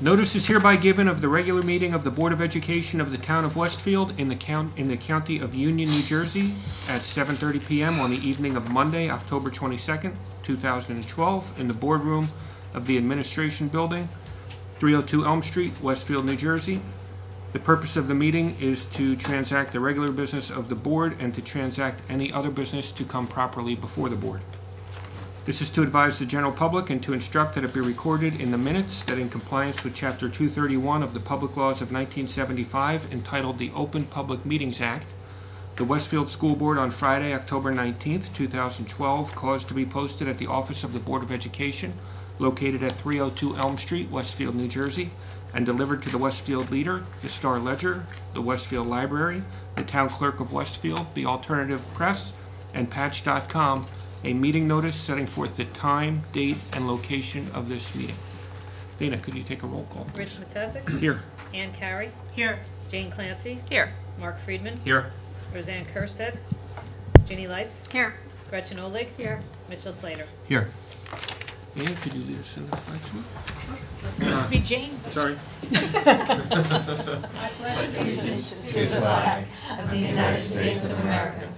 Notice is hereby given of the regular meeting of the Board of Education of the Town of Westfield in the count, in the County of Union, New Jersey, at 7:30 PM on the evening of Monday, October 22nd, 2012, in the boardroom of the Administration Building, 302 Elm Street, Westfield, New Jersey. The purpose of the meeting is to transact the regular business of the board and to transact any other business to come properly before the board. This is to advise the general public and to instruct that it be recorded in the minutes that in compliance with Chapter 231 of the Public Laws of 1975 entitled the Open Public Meetings Act, the Westfield School Board on Friday, October 19, 2012, caused to be posted at the office of the Board of Education located at 302 Elm Street, Westfield, New Jersey, and delivered to the Westfield Leader, the Star Ledger, the Westfield Library, the Town Clerk of Westfield, the Alternative Press, and Patch.com, a meeting notice setting forth the time, date, and location of this meeting. Dana, could you take a roll call? please? Rich Mattesich, Here. Ann Carey, Here. Jane Clancy, Here. Mark Friedman, Here. Roseanne Kurstedt, Ginny Lights, Here. Gretchen Ohlig. Here. Mitchell Slater. Here. Dana, could you lead us in the flag salute? Supposed to be Jane. Uh, sorry. to the flag of the United States of America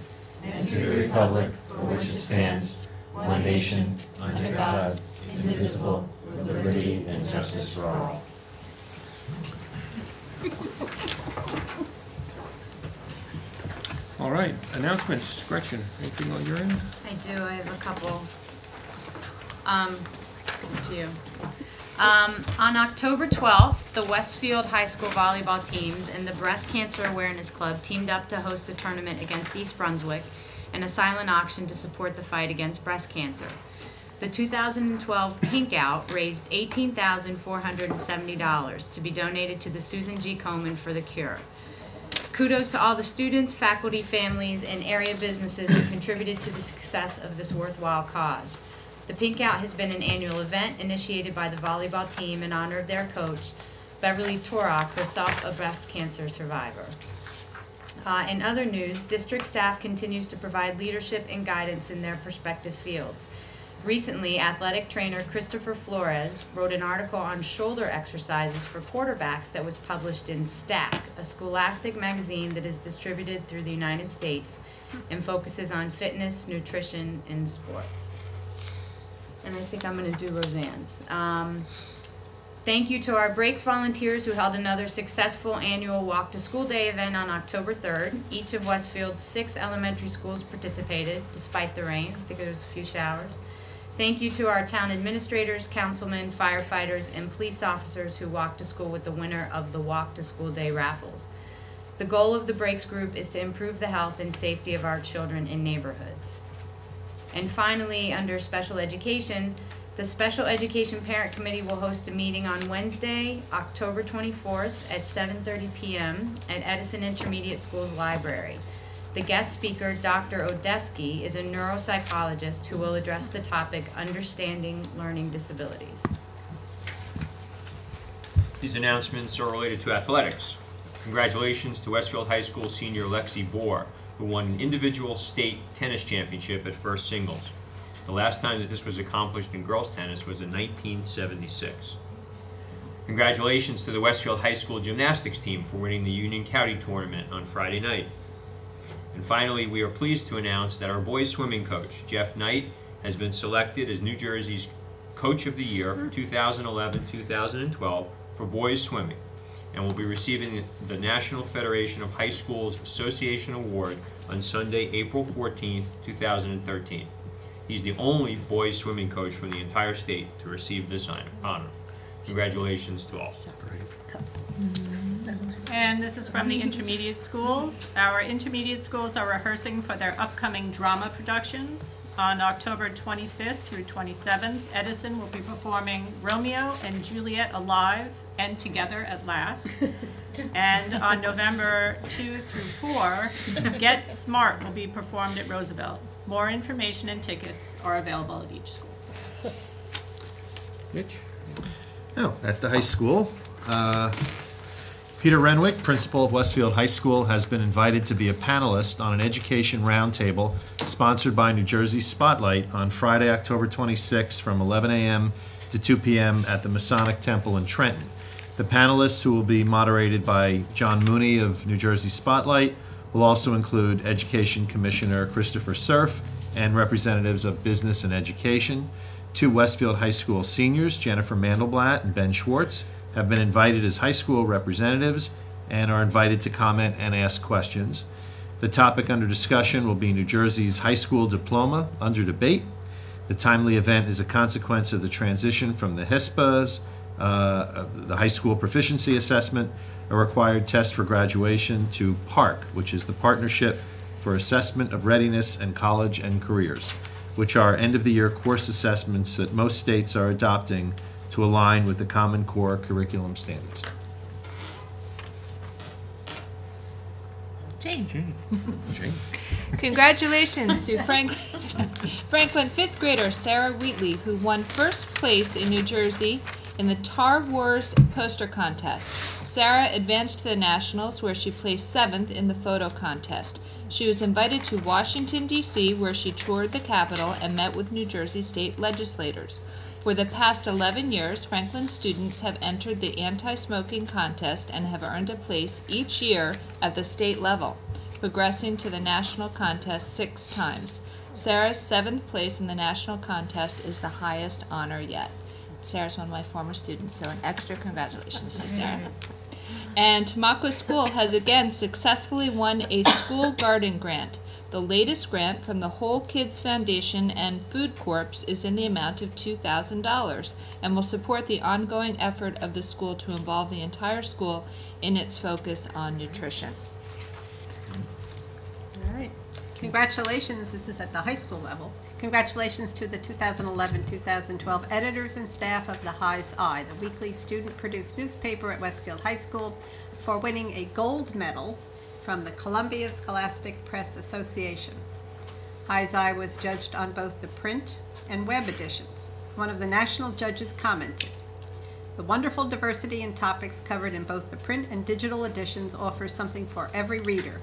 and to the republic for which it stands, one nation, under God, indivisible, with liberty and justice for all. All right, announcements. Gretchen, anything on your end? I do, I have a couple. Um, a few. Um, on October twelfth, the Westfield High School volleyball teams and the Breast Cancer Awareness Club teamed up to host a tournament against East Brunswick and a silent auction to support the fight against breast cancer. The two thousand and twelve Pink Out raised eighteen thousand four hundred and seventy dollars to be donated to the Susan G. Komen for the Cure. Kudos to all the students, faculty, families, and area businesses who contributed to the success of this worthwhile cause. The Pink Out has been an annual event initiated by the volleyball team in honor of their coach, Beverly Torok, herself a breast cancer survivor. Uh, in other news, district staff continues to provide leadership and guidance in their respective fields. Recently, athletic trainer Christopher Flores wrote an article on shoulder exercises for quarterbacks that was published in Stack, a scholastic magazine that is distributed through the United States and focuses on fitness, nutrition, and sports. And I think I'm gonna do Roseanne's. Um, Thank you to our Breaks volunteers who held another successful annual Walk to School Day event on October 3rd. Each of Westfield's six elementary schools participated despite the rain. I think there was a few showers. Thank you to our town administrators, councilmen, firefighters, and police officers who walked to school with the winner of the Walk to School Day raffles. The goal of the Breaks Group is to improve the health and safety of our children in neighborhoods. And finally, under special education, the Special Education Parent Committee will host a meeting on Wednesday, October twenty-fourth at seven thirty PM at Edison Intermediate School's library. The guest speaker, Dr. Odeski, is a neuropsychologist who will address the topic Understanding Learning Disabilities. These announcements are related to athletics. Congratulations to Westfield High School senior Lexi Bohr, who won an individual state tennis championship at first singles. The last time that this was accomplished in girls tennis was in 1976. Congratulations to the Westfield High School gymnastics team for winning the Union County tournament on Friday night. And finally, we are pleased to announce that our boys swimming coach, Jeff Knight, has been selected as New Jersey's Coach of the Year for 2011-2012 for boys swimming and will be receiving the National Federation of High Schools Association Award on Sunday, April 14th, 2013. He's the only boys swimming coach from the entire state to receive this honor. Congratulations to all. And this is from the intermediate schools. Our intermediate schools are rehearsing for their upcoming drama productions. On October twenty-fifth through twenty-seventh, Edison will be performing Romeo and Juliet Alive and Together at Last. And on November two through four, Get Smart will be performed at Roosevelt. More information and tickets are available at each school. Mitch? No, at the high school. Uh, Peter Renwick, principal of Westfield High School, has been invited to be a panelist on an education roundtable sponsored by New Jersey Spotlight on Friday, October 26, from 11 a.m. to 2 p.m. at the Masonic Temple in Trenton. The panelists, who will be moderated by John Mooney of New Jersey Spotlight, will also include Education Commissioner Christopher Cerf and representatives of business and education. Two Westfield High School seniors, Jennifer Mandelblatt and Ben Schwartz, have been invited as high school representatives and are invited to comment and ask questions. The topic under discussion will be New Jersey's high school diploma under debate. The timely event is a consequence of the transition from the HSPA's, uh, the High School Proficiency Assessment, a required test for graduation, to PARCC, which is the Partnership for Assessment of Readiness and College and Careers, which are end-of-the-year course assessments that most states are adopting to align with the Common Core curriculum standards. Jane. Jane? Congratulations to Frank, Franklin fifth grader Sarah Wheatley, who won first place in New Jersey in the Tar Wars poster contest. Sarah advanced to the nationals, where she placed seventh in the photo contest. She was invited to Washington, D.C., where she toured the Capitol and met with New Jersey state legislators. For the past 11 years, Franklin students have entered the anti smoking contest and have earned a place each year at the state level, progressing to the national contest six times. Sarah's seventh place in the national contest is the highest honor yet. Sarah's one of my former students, so an extra congratulations to Sarah. And Tamaques School has again successfully won a school garden grant. The latest grant from the Whole Kids Foundation and Food Corps is in the amount of $2,000 and will support the ongoing effort of the school to involve the entire school in its focus on nutrition. Congratulations, this is at the high school level. Congratulations to the 2011-2012 editors and staff of the Hi's Eye, the weekly student-produced newspaper at Westfield High School, for winning a gold medal from the Columbia Scholastic Press Association. Hi's Eye was judged on both the print and web editions. One of the national judges commented, "The wonderful diversity in topics covered in both the print and digital editions offers something for every reader."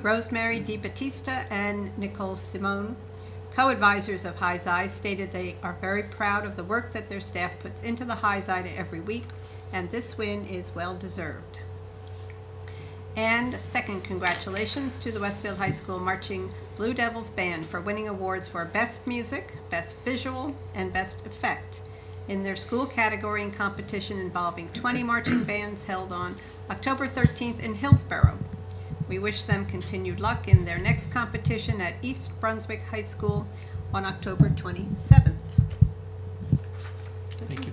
Rosemary DiBattista and Nicole Simone, co-advisors of Hi's Eye, stated they are very proud of the work that their staff puts into the Hi's Eye every week, and this win is well deserved. And second, congratulations to the Westfield High School Marching Blue Devils Band for winning awards for Best Music, Best Visual, and Best Effect in their school category and competition involving 20 marching bands held on October 13th in Hillsborough. We wish them continued luck in their next competition at East Brunswick High School on October 27th. Thank you.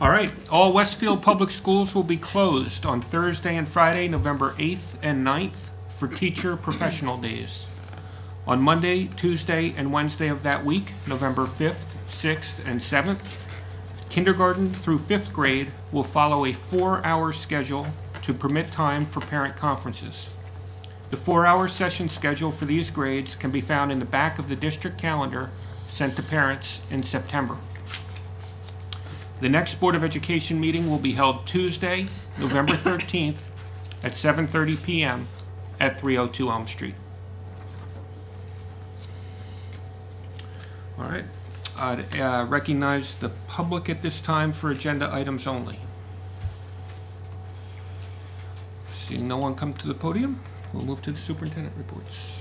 All right, all Westfield Public Schools will be closed on Thursday and Friday, November 8th and 9th for teacher professional days. On Monday, Tuesday, and Wednesday of that week, November 5th, 6th, and 7th, kindergarten through fifth grade will follow a four-hour schedule to permit time for parent conferences. The four-hour session schedule for these grades can be found in the back of the district calendar sent to parents in September. The next Board of Education meeting will be held Tuesday, November 13th at 7:30 PM at 302 Elm Street. All right. I'd uh, recognize the public at this time for agenda items only. Seeing no one come to the podium, we'll move to the superintendent reports.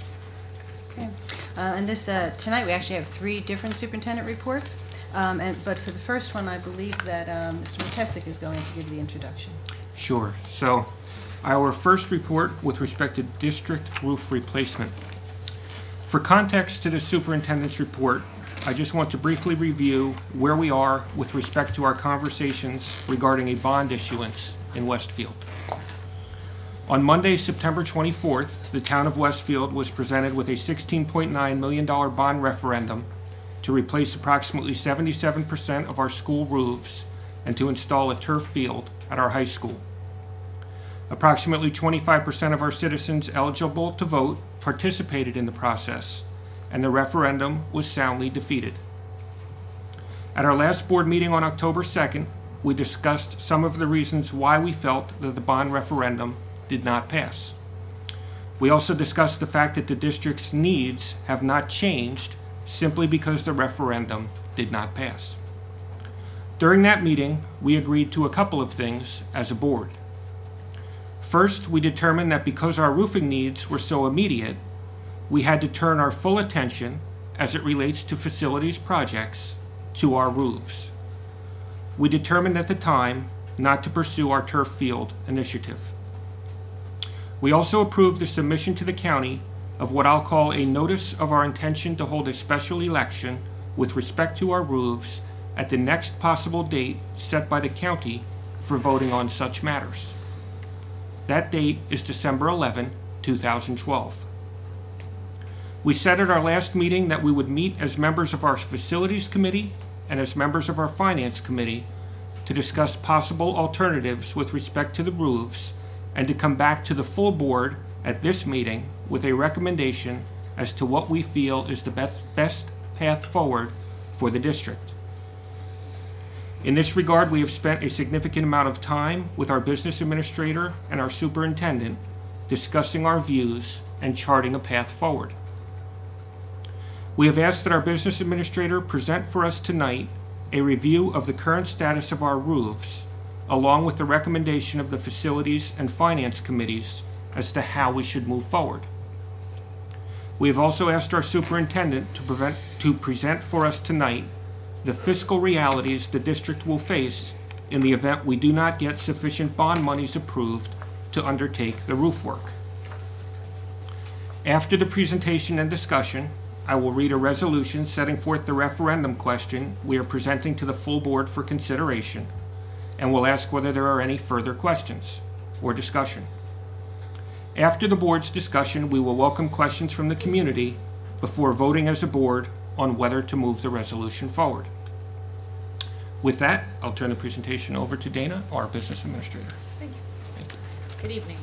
Okay. Uh, And this, uh, tonight, we actually have three different superintendent reports. Um, and, but for the first one, I believe that um, Mr. Mattesich is going to give the introduction. Sure. So, our first report with respect to district roof replacement. For context to the superintendent's report, I just want to briefly review where we are with respect to our conversations regarding a bond issuance in Westfield. On Monday, September 24th, the town of Westfield was presented with a $16.9 million bond referendum to replace approximately 77% of our school roofs and to install a turf field at our high school. Approximately 25% of our citizens eligible to vote participated in the process, and the referendum was soundly defeated. At our last board meeting on October 2nd, we discussed some of the reasons why we felt that the bond referendum did not pass. We also discussed the fact that the district's needs have not changed simply because the referendum did not pass. During that meeting, we agreed to a couple of things as a board. First, we determined that because our roofing needs were so immediate, we had to turn our full attention, as it relates to facilities projects, to our roofs. We determined at the time not to pursue our turf field initiative. We also approved the submission to the county of what I'll call a notice of our intention to hold a special election with respect to our roofs at the next possible date set by the county for voting on such matters. That date is December 11, 2012. We said at our last meeting that we would meet as members of our Facilities Committee and as members of our Finance Committee to discuss possible alternatives with respect to the roofs and to come back to the full board at this meeting with a recommendation as to what we feel is the best, best path forward for the district. In this regard, we have spent a significant amount of time with our business administrator and our superintendent discussing our views and charting a path forward. We have asked that our business administrator present for us tonight a review of the current status of our roofs, along with the recommendation of the Facilities and Finance Committees as to how we should move forward. We have also asked our superintendent to prevent, to present for us tonight the fiscal realities the district will face in the event we do not get sufficient bond monies approved to undertake the roof work. After the presentation and discussion, I will read a resolution setting forth the referendum question we are presenting to the full board for consideration, and will ask whether there are any further questions or discussion. After the board's discussion, we will welcome questions from the community before voting as a board on whether to move the resolution forward. With that, I'll turn the presentation over to Dana, our business administrator. Thank you. Good evening.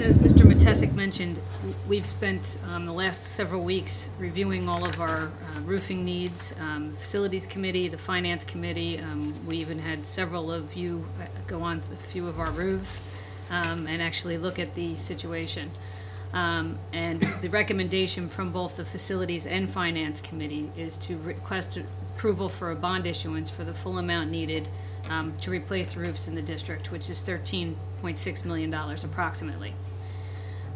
As Mr. Mattesich mentioned, we've spent um, the last several weeks reviewing all of our uh, roofing needs, um, Facilities Committee, the Finance Committee. um, We even had several of you uh, go on a few of our roofs um, and actually look at the situation. Um, And the recommendation from both the Facilities and Finance Committee is to request approval for a bond issuance for the full amount needed um, to replace roofs in the district, which is $13.6 million approximately.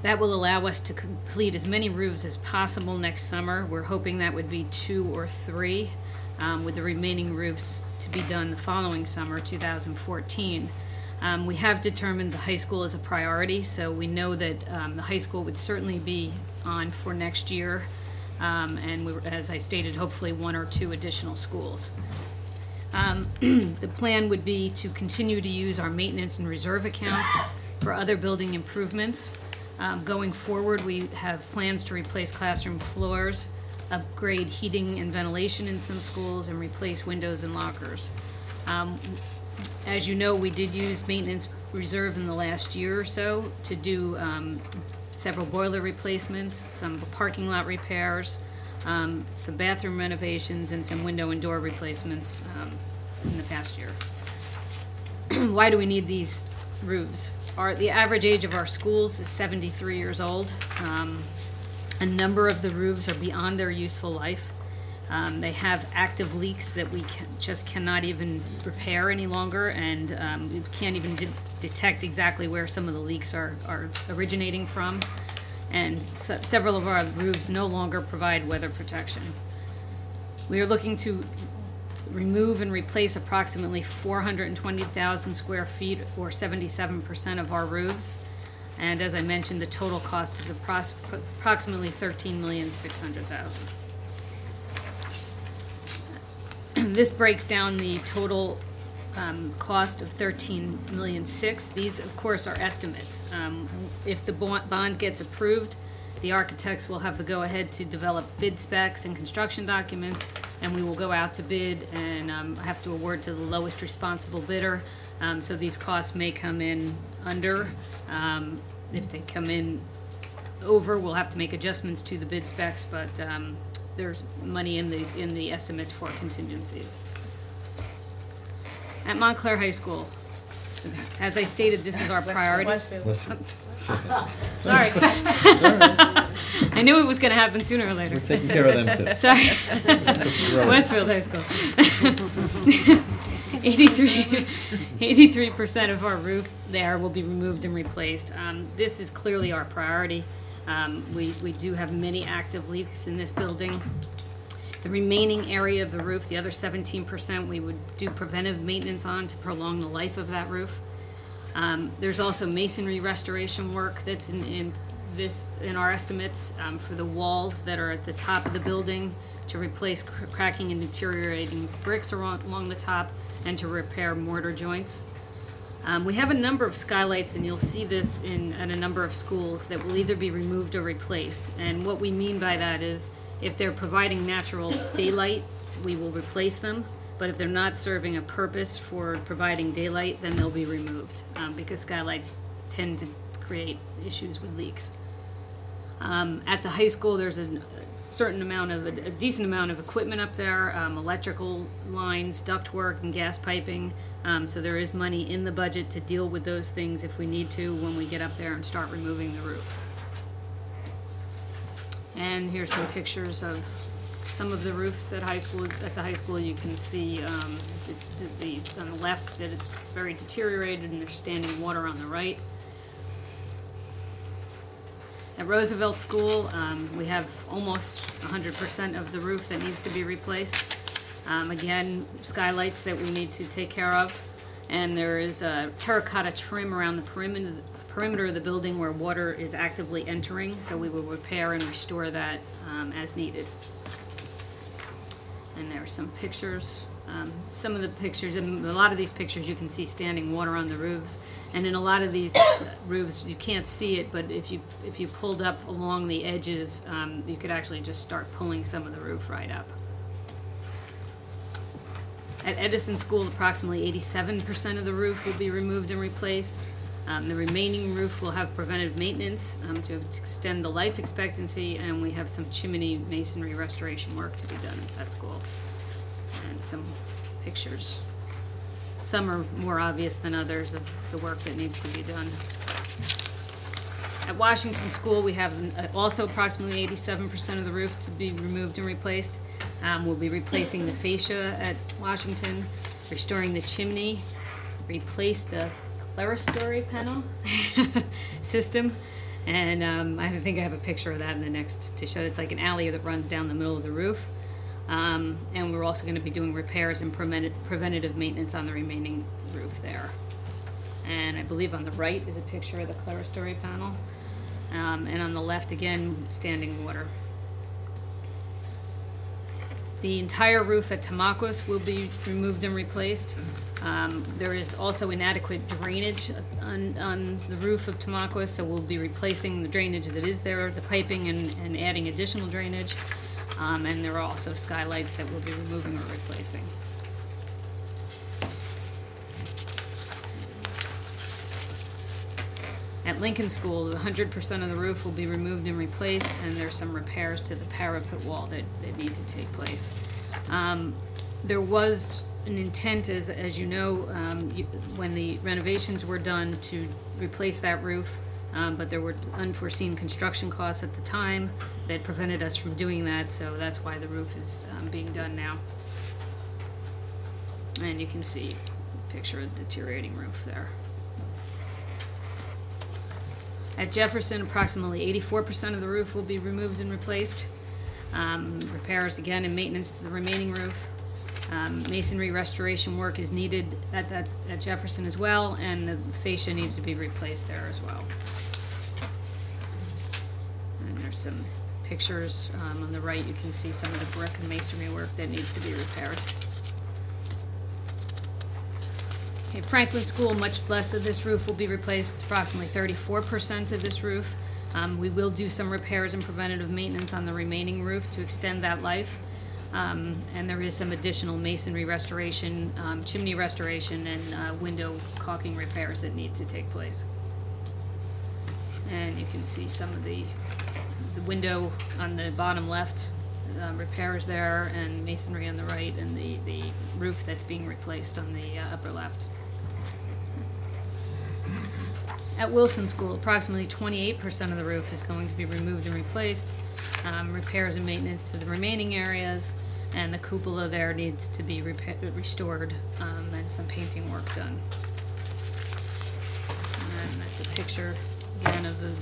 That will allow us to complete as many roofs as possible next summer. We're hoping that would be two or three, um, with the remaining roofs to be done the following summer, 2014. Um, we have determined the high school is a priority, so we know that um, the high school would certainly be on for next year. Um, and we, as I stated, hopefully one or two additional schools. Um, The plan would be to continue to use our maintenance and reserve accounts for other building improvements. Um, Going forward, we have plans to replace classroom floors, upgrade heating and ventilation in some schools, and replace windows and lockers. Um, As you know, we did use maintenance reserve in the last year or so to do um, several boiler replacements, some parking lot repairs, um, some bathroom renovations, and some window and door replacements um, in the past year. Why do we need these roofs? Our, the average age of our schools is 73 years old. Um, a number of the roofs are beyond their useful life. Um, they have active leaks that we can, just cannot even repair any longer, and um, we can't even de- detect exactly where some of the leaks are, are originating from. And se- several of our roofs no longer provide weather protection. We are looking to remove and replace approximately 420,000 square feet, or 77% of our roofs. And as I mentioned, the total cost is approximately 13,600,000. This breaks down the total um, cost of thirteen million six. These, of course, are estimates. Um, If the bo- bond gets approved, the architects will have the go-ahead to develop bid specs and construction documents, and we will go out to bid and um, have to award to the lowest responsible bidder. Um, So these costs may come in under. Um, If they come in over, we'll have to make adjustments to the bid specs, but um, there's money in the, in the estimates for contingencies. At Montclair High School, As I stated, this is our priority. Listen, Sorry. I knew it was gonna happen sooner or later. we're taking care of them too. Sorry. Westfield High School. 83 percent of our roof there will be removed and replaced. Um, this is clearly our priority. Um, we, we do have many active leaks in this building. The remaining area of the roof, the other seventeen percent, we would do preventive maintenance on to prolong the life of that roof. Um, there's also masonry restoration work that's in, in this, in our estimates, um, for the walls that are at the top of the building to replace cr- cracking and deteriorating bricks along, along the top and to repair mortar joints. Um, we have a number of skylights, and you'll see this in, a number of schools, that will either be removed or replaced. And what we mean by that is, if they're providing natural daylight, we will replace them. But if they're not serving a purpose for providing daylight, then they'll be removed, um, because skylights tend to create issues with leaks. Um, at the high school, there's a certain amount of, a decent amount of equipment up there, um, electrical lines, ductwork, and gas piping. Um, so there is money in the budget to deal with those things if we need to when we get up there and start removing the roof. And here's some pictures of some of the roofs at high school, at the high school, you can see, um, the, the, on the left, that it's very deteriorated and there's standing water on the right. At Roosevelt School, um, we have almost hundred percent of the roof that needs to be replaced. Um, again, skylights that we need to take care of. And there is a terracotta trim around the perimeter, perimeter of the building where water is actively entering, so we will repair and restore that, um, as needed. And there are some pictures. Um, some of the pictures, and a lot of these pictures, you can see standing water on the roofs. And in a lot of these uh, roofs, you can't see it, but if you, if you pulled up along the edges, um, you could actually just start pulling some of the roof right up. At Edison School, approximately eighty-seven percent of the roof will be removed and replaced. Um, the remaining roof will have preventive maintenance, um, to extend the life expectancy, and we have some chimney masonry restoration work to be done at that school. And some pictures. Some are more obvious than others of the work that needs to be done. At Washington School, we have uh, also approximately eighty-seven percent of the roof to be removed and replaced. Um, we'll be replacing the fascia at Washington, restoring the chimney, replace the clerestory panel system. And, um, I think I have a picture of that in the next, to show it's like an alley that runs down the middle of the roof. Um, and we're also gonna be doing repairs and preventative maintenance on the remaining roof there. And I believe on the right is a picture of the clerestory panel. Um, and on the left, again, standing water. The entire roof at Tamaques will be removed and replaced. Um, there is also inadequate drainage on, on the roof of Tamaques, so we'll be replacing the drainage that is there, the piping, and, and adding additional drainage. Um, and there are also skylights that we'll be removing or replacing. At Lincoln School, hundred percent of the roof will be removed and replaced, and there's some repairs to the parapet wall that, that need to take place. Um, there was an intent, as, as you know, um, you, when the renovations were done, to replace that roof. Um, but there were unforeseen construction costs at the time that prevented us from doing that, so that's why the roof is, um, being done now. And you can see a picture of the deteriorating roof there. At Jefferson, approximately eighty-four percent of the roof will be removed and replaced. Um, repairs again and maintenance to the remaining roof. Um, masonry restoration work is needed at, at, at Jefferson as well, and the fascia needs to be replaced there as well. And there's some pictures, um, on the right, you can see some of the brick and masonry work that needs to be repaired. Okay, Franklin School, much less of this roof will be replaced, it's approximately thirty-four percent of this roof. Um, we will do some repairs and preventative maintenance on the remaining roof to extend that life. Um, and there is some additional masonry restoration, um, chimney restoration, and, uh, window caulking repairs that need to take place. And you can see some of the, the window on the bottom left, uh, repairs there, and masonry on the right, and the, the roof that's being replaced on the uh, upper left. At Wilson School, approximately twenty-eight percent of the roof is going to be removed and replaced. Um, repairs and maintenance to the remaining areas, and the cupola there needs to be repa- restored, um, and some painting work done. And that's a picture, again, of the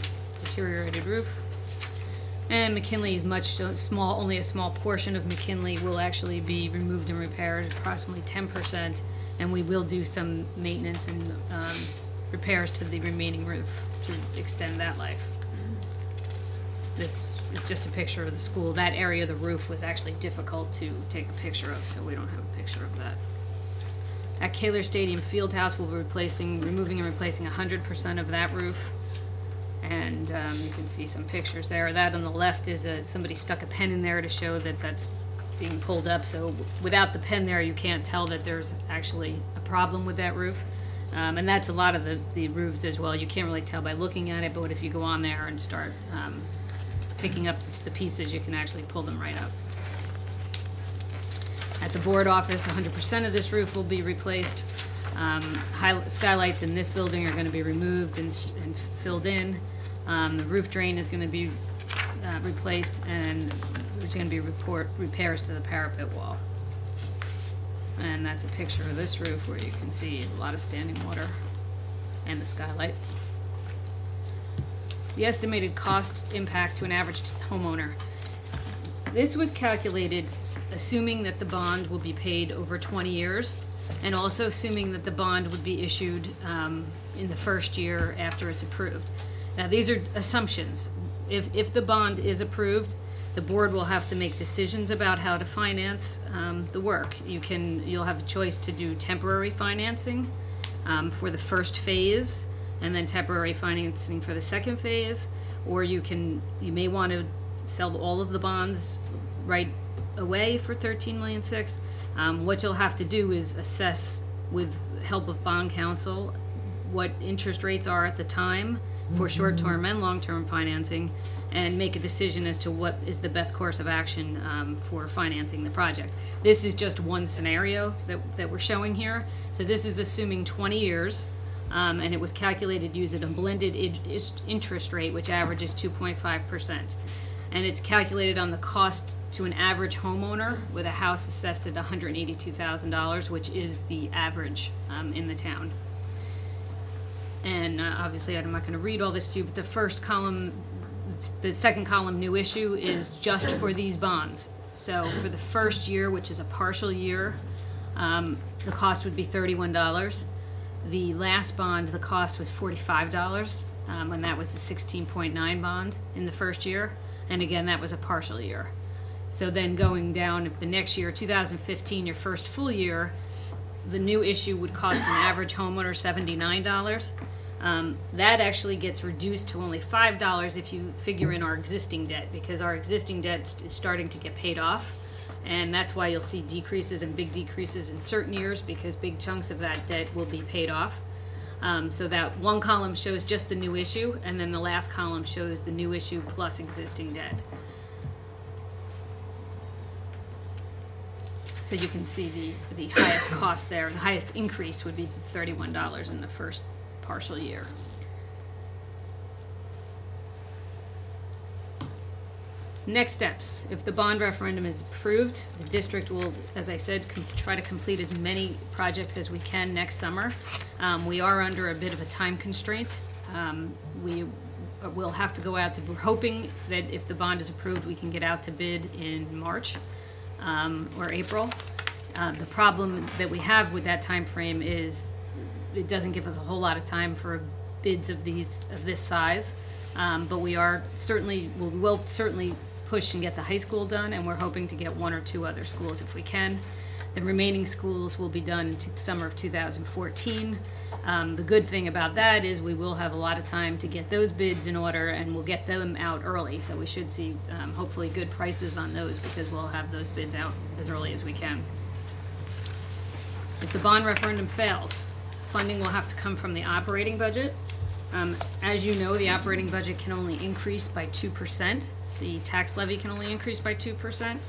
deteriorated roof. And McKinley is much uh, small, only a small portion of McKinley will actually be removed and repaired, approximately ten percent. And we will do some maintenance and, um, repairs to the remaining roof to extend that life. This is just a picture of the school. That area of the roof was actually difficult to take a picture of, so we don't have a picture of that. At Kehler Stadium Fieldhouse, we'll be replacing, removing and replacing hundred percent of that roof. And, um, you can see some pictures there. That on the left is a, somebody stuck a pen in there to show that that's being pulled up. So without the pen there, you can't tell that there's actually a problem with that roof. Um, and that's a lot of the, the roofs as well. You can't really tell by looking at it, but if you go on there and start, um, picking up the pieces, you can actually pull them right up. At the board office, hundred percent of this roof will be replaced. Um, high, skylights in this building are gonna be removed and, and filled in. Um, the roof drain is gonna be, uh, replaced and there's gonna be report, repairs to the parapet wall. And that's a picture of this roof where you can see a lot of standing water and the skylight. The estimated cost impact to an average homeowner. This was calculated assuming that the bond will be paid over twenty years, and also assuming that the bond would be issued, um, in the first year after it's approved. Now, these are assumptions. If, if the bond is approved, the board will have to make decisions about how to finance, um, the work. You can, you'll have a choice to do temporary financing, um, for the first phase, and then temporary financing for the second phase, or you can, you may want to sell all of the bonds right away for thirteen million six. Um, what you'll have to do is assess with help of bond counsel what interest rates are at the time for short-term and long-term financing, and make a decision as to what is the best course of action um, for financing the project. This is just one scenario that, that we're showing here. So this is assuming twenty years, um, and it was calculated using a blended interest rate, which averages two point five percent. And it's calculated on the cost to an average homeowner with a house assessed at hundred and eighty-two thousand dollars, which is the average, um, in the town. And uh, obviously, I'm not gonna read all this to you, but the first column, the second column, new issue, is just for these bonds. So for the first year, which is a partial year, um, the cost would be thirty-one dollars. The last bond, the cost was forty-five dollars, um, that was the sixteen point nine bond in the first year. And again, that was a partial year. So then going down, if the next year, two thousand fifteen, your first full year, the new issue would cost an average homeowner seventy-nine dollars. Um, that actually gets reduced to only five dollars if you figure in our existing debt, because our existing debt is starting to get paid off. And that's why you'll see decreases and big decreases in certain years, because big chunks of that debt will be paid off. Um, so that one column shows just the new issue, and then the last column shows the new issue plus existing debt. So you can see the, the highest cost there, the highest increase would be thirty-one dollars in the first partial year. Next steps, if the bond referendum is approved, the district will, as I said, com- try to complete as many projects as we can next summer. Um, we are under a bit of a time constraint. Um, we will have to go out to, we're hoping that if the bond is approved, we can get out to bid in March, um, or April. Uh, the problem that we have with that time frame is it doesn't give us a whole lot of time for bids of these, of this size. Um, but we are certainly, we will certainly push and get the high school done, and we're hoping to get one or two other schools if we can. The remaining schools will be done in two- summer of two thousand fourteen. Um, the good thing about that is we will have a lot of time to get those bids in order, and we'll get them out early, so we should see, um, hopefully good prices on those, because we'll have those bids out as early as we can. If the bond referendum fails, funding will have to come from the operating budget. Um, as you know, the operating budget can only increase by two percent. The tax levy can only increase by two percent,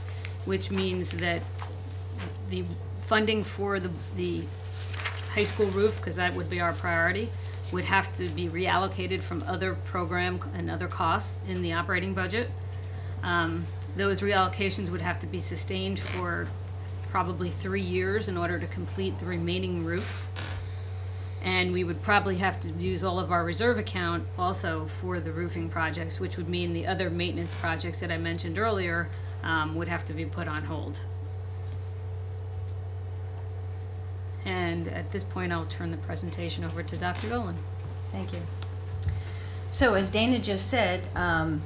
which means that the funding for the, the high school roof, because that would be our priority, would have to be reallocated from other program and other costs in the operating budget. Um, Those reallocations would have to be sustained for probably three years in order to complete the remaining roofs. And we would probably have to use all of our reserve account also for the roofing projects, which would mean the other maintenance projects that I mentioned earlier um, would have to be put on hold. And at this point, I'll turn the presentation over to Dr. Dolan. Thank you. So as Dana just said, um,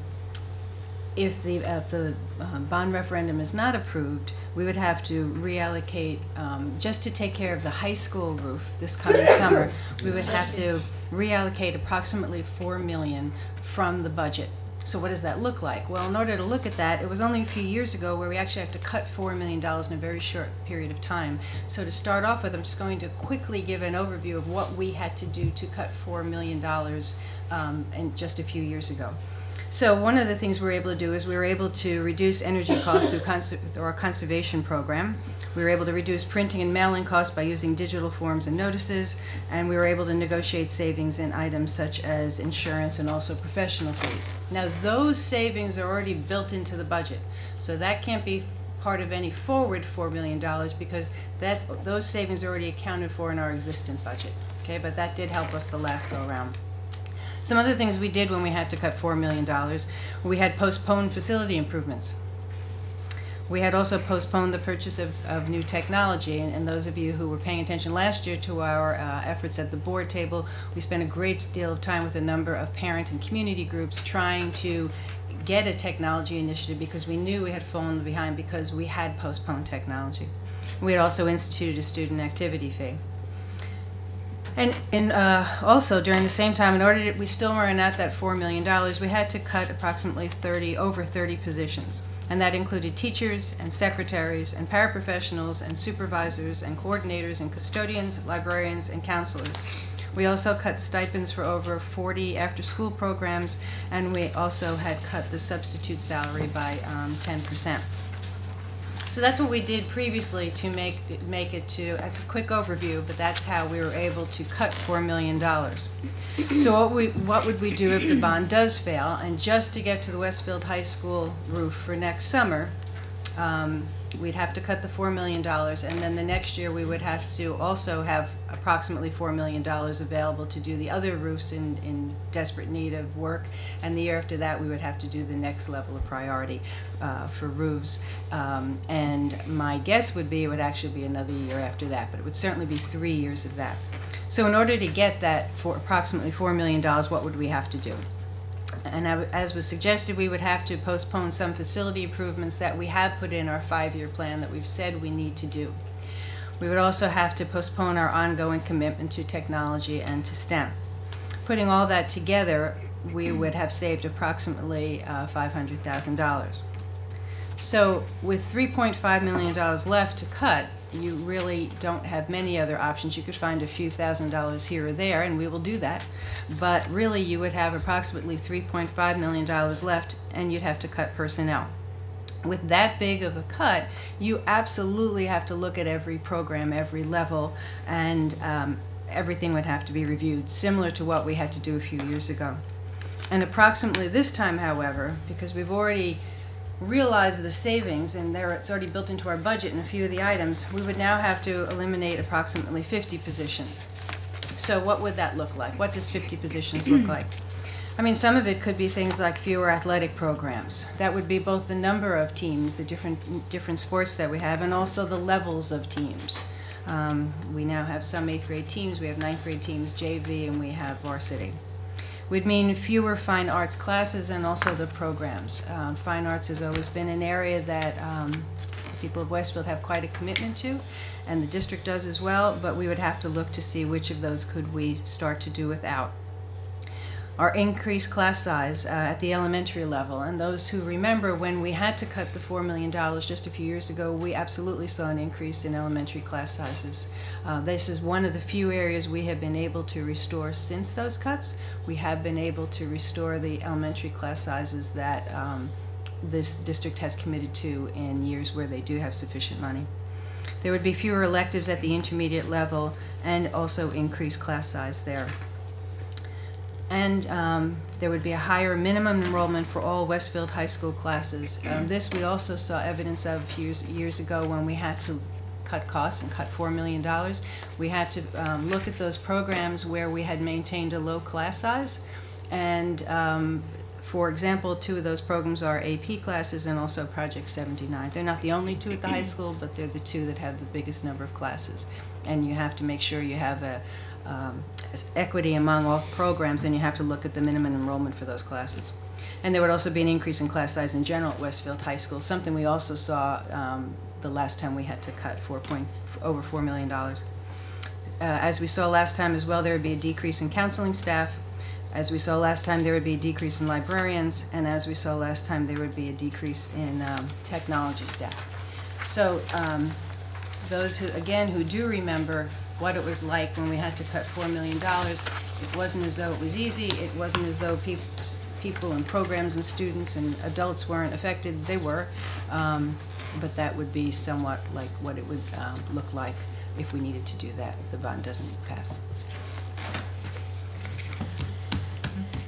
if the, uh, the uh, bond referendum is not approved, we would have to reallocate, um, just to take care of the high school roof this coming summer, we would have to reallocate approximately four million from the budget. So what does that look like? Well, in order to look at that, it was only a few years ago where we actually had to cut four million dollars in a very short period of time. So to start off with, I'm just going to quickly give an overview of what we had to do to cut four million dollars um, in just a few years ago. So one of the things we were able to do is we were able to reduce energy costs through, conser- through our conservation program. We were able to reduce printing and mailing costs by using digital forms and notices, and we were able to negotiate savings in items such as insurance and also professional fees. Now those savings are already built into the budget, so that can't be part of any forward four million dollars because that's those savings are already accounted for in our existing budget. Okay, but that did help us the last go around. Some other things we did when we had to cut $4 million, we had postponed facility improvements. We had also postponed the purchase of, of new technology, and, and those of you who were paying attention last year to our uh, efforts at the board table, we spent a great deal of time with a number of parent and community groups trying to get a technology initiative because we knew we had fallen behind because we had postponed technology. We had also instituted a student activity fee. And, and uh, also during the same time, in order to, we still weren't at that $4 million, we had to cut approximately 30, over 30 positions. And that included teachers and secretaries and paraprofessionals and supervisors and coordinators and custodians, librarians, and counselors. We also cut stipends for over 40 after-school programs, and we also had cut the substitute salary by um, 10%. So that's what we did previously to make, make it to, that's a quick overview, but that's how we were able to cut $4 million. So what we, what would we do if the bond does fail? And just to get to the Westfield High School roof for next summer, um, we'd have to cut the $4 million, and then the next year we would have to also have approximately $4 million available to do the other roofs in, in desperate need of work, and the year after that, we would have to do the next level of priority uh, for roofs. Um, and my guess would be it would actually be another year after that, but it would certainly be three years of that. So in order to get that for approximately $4 million, what would we have to do? And I- as was suggested, we would have to postpone some facility improvements that we have put in our five-year plan that we've said we need to do. We would also have to postpone our ongoing commitment to technology and to STEM. Putting all that together, we would have saved approximately uh, $500,000. So with $3.5 million left to cut, you really don't have many other options. You could find a few thousand dollars here or there, and we will do that. But really, you would have approximately $3.5 million left, and you'd have to cut personnel. With that big of a cut, you absolutely have to look at every program, every level, and um, everything would have to be reviewed, similar to what we had to do a few years ago. And approximately this time, however, because we've already realize the savings, and there it's already built into our budget in a few of the items, we would now have to eliminate approximately 50 positions. So what would that look like? What does 50 positions look like? I mean, some of it could be things like fewer athletic programs. That would be both the number of teams, the different different sports that we have, and also the levels of teams. Um, we now have some eighth grade teams, we have ninth grade teams, JV, and we have varsity would mean fewer fine arts classes and also the programs. Um, fine arts has always been an area that um, people of Westfield have quite a commitment to, and the district does as well, but we would have to look to see which of those could we start to do without. Our increased class size uh, at the elementary level, and those who remember when we had to cut the $4 million just a few years ago, we absolutely saw an increase in elementary class sizes. Uh, this is one of the few areas we have been able to restore since those cuts. We have been able to restore the elementary class sizes that um, this district has committed to in years where they do have sufficient money. There would be fewer electives at the intermediate level and also increased class size there. And um, there would be a higher minimum enrollment for all Westfield High School classes. Um, This we also saw evidence of years, years ago when we had to cut costs and cut $4 million. We had to um, look at those programs where we had maintained a low class size. And um, for example, two of those programs are AP classes and also Project 79. They're not the only two at the high school, but they're the two that have the biggest number of classes. And you have to make sure you have a um, equity among all programs, and you have to look at the minimum enrollment for those classes. And there would also be an increase in class size in general at Westfield High School, something we also saw um, the last time we had to cut four point, over $4 million. Uh, As we saw last time as well, there would be a decrease in counseling staff. As we saw last time, there would be a decrease in librarians. And as we saw last time, there would be a decrease in um, technology staff. So um, those who, again, who do remember what it was like when we had to cut $4 million, it wasn't as though it was easy. It wasn't as though peop- people and programs and students and adults weren't affected. They were. Um, But that would be somewhat like what it would um, look like if we needed to do that, if the bond doesn't pass.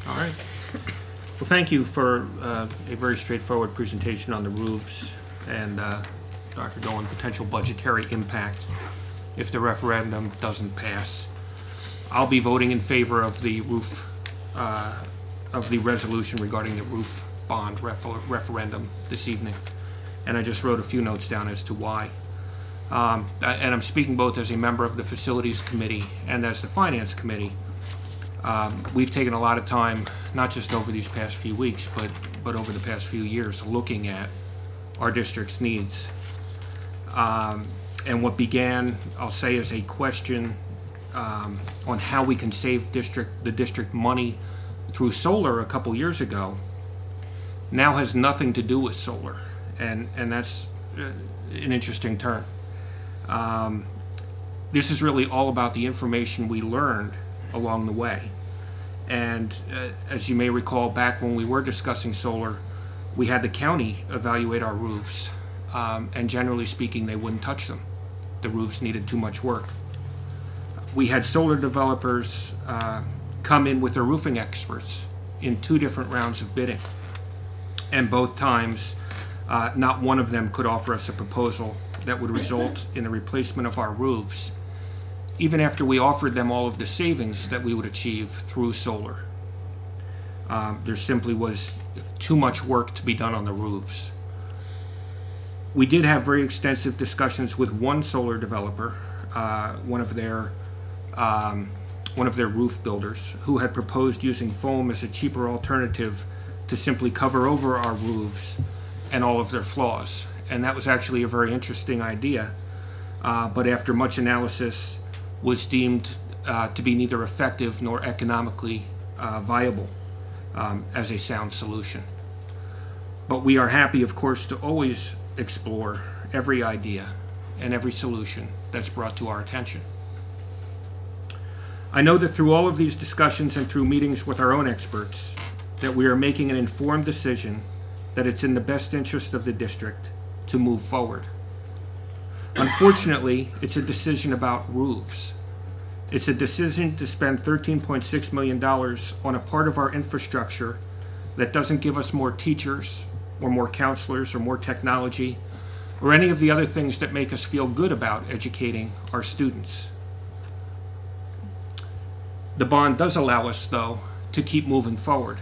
All right. Well, thank you for uh, a very straightforward presentation on the roofs and, uh, Dr. Dolan, potential budgetary impact if the referendum doesn't pass. I'll be voting in favor of the roof, uh, of the resolution regarding the roof bond refer- referendum this evening. And I just wrote a few notes down as to why. Um, And I'm speaking both as a member of the Facilities Committee and as the Finance Committee. Um, We've taken a lot of time, not just over these past few weeks, but, but over the past few years, looking at our district's needs. Um, And what began, I'll say, as a question um, on how we can save district, the district money through solar a couple years ago, now has nothing to do with solar. And, and that's uh, an interesting turn. Um, This is really all about the information we learned along the way. And uh, as you may recall, back when we were discussing solar, we had the county evaluate our roofs. Um, and generally speaking, they wouldn't touch them. The roofs needed too much work. We had solar developers uh, come in with their roofing experts in two different rounds of bidding. And both times, uh, not one of them could offer us a proposal that would result in the replacement of our roofs even after we offered them all of the savings that we would achieve through solar. Um, there simply was too much work to be done on the roofs. We did have very extensive discussions with one solar developer, uh, one of their um, one of their roof builders, who had proposed using foam as a cheaper alternative to simply cover over our roofs and all of their flaws. And that was actually a very interesting idea. Uh, but after much analysis, was deemed uh, to be neither effective nor economically uh, viable um, as a sound solution. But we are happy, of course, to always explore every idea and every solution that's brought to our attention. I know that through all of these discussions and through meetings with our own experts, that we are making an informed decision that it's in the best interest of the district to move forward. Unfortunately, it's a decision about roofs. It's a decision to spend $13.6 million on a part of our infrastructure that doesn't give us more teachers, or more counselors, or more technology, or any of the other things that make us feel good about educating our students. The bond does allow us, though, to keep moving forward.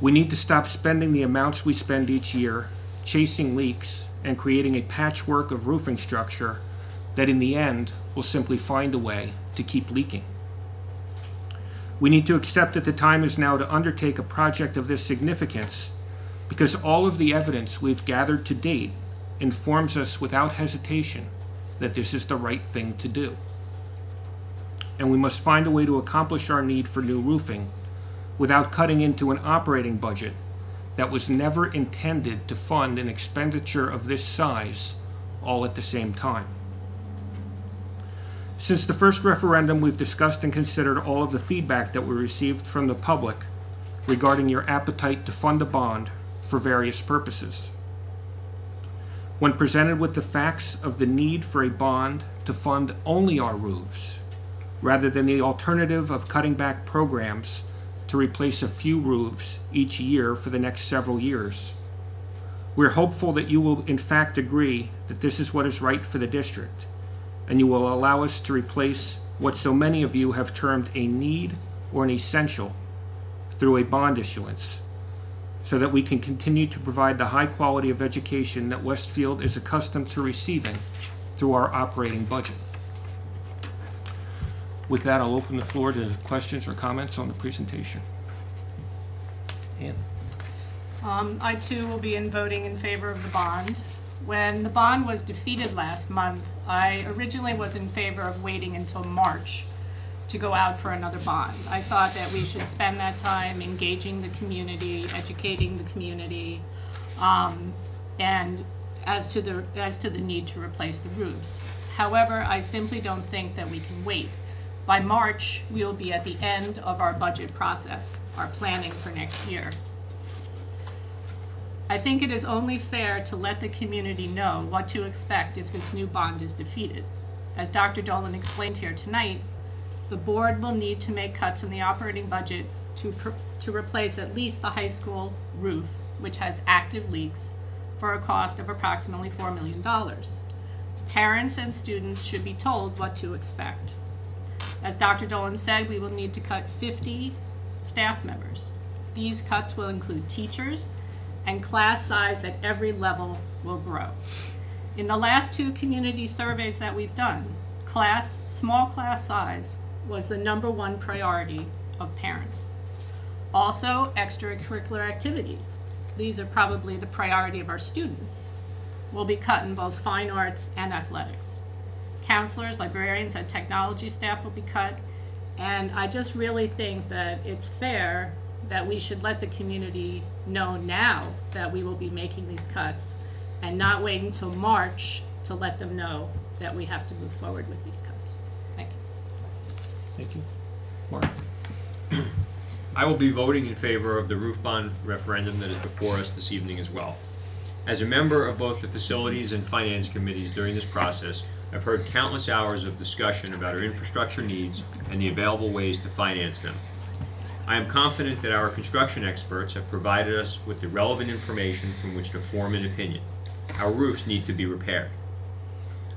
We need to stop spending the amounts we spend each year chasing leaks and creating a patchwork of roofing structure that in the end will simply find a way to keep leaking. We need to accept that the time is now to undertake a project of this significance because all of the evidence we've gathered to date informs us without hesitation that this is the right thing to do. And we must find a way to accomplish our need for new roofing without cutting into an operating budget that was never intended to fund an expenditure of this size all at the same time. Since the first referendum, we've discussed and considered all of the feedback that we received from the public regarding your appetite to fund a bond for various purposes. When presented with the facts of the need for a bond to fund only our roofs, rather than the alternative of cutting back programs to replace a few roofs each year for the next several years. We're hopeful that you will in fact agree that this is what is right for the district, and you will allow us to replace what so many of you have termed a need or an essential through a bond issuance, so that we can continue to provide the high quality of education that Westfield is accustomed to receiving through our operating budget. With that, I'll open the floor to questions or comments on the presentation. Ann? Um, I too will be in voting in favor of the bond. When the bond was defeated last month, I originally was in favor of waiting until March to go out for another bond. I thought that we should spend that time engaging the community, educating the community, um, and as to the, as to the need to replace the roofs. However, I simply don't think that we can wait. By March, we will be at the end of our budget process, our planning for next year. I think it is only fair to let the community know what to expect if this new bond is defeated. As Dr. Dolan explained here tonight, the board will need to make cuts in the operating budget to, pr- to replace at least the high school roof, which has active leaks, for a cost of approximately $4 million. Parents and students should be told what to expect. As Dr. Dolan said, we will need to cut 50 staff members. These cuts will include teachers, and class size at every level will grow. In the last two community surveys that we've done, class, small class size was the number one priority of parents. Also, extracurricular activities. These are probably the priority of our students. Will be cut in both fine arts and athletics. Counselors, librarians, and technology staff will be cut. And I just really think that it's fair that we should let the community know now that we will be making these cuts and not wait until March to let them know that we have to move forward with these cuts. Thank you. Mark? I will be voting in favor of the roof bond referendum that is before us this evening as well. As a member of both the Facilities and Finance Committees during this process, I've heard countless hours of discussion about our infrastructure needs and the available ways to finance them. I am confident that our construction experts have provided us with the relevant information from which to form an opinion. Our roofs need to be repaired.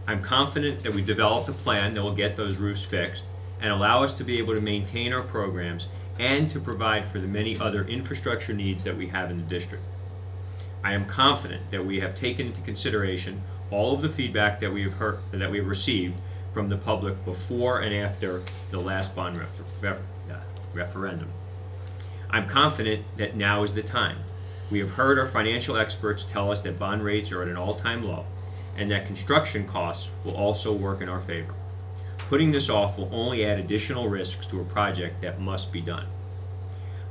I'm confident that we've developed a plan that will get those roofs fixed and allow us to be able to maintain our programs and to provide for the many other infrastructure needs that we have in the district. I am confident that we have taken into consideration all of the feedback that we have heard, that we have received from the public before and after the last bond ref- ref- uh, referendum. I'm confident that now is the time. We have heard our financial experts tell us that bond rates are at an all-time low and that construction costs will also work in our favor. Putting this off will only add additional risks to a project that must be done.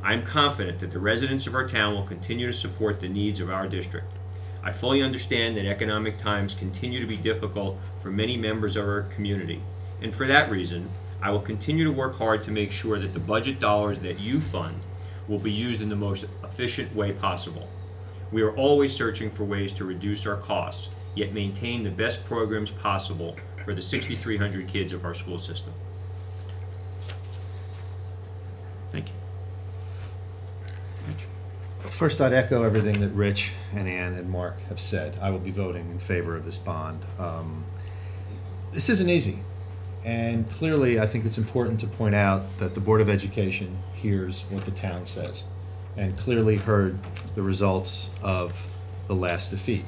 I'm confident that the residents of our town will continue to support the needs of our district. I fully understand that economic times continue to be difficult for many members of our community, and for that reason, I will continue to work hard to make sure that the budget dollars that you fund will be used in the most efficient way possible. We are always searching for ways to reduce our costs, yet maintain the best programs possible for the 6,300 kids of our school system. Thank you. Rich? First, I'd echo everything that Rich and Ann and Mark have said. I will be voting in favor of this bond. Um, This isn't easy. And clearly, I think it's important to point out that the Board of Education hears what the town says and clearly heard the results of the last defeat.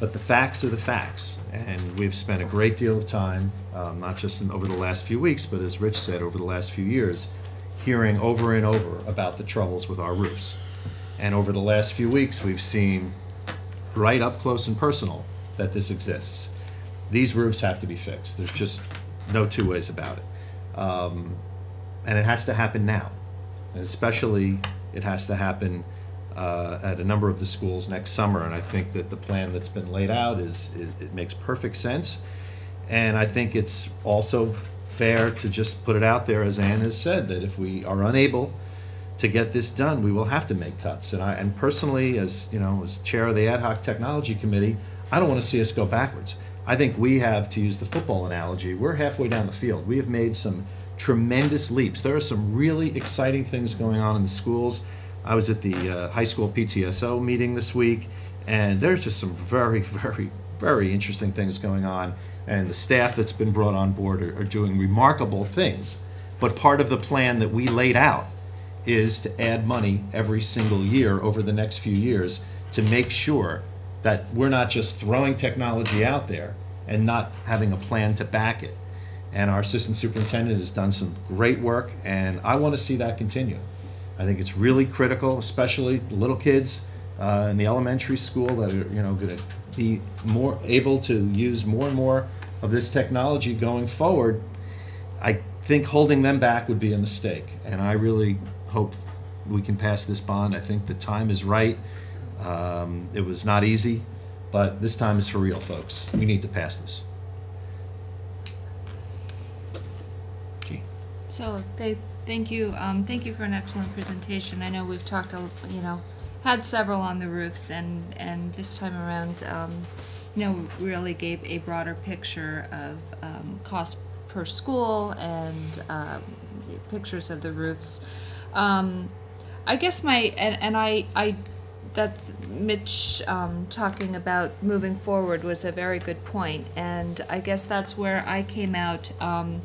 But the facts are the facts, and we've spent a great deal of time, um, not just in, over the last few weeks, but as Rich said, over the last few years, hearing over and over about the troubles with our roofs. And over the last few weeks, we've seen right up close and personal that this exists. These roofs have to be fixed. There's just no two ways about it. Um, and it has to happen now. And especially, it has to happen uh, at a number of the schools next summer. And I think that the plan that's been laid out is, is it makes perfect sense. And I think it's also fair to just put it out there, as Ann has said, that if we are unable to get this done, we will have to make cuts. And I, and personally, as you know, as chair of the ad hoc technology committee, I don't want to see us go backwards. I think we have, to use the football analogy, we're halfway down the field. We have made some tremendous leaps. There are some really exciting things going on in the schools. I was at the uh, high school PTSO meeting this week, and there's just some very, very, very interesting things going on. And the staff that's been brought on board are, are doing remarkable things. But part of the plan that we laid out is to add money every single year over the next few years to make sure that we're not just throwing technology out there and not having a plan to back it. And our assistant superintendent has done some great work, and I want to see that continue. I think it's really critical, especially the little kids uh, in the elementary school that are, you know, going to be more able to use more and more of this technology going forward. I think holding them back would be a mistake, and I really hope we can pass this bond. I think the time is right. Um, it was not easy, but this time is for real, folks. We need to pass this. Gee. So they, thank you, um, thank you for an excellent presentation. I know we've talked, a you know, had several on the roofs and, and this time around, um, you know, really gave a broader picture of, um, cost per school and, um, pictures of the roofs. Um, I guess my, and, and I, I, that Mitch, um, talking about moving forward was a very good point, and I guess that's where I came out, um,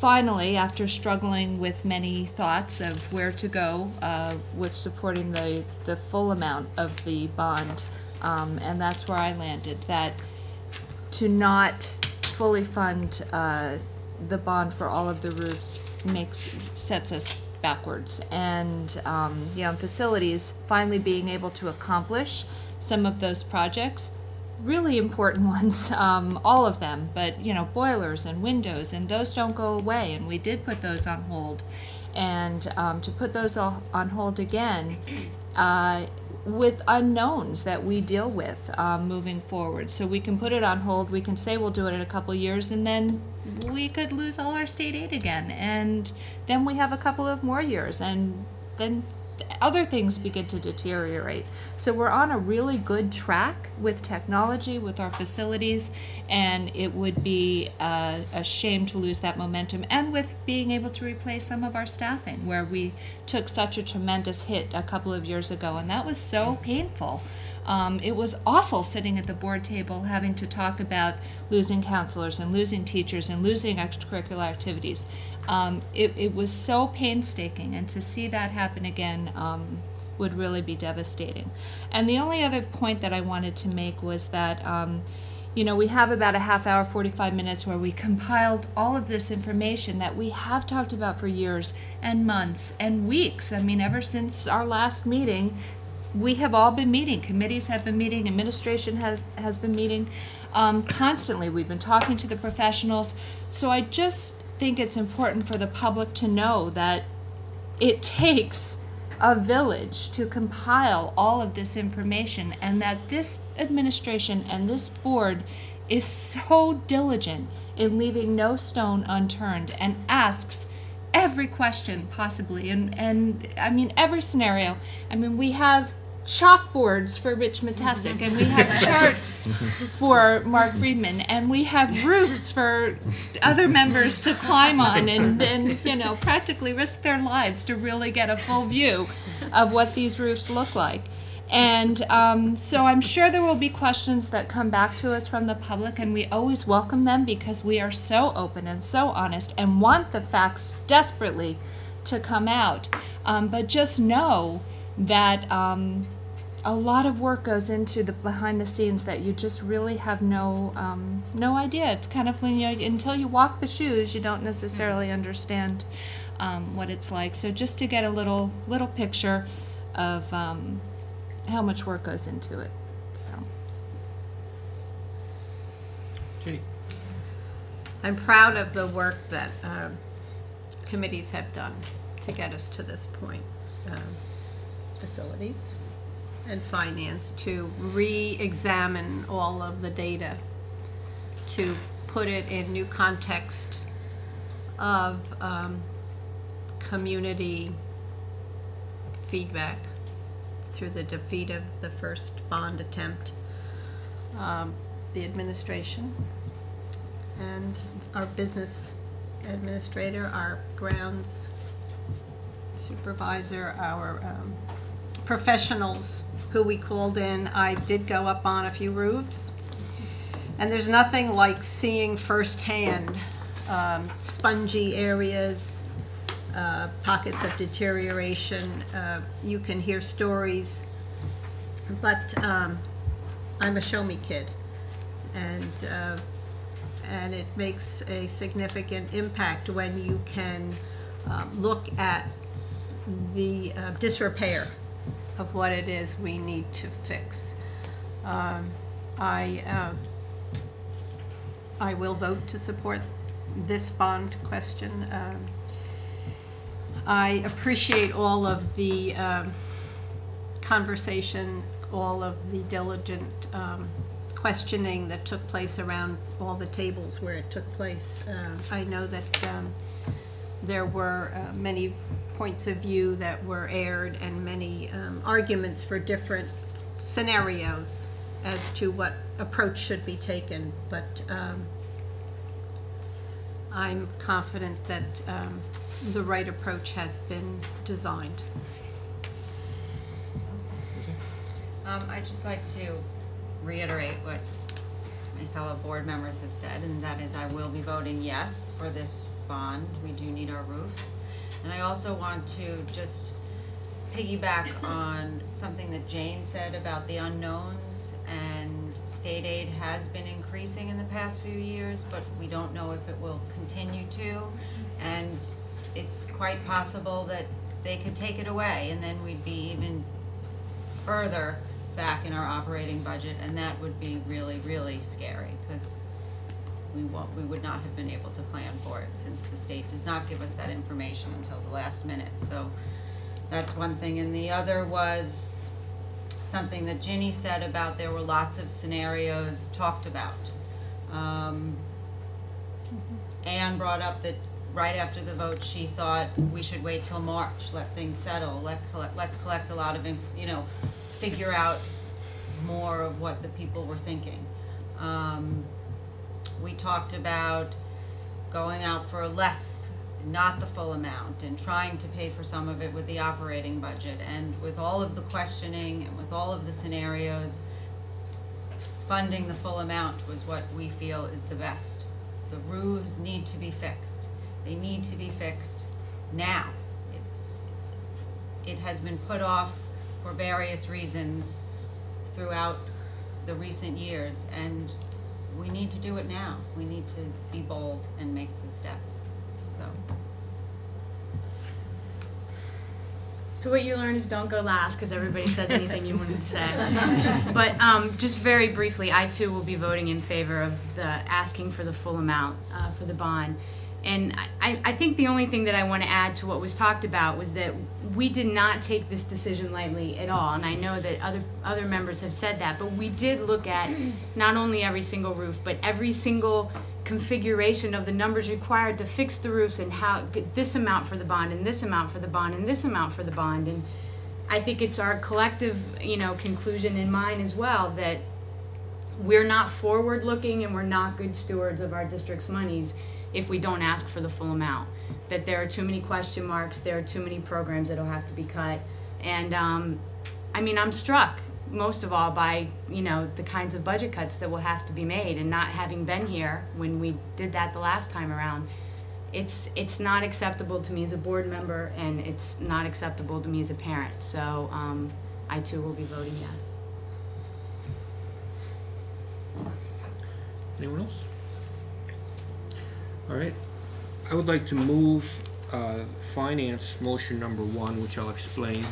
finally, after struggling with many thoughts of where to go uh, with supporting the, the full amount of the bond, um, and that's where I landed. That to not fully fund uh, the bond for all of the roofs makes sets us backwards. And um, you know, facilities finally being able to accomplish some of those projects really important ones, um, all of them, but you know, boilers and windows, and those don't go away, and we did put those on hold. And um, to put those on hold again, uh, with unknowns that we deal with um, moving forward. So we can put it on hold, we can say we'll do it in a couple years, and then we could lose all our state aid again. And then we have a couple of more years, and then other things begin to deteriorate. So we're on a really good track with technology, with our facilities, and it would be uh, a shame to lose that momentum. And with being able to replace some of our staffing, where we took such a tremendous hit a couple of years ago, and that was so painful. Um, it was awful sitting at the board table having to talk about losing counselors and losing teachers and losing extracurricular activities. Um, it, it was so painstaking, and to see that happen again um, would really be devastating. And the only other point that I wanted to make was that, um, you know, we have about a half hour, 45 minutes where we compiled all of this information that we have talked about for years and months and weeks. I mean, ever since our last meeting, we have all been meeting. Committees have been meeting, administration has, has been meeting um, constantly. We've been talking to the professionals. So I just think it's important for the public to know that it takes a village to compile all of this information and that this administration and this board is so diligent in leaving no stone unturned and asks every question possibly and and I mean every scenario. I mean we have chalkboards for Rich Mattesich, and we have charts for Mark Friedman, and we have roofs for other members to climb on and, and you know practically risk their lives to really get a full view of what these roofs look like. And um, so I'm sure there will be questions that come back to us from the public, and we always welcome them because we are so open and so honest and want the facts desperately to come out. Um, but just know that um, a lot of work goes into the behind the scenes that you just really have no um, no idea. It's kind of you know, until you walk the shoes, you don't necessarily understand um, what it's like. So just to get a little little picture of um, how much work goes into it. So Judy? I'm proud of the work that um, committees have done to get us to this point. Um, Facilities and finance to re-examine all of the data, to put it in new context of um, community feedback through the defeat of the first bond attempt. Um, the administration, and our business administrator, our grounds supervisor, our um, professionals who we called in. I did go up on a few roofs. And there's nothing like seeing firsthand um, spongy areas, uh, pockets of deterioration. Uh, You can hear stories, but um, I'm a show-me kid. And, uh, and it makes a significant impact when you can um, look at the uh, disrepair of what it is we need to fix. Um, I, uh, I will vote to support this bond question. Um, I appreciate all of the um, conversation, all of the diligent um, questioning that took place around all the tables where it took place. Uh, I know that there were uh, many points of view that were aired and many um, arguments for different scenarios as to what approach should be taken, but um, I'm confident that um, the right approach has been designed. Um, I'd just like to reiterate what my fellow board members have said, and that is I will be voting yes for this bond. We do need our roofs. And I also want to just piggyback on something that Jane said about the unknowns and state aid has been increasing in the past few years, but we don't know if it will continue to. And it's quite possible that they could take it away and then we'd be even further back in our operating budget, and that would be really, really scary, because we won't, we would not have been able to plan for it, since the state does not give us that information until the last minute, so that's one thing, and the other was something that Ginny said about there were lots of scenarios talked about. Um, Anne brought up that right after the vote, she thought we should wait till March, let things settle, let, collect- let's collect a lot of, inf- you know, figure out more of what the people were thinking. Um, we talked about going out for less, not the full amount, and trying to pay for some of it with the operating budget. And with all of the questioning and with all of the scenarios, funding the full amount was what we feel is the best. The roofs need to be fixed. They need to be fixed now. It's, it has been put off for various reasons throughout the recent years, and we need to do it now. We need to be bold and make the step, so. So what you learn is don't go last because everybody says anything you wanted to say. But um, just very briefly, I too will be voting in favor of the asking for the full amount uh, for the bond. And I, I think the only thing that I want to add to what was talked about was that we did not take this decision lightly at all. And I know that other other members have said that, but we did look at not only every single roof, but every single configuration of the numbers required to fix the roofs and how this amount for the bond and this amount for the bond and this amount for the bond. And I think it's our collective, you know, conclusion in mine as well that we're not forward looking and we're not good stewards of our district's monies if we don't ask for the full amount. That there are too many question marks, there are too many programs that'll have to be cut. And um, I mean, I'm struck most of all by, you know, the kinds of budget cuts that will have to be made and not having been here when we did that the last time around. It's, it's not acceptable to me as a board member and it's not acceptable to me as a parent. So um, I too will be voting yes. Anyone else? All right. I would like to move uh, finance motion number one, which I'll explain,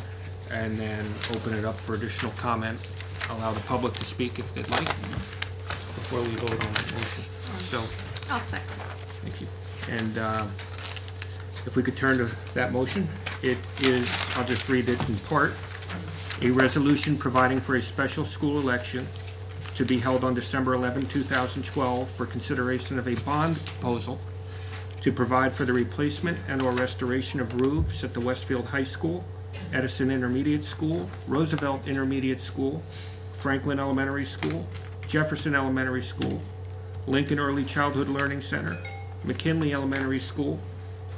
and then open it up for additional comment. Allow the public to speak if they'd like before we vote on the motion. So, I'll second. thank you. And uh, if we could turn to that motion, it is, I'll just read it in part. A resolution providing for a special school election to be held on December 11, 2012, for consideration of a bond proposal to provide for the replacement and/or restoration of roofs at the Westfield High School, Edison Intermediate School, Roosevelt Intermediate School, Franklin Elementary School, Jefferson Elementary School, Lincoln Early Childhood Learning Center, McKinley Elementary School,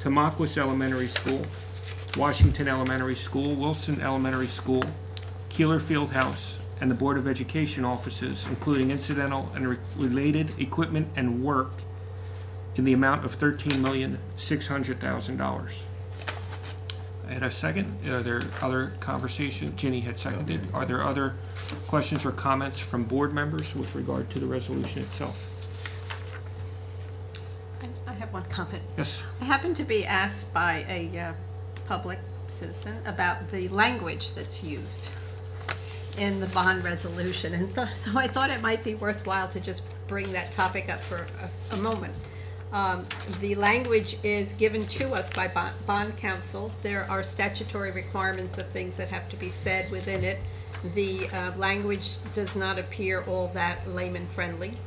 Tamaques Elementary School, Washington Elementary School, Wilson Elementary School, Kehler Field House, and the Board of Education offices, including incidental and re- related equipment and work in the amount of thirteen million, six hundred thousand dollars. I had a second. Are there other conversation? Ginny had seconded. Are there other questions or comments from board members with regard to the resolution itself? I- I have one comment. Yes? I happened to be asked by a uh, public citizen about the language that's used in the bond resolution, and th- so I thought it might be worthwhile to just bring that topic up for a- a moment. Um, The language is given to us by bond- counsel. There are statutory requirements of things that have to be said within it. The uh, language does not appear all that layman-friendly.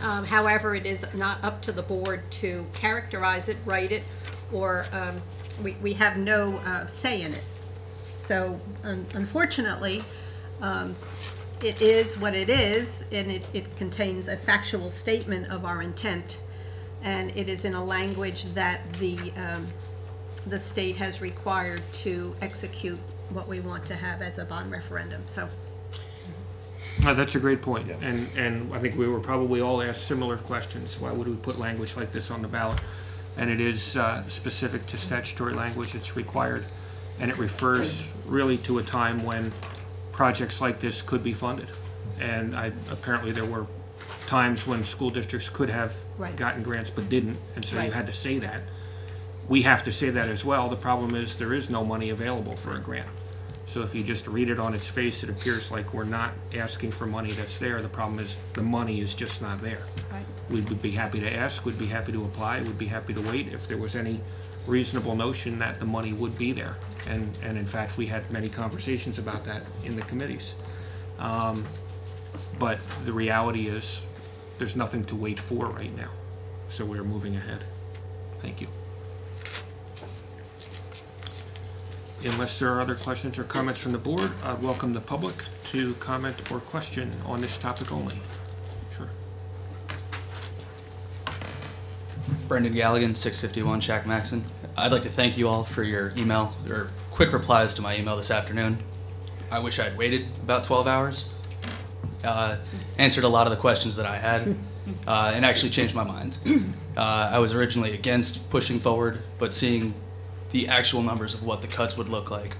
Um, However, it is not up to the board to characterize it, write it, or um, we we have no uh, say in it. So un- unfortunately, um, it is what it is, and it it contains a factual statement of our intent, and it is in a language that the um, the state has required to execute what we want to have as a bond referendum. So Uh, That's a great point, and, and I think we were probably all asked similar questions. Why would we put language like this on the ballot? And it is uh, specific to statutory language, it's required, and it refers really to a time when projects like this could be funded. And I, apparently there were times when school districts could have Right. gotten grants but didn't, and so you Right. had to say that. We have to say that as well. The problem is there is no money available for a grant. So if you just read it on its face, it appears like we're not asking for money that's there. The problem is the money is just not there. Right. We would be happy to ask, we'd be happy to apply, we'd be happy to wait if there was any reasonable notion that the money would be there. And, and in fact, we had many conversations about that in the committees. Um, But the reality is, there's nothing to wait for right now. So we're moving ahead. Thank you. Unless there are other questions or comments from the board, I'd welcome the public to comment or question on this topic only. Sure. Brendan Galligan, 651 Shackamaxon. I'd like to thank you all for your email or quick replies to my email this afternoon. I wish I'd waited about 12 hours. Uh, answered a lot of the questions that I had uh, and actually changed my mind. Uh, I was originally against pushing forward, but seeing the actual numbers of what the cuts would look like,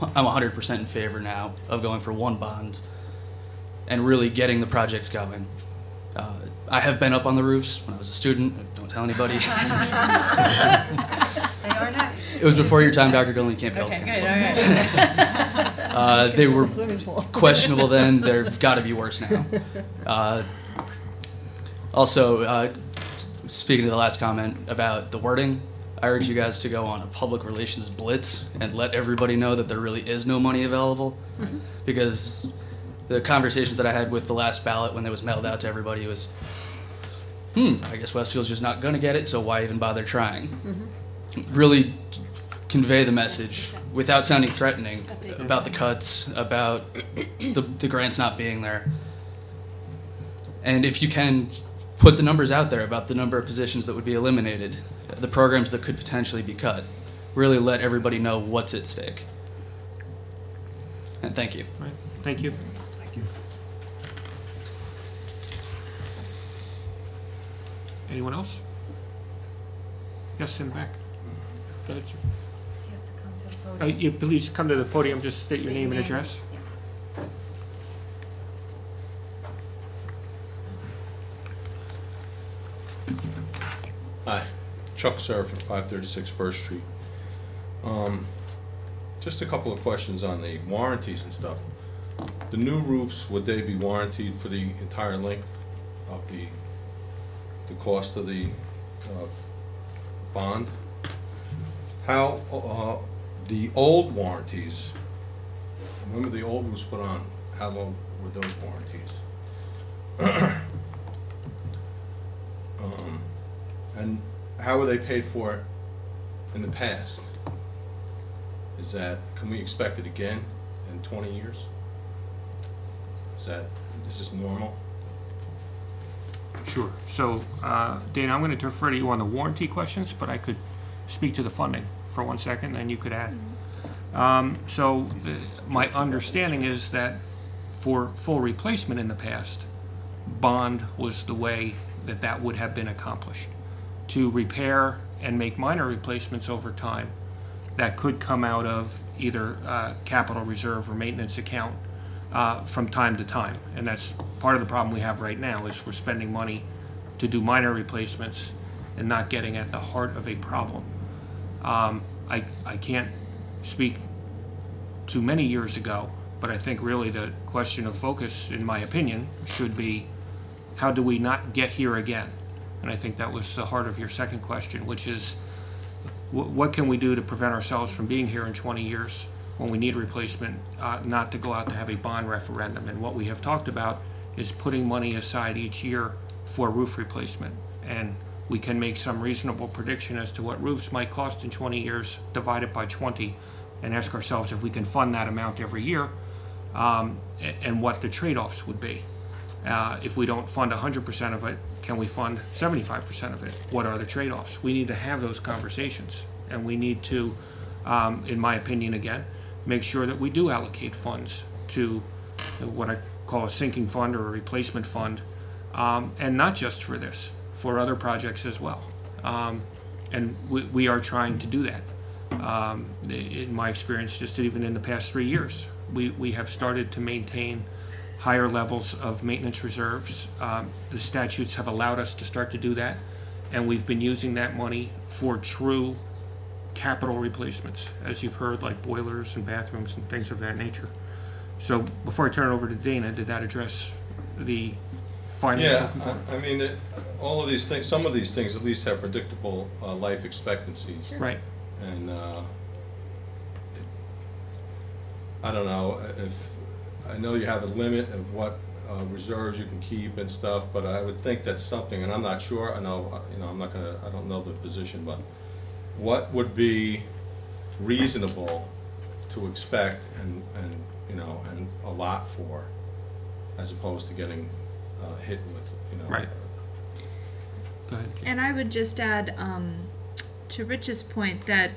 I'm 100% in favor now of going for one bond and really getting the projects going. Uh, I have been up on the roofs when I was a student. Don't tell anybody. They are not. it was before your time, Dr. Gillen. You can't build. Okay, good, all right. Uh, they were Swimming pool. questionable then. They've got to be worse now. Uh, also, uh, speaking to the last comment about the wording, I urge you guys to go on a public relations blitz and let everybody know that there really is no money available. Because the conversations that I had with the last ballot when it was mailed out to everybody was, hmm, I guess Westfield's just not going to get it, so why even bother trying? Really convey the message without sounding threatening about the cuts, about the, the grants not being there. And if you can, put the numbers out there about the number of positions that would be eliminated, the programs that could potentially be cut. Really let everybody know what's at stake. And thank you. All right, thank you. Thank you. Anyone else? Yes, in the back. Go ahead, sir. Uh, you please come to the podium, just state your name and address. Hi, Chuck Surf from 536 First Street. Um, Just a couple of questions on the warranties and stuff. The new roofs, would they be warranted for the entire length of the, the cost of the uh, bond? How, uh, the old warranties, remember the old was put on, how long were those warranties? Um, and how were they paid for in the past? Is that, can we expect it again in twenty years? Is that this is normal? Sure. So, uh, Dana, I'm going to defer to you on the warranty questions, but I could speak to the funding for one second, and you could add. Um, So, uh, my understanding is that for full replacement in the past, bond was the way that that would have been accomplished. To repair and make minor replacements over time, that could come out of either uh, capital reserve or maintenance account uh, from time to time. And that's part of the problem we have right now, is we're spending money to do minor replacements and not getting at the heart of a problem. Um, I, I can't speak to many years ago, but I think really the question of focus, in my opinion, should be how do we not get here again? And I think that was the heart of your second question, which is wh- what can we do to prevent ourselves from being here in 20 years when we need a replacement, uh, not to go out to have a bond referendum? And what we have talked about is putting money aside each year for roof replacement. And we can make some reasonable prediction as to what roofs might cost in 20 years, divided by 20, and ask ourselves if we can fund that amount every year, um, a- and what the trade-offs would be. Uh, If we don't fund 100% of it, can we fund 75% of it? What are the trade-offs? We need to have those conversations, and we need to, um, in my opinion again, make sure that we do allocate funds to what I call a sinking fund or a replacement fund, um, and not just for this, for other projects as well. Um, And we we are trying to do that. Um, In my experience, just even in the past three years, we we have started to maintain higher levels of maintenance reserves. Um, The statutes have allowed us to start to do that, and we've been using that money for true capital replacements, as you've heard, like boilers and bathrooms and things of that nature. So before I turn it over to Dana, did that address the financial Yeah, component? I, I mean, it- all of these things, some of these things at least have predictable, uh, life expectancies. Right. And, uh, it- I don't know, if, I know you have a limit of what, uh, reserves you can keep and stuff, but I would think that's something, and I'm not sure, I know, uh, you know, I'm not gonna, I don't know the position, but what would be reasonable to expect and, and, you know, and a lot for, as opposed to getting, uh, hit with, you know. Right. Go ahead. And I would just add um, to Rich's point that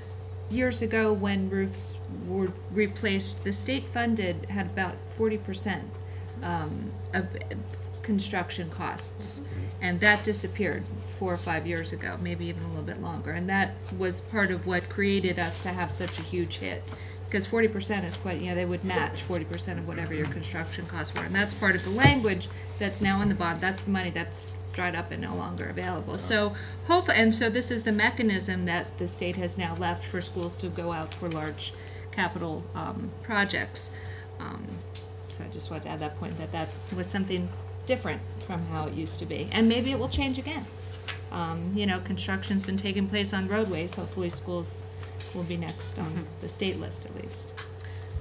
years ago, when roofs were replaced, the state funded had about forty percent um, of construction costs, and that disappeared four or five years ago, maybe even a little bit longer. And that was part of what created us to have such a huge hit. Because forty percent is quite, you know, they would match forty percent of whatever your construction costs were. And that's part of the language that's now in the bond. That's the money that's dried up and no longer available. So hopefully, and so this is the mechanism that the state has now left for schools to go out for large capital um, projects. Um, so I just wanted to add that point, that that was something different from how it used to be. And maybe it will change again. Um, you know, construction's been taking place on roadways. Hopefully, schools will be next on the state list at least.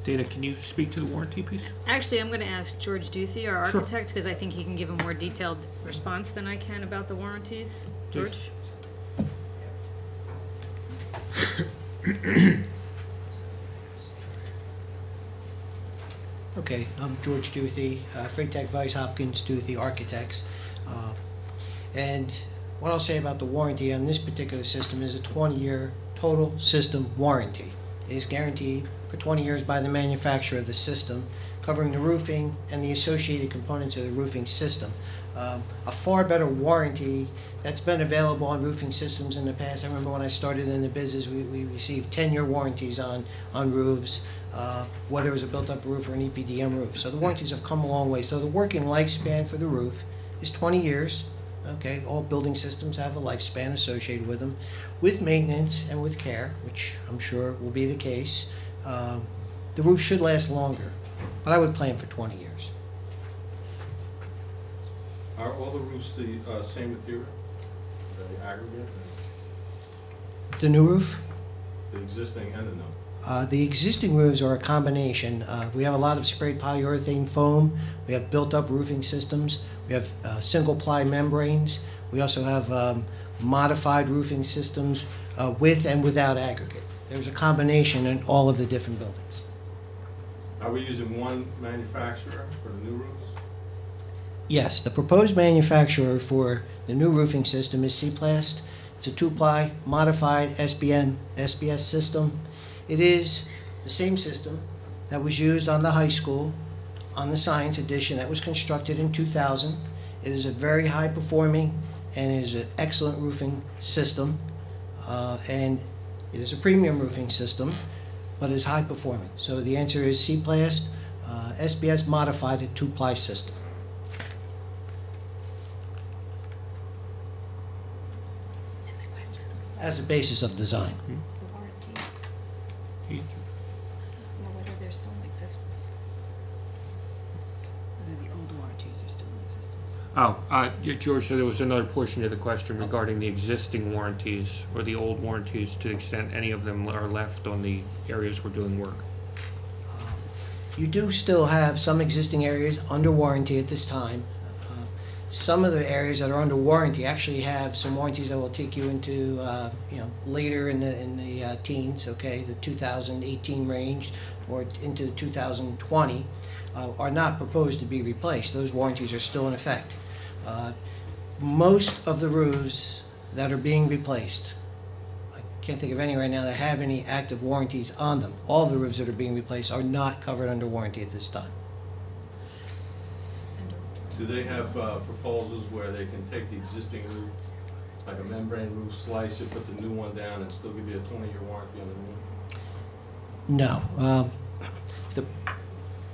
Dana, can you speak to the warranty piece? Actually, I'm going to ask George Duthie, our Sure. architect, because I think he can give a more detailed response than I can about the warranties. George? Okay, I'm George Duthie, uh, Fraytak Veisz Hopkins Duthie Architects. Uh, And what I'll say about the warranty on this particular system is a 20-year total system warranty. It is guaranteed for 20 years by the manufacturer of the system, covering the roofing and the associated components of the roofing system. Um, A far better warranty that's been available on roofing systems in the past. I remember when I started in the business, we, we received 10-year warranties on, on roofs, uh, whether it was a built-up roof or an EPDM roof. So the warranties have come a long way. So the working lifespan for the roof is 20 years. Okay, all building systems have a lifespan associated with them. With maintenance and with care, which I'm sure will be the case, um, the roof should last longer. But I would plan for 20 years. Are all the roofs the, uh, same material? The aggregate, The new roof? the existing and the new? Uh, The existing roofs are a combination. Uh, We have a lot of sprayed polyurethane foam, we have built-up roofing systems, we have uh, single-ply membranes, we also have um, modified roofing systems uh, with and without aggregate. There's a combination in all of the different buildings. Are we using one manufacturer for the new roofs? Yes, the proposed manufacturer for the new roofing system is Siplast. It's a two-ply modified SBN, SBS system. It is the same system that was used on the high school, on the science edition that was constructed in 2000. It is a very high-performing and is an excellent roofing system. Uh, and it is a premium roofing system, but is high-performing. So the answer is Siplast, uh, SBS modified a two-ply system. as a basis of design. The warranties, you know, whether they're still in existence. Whether the old warranties are still in existence. Oh, uh, George, so there was another portion of the question regarding the existing warranties or the old warranties to the extent any of them are left on the areas we're doing work. You do still have some existing areas under warranty at this time. Uh, Some of the areas that are under warranty actually have some warranties that will take you into, uh, you know, later in the, in the uh, teens, okay, the 2018 range or into 2020, uh, are not proposed to be replaced. Those warranties are still in effect. Uh, Most of the roofs that are being replaced, I can't think of any right now that have any active warranties on them. All the roofs that are being replaced are not covered under warranty at this time. Do they have uh, proposals where they can take the existing roof, like a membrane roof, slice it, put the new one down, and still give you a twenty-year warranty on the new one? No. Um, The,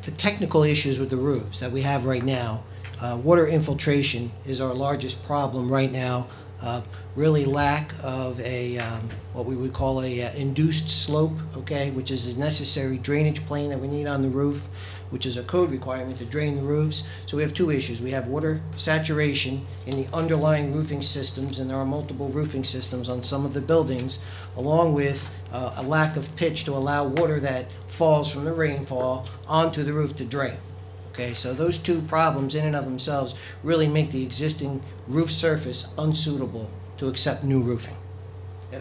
the technical issues with the roofs that we have right now, uh, water infiltration is our largest problem right now. Uh, Really lack of a, um, what we would call a uh, induced slope, okay, which is a necessary drainage plane that we need on the roof, which is a code requirement to drain the roofs. So we have two issues. We have water saturation in the underlying roofing systems, and there are multiple roofing systems on some of the buildings, along with uh, a lack of pitch to allow water that falls from the rainfall onto the roof to drain. Okay, so those two problems in and of themselves really make the existing roof surface unsuitable to accept new roofing.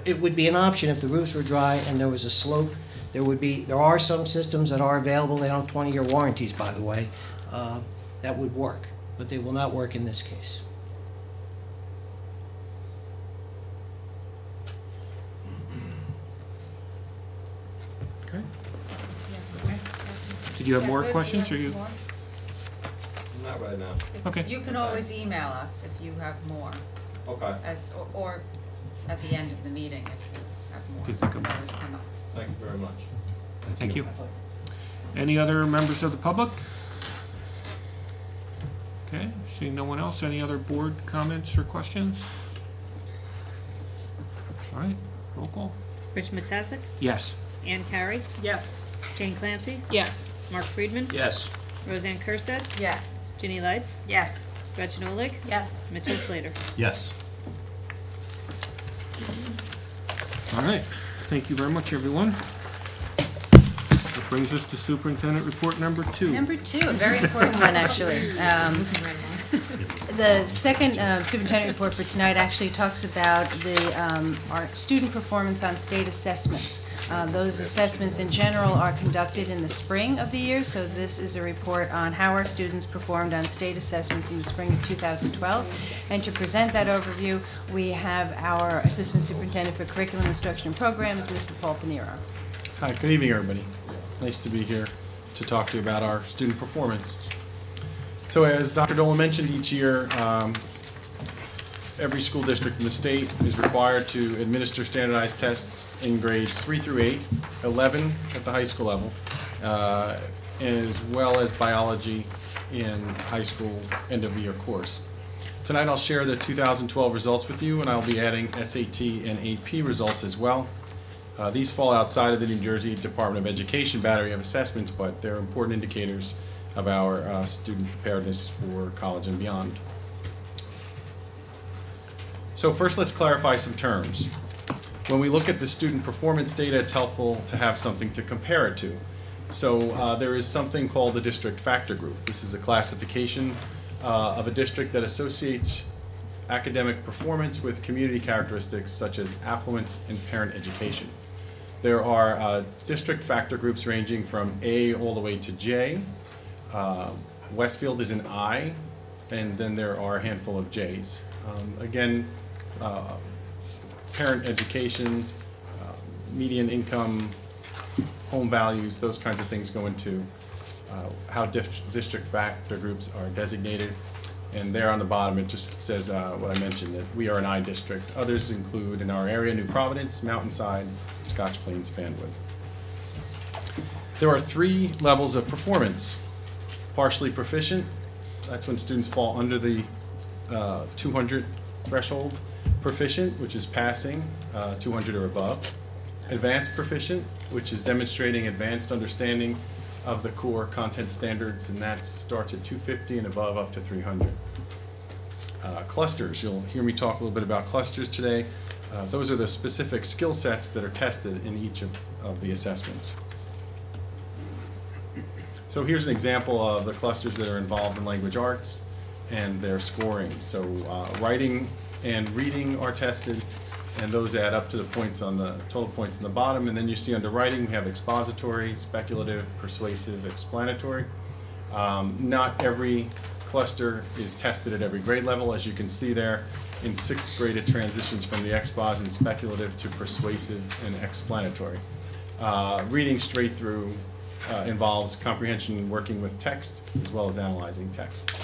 It would be an option if the roofs were dry and there was a slope. There would be, there are some systems that are available, they don't have 20-year warranties, by the way, uh, that would work, but they will not work in this case. Okay. Did you have more questions, or you? Not right now. Okay. You can always email us if you have more, Okay, as, or- or at the end of the meeting if you have more. If you think of- Those come up. thank you very much. Thank you. Any other members of the public? Okay, seeing no one else, any other board comments or questions? All right, roll call. Rich Mattesich, Yes. Ann Carey, Yes. Jane Clancy, Yes. Mark Friedman, Yes. Roseanne Kurstedt, Yes. Ginny Lights, Yes. Gretchen Ohlig, Yes. Mitchell Slater. Yes. All right, thank you very much, everyone. That brings us to superintendent report number two. Number two, a very important one, actually. Um, The second um, superintendent report for tonight actually talks about the, um, our student performance on state assessments. Uh, Those assessments in general are conducted in the spring of the year, so this is a report on how our students performed on state assessments in the spring of 2012. And to present that overview, we have our Assistant Superintendent for Curriculum Instruction and Programs, Mr. Paul Panero. Hi, good evening, everybody. Nice to be here to talk to you about our student performance. So as Dr. Dolan mentioned, each year, um, every school district in the state is required to administer standardized tests in grades three through eight, 11 at the high school level, uh, as well as biology in high school end-of-year course. Tonight, I'll share the 2012 results with you, and I'll be adding SAT and AP results as well. Uh, These fall outside of the New Jersey Department of Education battery of assessments, but they're important indicators of our uh, student preparedness for college and beyond. So first, let's clarify some terms. When we look at the student performance data, it's helpful to have something to compare it to. So uh, there is something called the district factor group. This is a classification uh, of a district that associates academic performance with community characteristics such as affluence and parent education. There are uh, district factor groups ranging from A all the way to J. Uh, Westfield is an I, and then there are a handful of Js. Um, Again, uh, parent education, uh, median income, home values, those kinds of things go into uh, how dif- district factor groups are designated. And there on the bottom, it just says uh, what I mentioned, that we are an I district. Others include in our area, New Providence, Mountainside, Scotch Plains, Fanwood. There are three levels of performance. Partially proficient, that's when students fall under the uh, 200 threshold. Proficient, which is passing, uh, 200 or above. Advanced proficient, which is demonstrating advanced understanding of the core content standards, and that starts at 250 and above up to 300. Uh, Clusters, you'll hear me talk a little bit about clusters today. Uh, Those are the specific skill sets that are tested in each of of the assessments. So here's an example of the clusters that are involved in language arts and their scoring. So uh, writing and reading are tested, and those add up to the points on the, total points on the bottom. And then you see under writing, we have expository, speculative, persuasive, explanatory. Um, Not every cluster is tested at every grade level, as you can see there. In sixth grade, it transitions from the expos and speculative to persuasive and explanatory. Uh, Reading straight through uh, involves comprehension and working with text as well as analyzing text.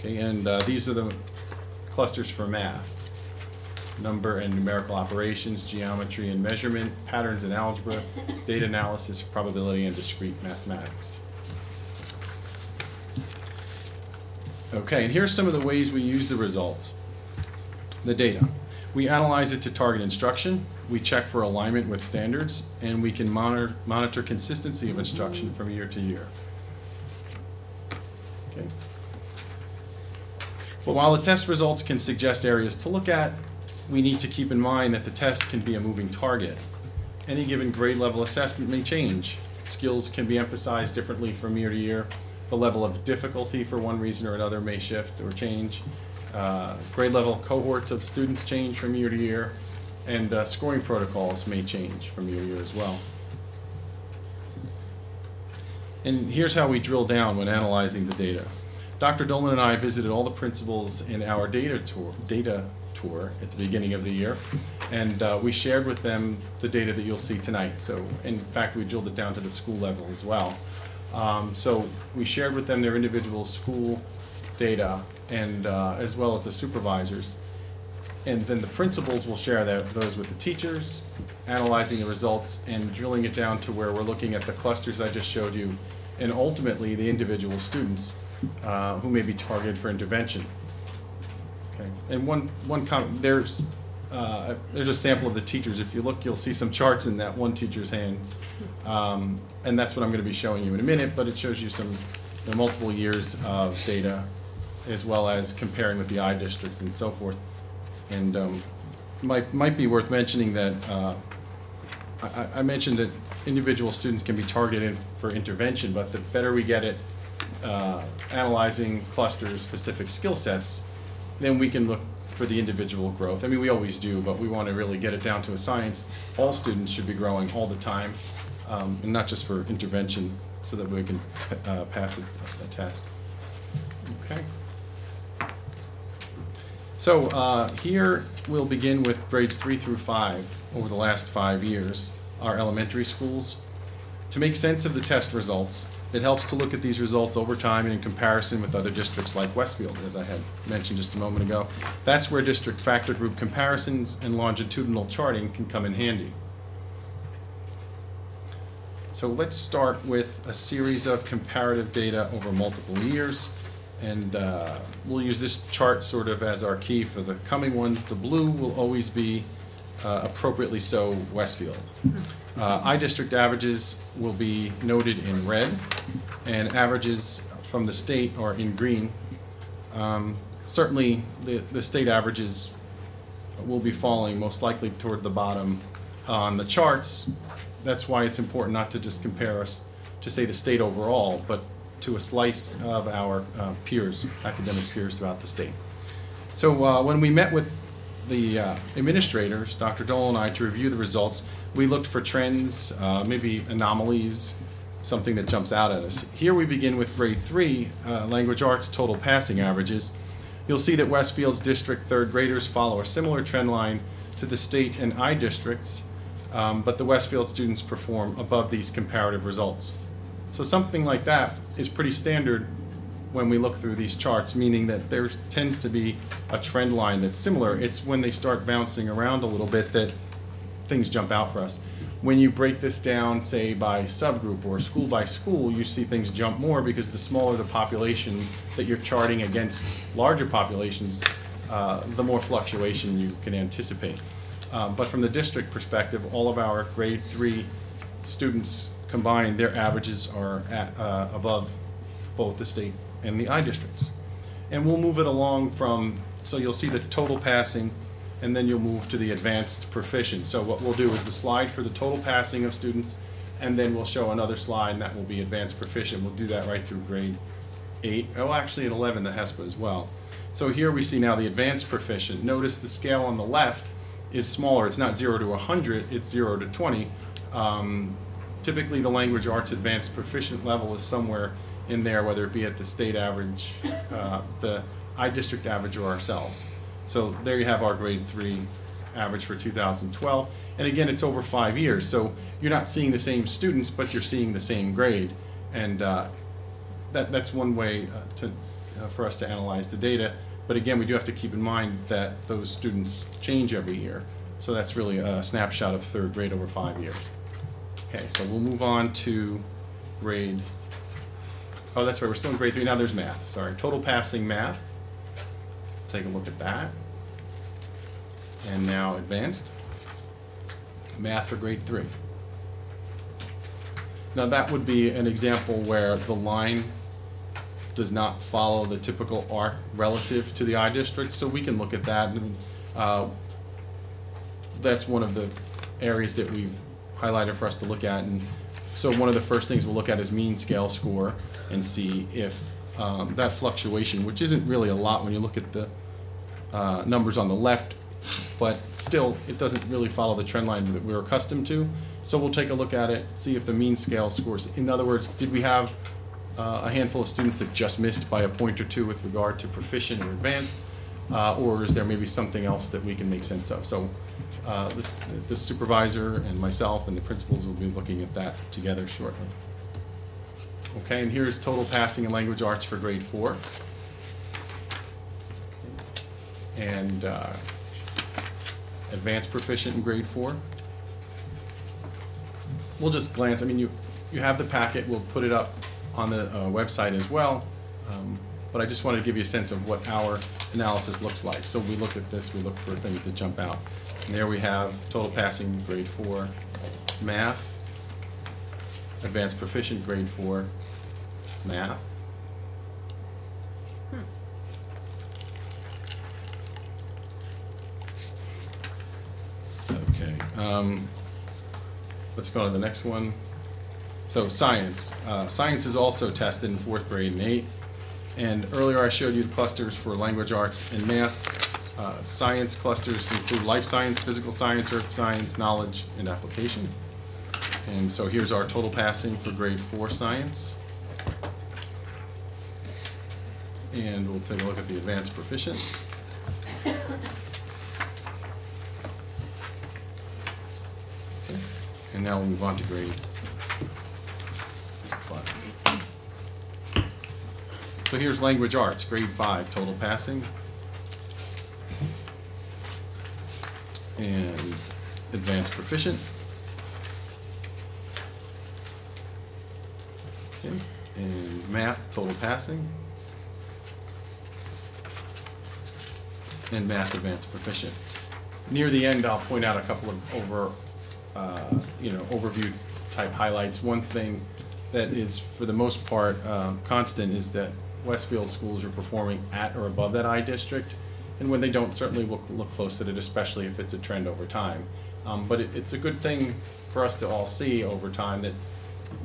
Okay, and uh, these are the clusters for math. Number and numerical operations, geometry and measurement, patterns and algebra, data analysis, probability, and discrete mathematics. Okay, and here's some of the ways we use the results. The data. We analyze it to target instruction, we check for alignment with standards, and we can monitor, monitor consistency of instruction from year to year. Okay. But while the test results can suggest areas to look at, we need to keep in mind that the test can be a moving target. Any given grade level assessment may change. Skills can be emphasized differently from year to year. The level of difficulty for one reason or another may shift or change. Uh, grade level cohorts of students change from year to year, and uh, scoring protocols may change from year to year as well. And here's how we drill down when analyzing the data. Dr. Dolan and I visited all the principals in our data tour, data tour at the beginning of the year, and uh, we shared with them the data that you'll see tonight. So, in fact, we drilled it down to the school level as well. Um, so, we shared with them their individual school data, and uh, as well as the supervisors. And then the principals will share that, those with the teachers, analyzing the results and drilling it down to where we're looking at the clusters I just showed you, and ultimately the individual students uh, who may be targeted for intervention. Okay, and one, one comment, there's, uh, there's a sample of the teachers. If you look, you'll see some charts in that one teacher's hands. Um, and that's what I'm gonna be showing you in a minute, but it shows you some, the multiple years of data as well as comparing with the I districts and so forth. And um, might, might be worth mentioning that, uh, I, I mentioned that individual students can be targeted for intervention, but the better we get at uh, analyzing clusters, specific skill sets, then we can look for the individual growth. I mean, we always do, but we want to really get it down to a science. All students should be growing all the time, um, and not just for intervention, so that we can uh, pass a, a test. Okay. So uh, here we'll begin with grades three through five over the last five years, our elementary schools. To make sense of the test results, it helps to look at these results over time and in comparison with other districts like Westfield, as I had mentioned just a moment ago. That's where district factor group comparisons and longitudinal charting can come in handy. So let's start with a series of comparative data over multiple years. And uh, we'll use this chart sort of as our key for the coming ones. The blue will always be uh, appropriately so Westfield. Uh, I-district averages will be noted in red, and averages from the state are in green. Um, Certainly, the, the state averages will be falling most likely toward the bottom on the charts. That's why it's important not to just compare us to, say, the state overall, but to a slice of our uh, peers, academic peers throughout the state. So uh, when we met with the uh, administrators, Dr. Dolan and I, to review the results, we looked for trends, uh, maybe anomalies, something that jumps out at us. Here we begin with grade three, uh, language arts total passing averages. You'll see that Westfield's district third graders follow a similar trend line to the state and I districts, um, but the Westfield students perform above these comparative results. So something like that is pretty standard when we look through these charts, meaning that there tends to be a trend line that's similar. It's when they start bouncing around a little bit that things jump out for us. When you break this down, say by subgroup or school by school, you see things jump more because the smaller the population that you're charting against larger populations, uh, the more fluctuation you can anticipate. Um, but from the district perspective, all of our grade three students combined, their averages are at, uh, above both the state and the I districts. And we'll move it along from, so you'll see the total passing, and then you'll move to the advanced proficient. So what we'll do is the slide for the total passing of students, and then we'll show another slide, and that will be advanced proficient. We'll do that right through grade 8, oh actually at 11, the HSPA as well. So here we see now the advanced proficient. Notice the scale on the left is smaller. It's not 0 to 100, it's 0 to 20. Um, typically, the language arts advanced proficient level is somewhere in there, whether it be at the state average, uh, the I district average, or ourselves. So there you have our grade three average for 2012. And again, it's over five years, so you're not seeing the same students, but you're seeing the same grade. And uh, that, that's one way uh, to, uh, for us to analyze the data. But again, we do have to keep in mind that those students change every year. So that's really a snapshot of third grade over five years. Okay, so we'll move on to grade, oh, that's right, we're still in grade three. Now there's math, sorry. Total passing math. Take a look at that. And now advanced. Math for grade three. Now that would be an example where the line does not follow the typical arc relative to the I district, so we can look at that. and, uh, That's one of the areas that we've highlighted for us to look at, and so one of the first things we'll look at is mean scale score and see if um, that fluctuation, which isn't really a lot when you look at the uh, numbers on the left, but still, it doesn't really follow the trend line that we're accustomed to. So we'll take a look at it, see if the mean scale scores, in other words, did we have uh, a handful of students that just missed by a point or two with regard to proficient or advanced, uh, or is there maybe something else that we can make sense of? So uh, this, the supervisor and myself and the principals will be looking at that together shortly. Okay, and here's total passing in language arts for grade four. And uh, advanced proficient in grade four. We'll just glance, I mean, you, you have the packet, we'll put it up on the uh, website as well. Um, But I just wanted to give you a sense of what our analysis looks like. So we look at this, we look for things that jump out. And there we have total passing grade four, math, advanced proficient grade four, math. Okay, um, let's go on to the next one. So science, uh, science is also tested in fourth grade and eight. And earlier I showed you the clusters for language arts and math. Uh, science clusters include life science, physical science, earth science, knowledge, and application. And so here's our total passing for grade four science. And we'll take a look at the advanced proficient. Okay, And now we'll move on to grade five. So here's language arts, grade five, total passing. And advanced proficient. Okay, and math, total passing. And math advanced proficient. Near the end, I'll point out a couple of over, uh, you know, overview type highlights. One thing that is, for the most part, um, constant is that Westfield schools are performing at or above that I district. And when they don't, certainly we'll look close at it, especially if it's a trend over time. Um, but it, it's a good thing for us to all see over time that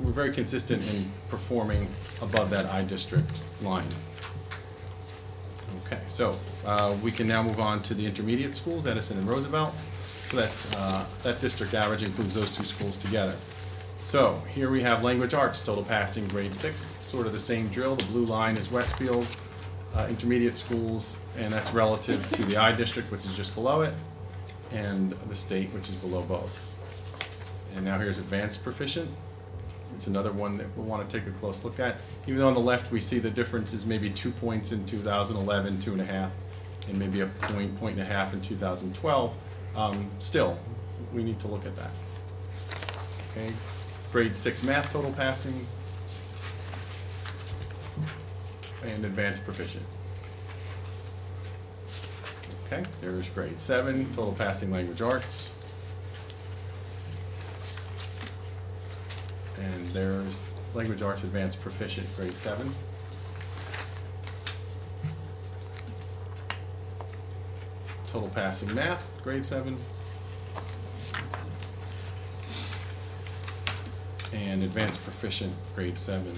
we're very consistent in performing above that I district line. Okay, so uh, we can now move on to the intermediate schools, Edison and Roosevelt. So that's, uh, that district average includes those two schools together. So here we have language arts, total passing grade six, sort of the same drill. The blue line is Westfield uh, Intermediate Schools, and that's relative to the I district, which is just below it, and the state, which is below both. And now here's advanced proficient. It's another one that we'll want to take a close look at. Even though on the left, we see the difference is maybe two points in 2011, two and a half, and maybe a point, point and a half in 2012, um, still, we need to look at that. Okay, grade six math total passing, and advanced proficient. Okay, there's grade seven, total passing language arts. And there's language arts advanced proficient, grade seven. Total passing math, grade seven. And advanced proficient, grade seven,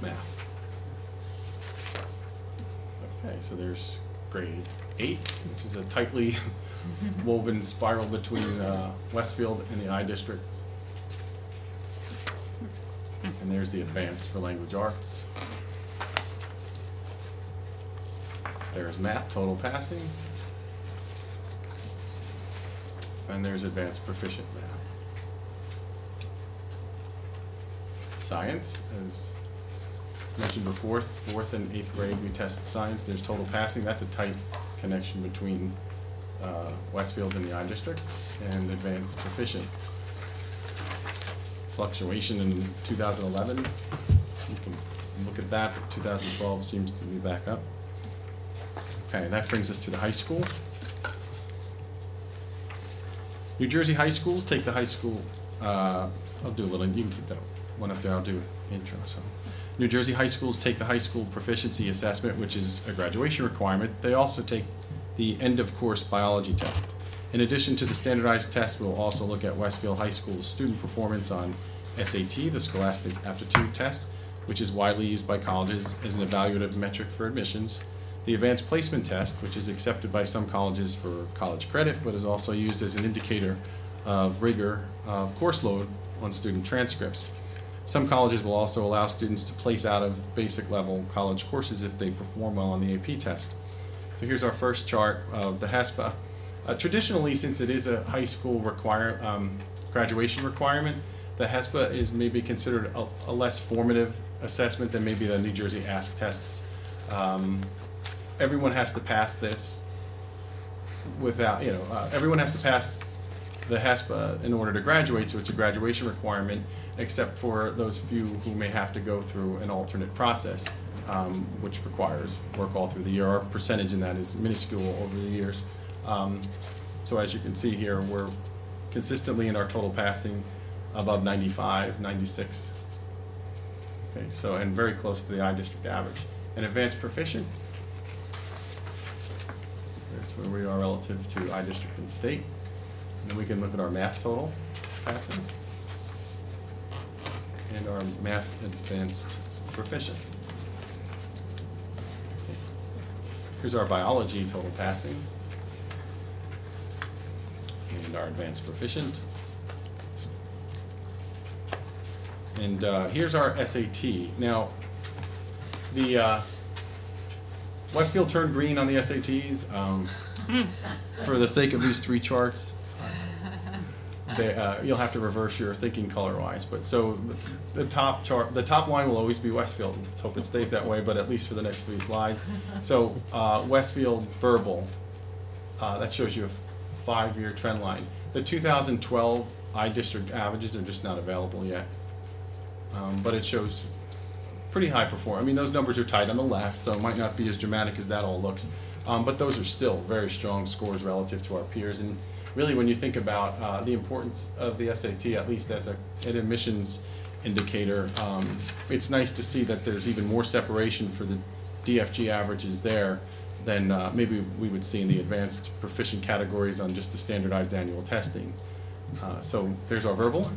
math. Okay, so there's grade eight, which is a tightly woven spiral between uh, Westfield and the I districts. And there's the advanced for language arts. There's math, total passing. And there's advanced proficient math. Science, as mentioned before, fourth and eighth grade, we test science, there's total passing, that's a tight connection between uh, Westfield and the I districts, and advanced proficient. Fluctuation in 2011, you can look at that, but 2012 seems to be back up. Okay, that brings us to the high school. New Jersey high schools take the high school, uh, I'll do a little, you can keep that one up there, I'll do intro, so. New Jersey high schools take the high school proficiency assessment, which is a graduation requirement. They also take the end-of-course biology test. In addition to the standardized test, we'll also look at Westfield High School's student performance on SAT, the Scholastic Aptitude Test, which is widely used by colleges as an evaluative metric for admissions. The Advanced Placement Test, which is accepted by some colleges for college credit, but is also used as an indicator of rigor of course load on student transcripts. Some colleges will also allow students to place out of basic level college courses if they perform well on the AP test. So here's our first chart of the HSPA. Uh, traditionally, since it is a high school require, um, graduation requirement, the HSPA is maybe considered a, a less formative assessment than maybe the New Jersey ASK tests. Um, everyone has to pass this without, you know, uh, everyone has to pass the HSPA in order to graduate, so it's a graduation requirement, except for those few who may have to go through an alternate process, um, which requires work all through the year. Our percentage in that is minuscule over the years. Um, so as you can see here, we're consistently in our total passing above 95, 96. Okay, so, and very close to the I district average. And advanced proficient, that's where we are relative to I district and state. And then we can look at our math total passing and our math advanced proficient. Here's our biology total passing and our advanced proficient. And uh, here's our SAT. Now, the uh, Westfield turned green on the SATs. Um, for the sake of these three charts, they, uh, you'll have to reverse your thinking color-wise. But so the, the top chart, the top line will always be Westfield. Let's hope it stays that way. But at least for the next three slides. So uh, Westfield verbal, uh, that shows you a five-year trend line. The 2012 I district averages are just not available yet. Um, but it shows pretty high perform. I mean, those numbers are tight on the left, so it might not be as dramatic as that all looks. Um, but those are still very strong scores relative to our peers. And really, when you think about uh, the importance of the SAT, at least as a, an admissions indicator, um, it's nice to see that there's even more separation for the DFG averages there than uh, maybe we would see in the advanced proficient categories on just the standardized annual testing. Uh, so there's our verbal.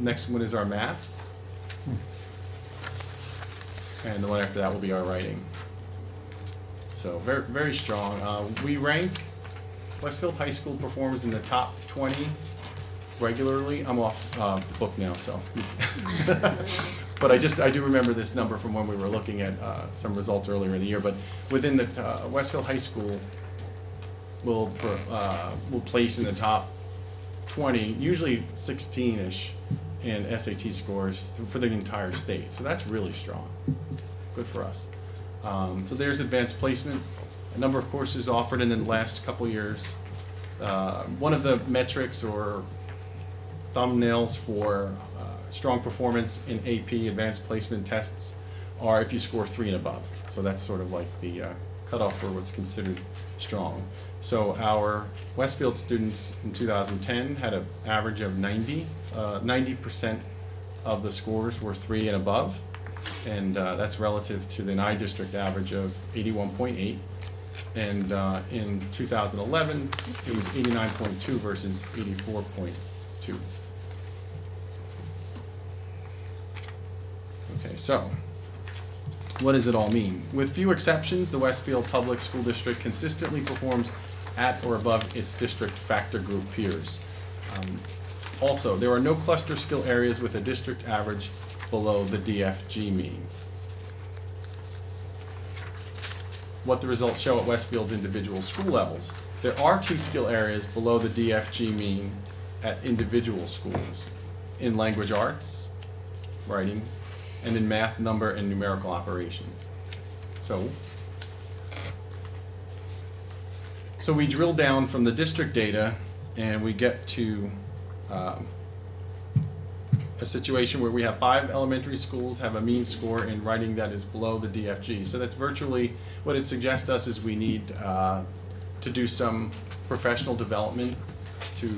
Next one is our math. And the one after that will be our writing. So very, very strong. Uh, we rank Westfield High School performs in the top 20 regularly. I'm off uh, book now, so. But I just, I do remember this number from when we were looking at uh, some results earlier in the year. But within the, uh, Westfield High School will, uh, will place in the top 20, usually 16-ish in SAT scores for the entire state. So that's really strong. Good for us. Um, So there's advanced placement, a number of courses offered in the last couple years. Uh, One of the metrics or thumbnails for uh, strong performance in AP advanced placement tests are if you score three and above. So that's sort of like the uh, cutoff for what's considered strong. So our Westfield students in 2010 had an average of 90. Uh, 90% of the scores were three and above, and uh, that's relative to the NI district average of 81.8. And uh, in 2011, it was 89.2 versus 84.2. Okay, so, what does it all mean? With few exceptions, the Westfield Public School District consistently performs at or above its district factor group peers. Um, Also, there are no cluster skill areas with a district average below the DFG mean. What the results show at Westfield's individual school levels. There are two skill areas below the DFG mean at individual schools. In language arts, writing, and in math, number, and numerical operations. So, so we drill down from the district data and we get to um, a situation where we have five elementary schools have a mean score in writing that is below the DFG. So that's virtually, what it suggests us is we need uh, to do some professional development to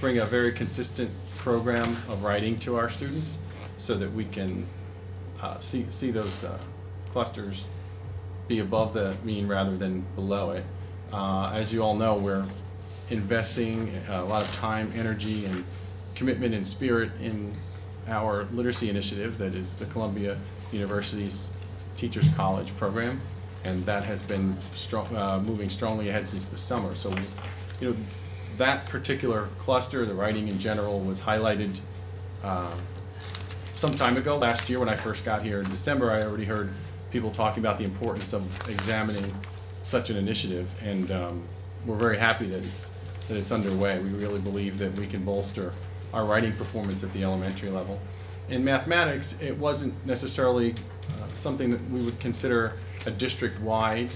bring a very consistent program of writing to our students so that we can uh, see, see those uh, clusters be above the mean rather than below it. Uh, As you all know, we're investing a lot of time, energy, and commitment and spirit in our literacy initiative that is the Columbia University's Teachers College program. And that has been strong, uh, moving strongly ahead since the summer. So, you know, that particular cluster, the writing in general, was highlighted uh, some time ago, last year when I first got here in December, I already heard people talking about the importance of examining such an initiative, and um, we're very happy that it's, that it's underway. We really believe that we can bolster our writing performance at the elementary level. In mathematics, it wasn't necessarily uh, something that we would consider a district-wide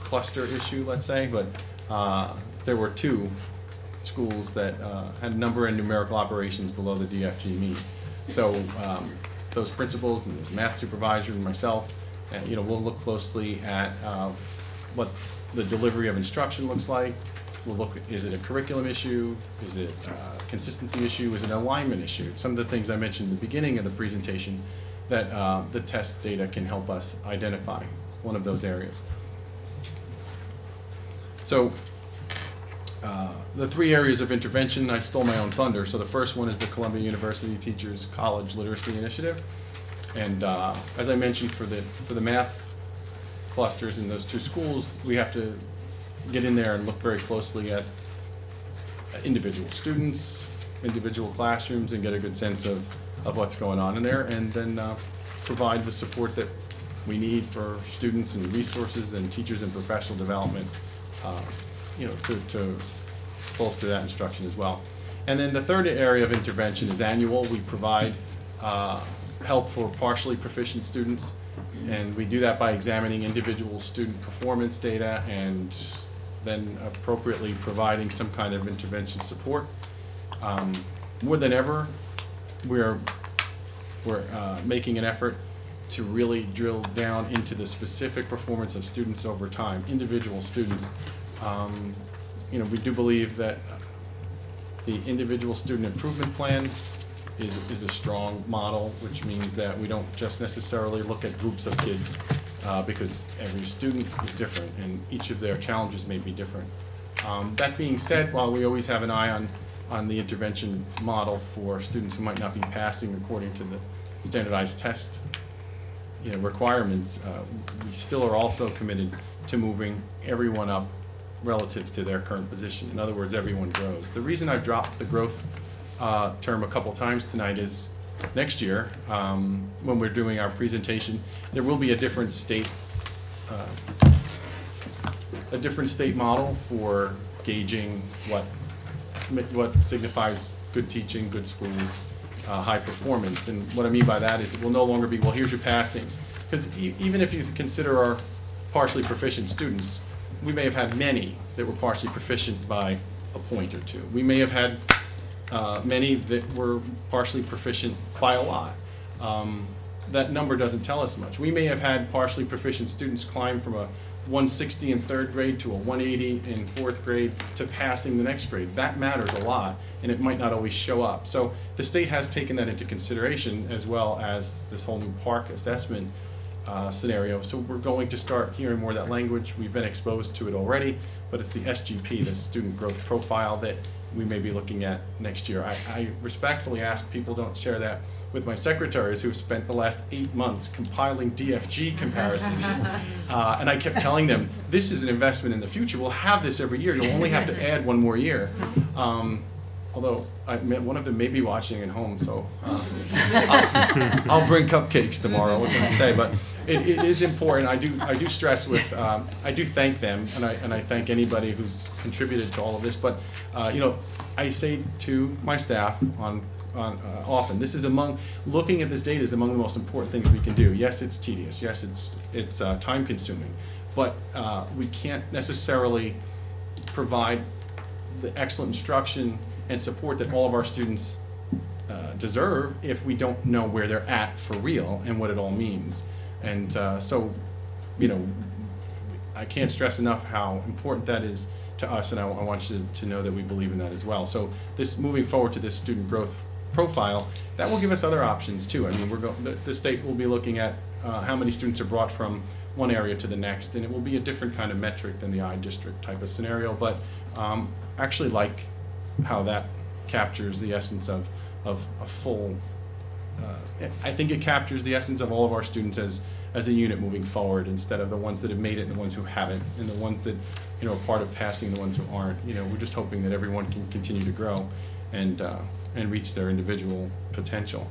cluster issue, let's say, but uh, there were two schools that uh, had number and numerical operations below the DFG mean. So um, those principals and those math supervisor and myself, uh, you know, we'll look closely at uh, what the delivery of instruction looks like. We'll look, is it a curriculum issue? Is it a consistency issue? Is it an alignment issue? Some of the things I mentioned at the beginning of the presentation that uh, the test data can help us identify one of those areas. So uh, the three areas of intervention, I stole my own thunder. So the first one is the Columbia University Teachers College Literacy Initiative. And uh, as I mentioned, for the, for the math clusters in those two schools, we have to get in there and look very closely at individual students, individual classrooms, and get a good sense of, of what's going on in there, and then uh, provide the support that we need for students and resources and teachers and professional development, uh, you know, to, to bolster that instruction as well. And then the third area of intervention is annual. We provide uh, help for partially proficient students, and we do that by examining individual student performance data and then appropriately providing some kind of intervention support. Um, More than ever, we're, we're uh, making an effort to really drill down into the specific performance of students over time, individual students. Um, You know, we do believe that the individual student improvement plan is, is a strong model, which means that we don't just necessarily look at groups of kids, uh, because every student is different, and each of their challenges may be different. Um, that being said, while we always have an eye on, on the intervention model for students who might not be passing according to the standardized test, you know, requirements, uh, we still are also committed to moving everyone up relative to their current position. In other words, everyone grows. The reason I've dropped the growth uh, term a couple times tonight is next year, um, when we're doing our presentation, there will be a different state, uh, a different state model for gauging what, what signifies good teaching, good schools, uh, high performance. And what I mean by that is it will no longer be, well, here's your passing. Because even if you consider our partially proficient students, we may have had many that were partially proficient by a point or two. We may have had uh, many that were partially proficient by a lot. Um, that number doesn't tell us much. We may have had partially proficient students climb from a 160 in third grade to a 180 in fourth grade to passing the next grade. That matters a lot, and it might not always show up. So the state has taken that into consideration as well as this whole new PARCC assessment uh, scenario. So we're going to start hearing more of that language. We've been exposed to it already, but it's the SGP, the student growth profile, that we may be looking at next year. I, I respectfully ask people don't share that with my secretaries who've spent the last eight months compiling DFG comparisons. Uh, and I kept telling them, this is an investment in the future. We'll have this every year. You'll only have to add one more year. Um, although I, one of them may be watching at home, so uh, I'll, I'll bring cupcakes tomorrow. What can I say? But it, it is important. I do I do stress with um, I do thank them, and I and I thank anybody who's contributed to all of this. But uh, you know, I say to my staff on. On, uh, often, this is among looking at this data is among the most important things we can do. Yes, it's tedious. Yes, it's it's uh, time consuming, but uh, we can't necessarily provide the excellent instruction and support that all of our students uh, deserve if we don't know where they're at for real and what it all means. And uh, so, you know, I can't stress enough how important that is to us, and I, I want you to, to know that we believe in that as well. So, this moving forward to this student growth profile, that will give us other options too. I mean, we're going, the, the state will be looking at uh, how many students are brought from one area to the next, and it will be a different kind of metric than the I district type of scenario. But um, actually, like how that captures the essence of of a full. Uh, I think it captures the essence of all of our students as as a unit moving forward, instead of the ones that have made it and the ones who haven't, and the ones that you know are part of passing, and the ones who aren't. You know, we're just hoping that everyone can continue to grow, and uh, and reach their individual potential.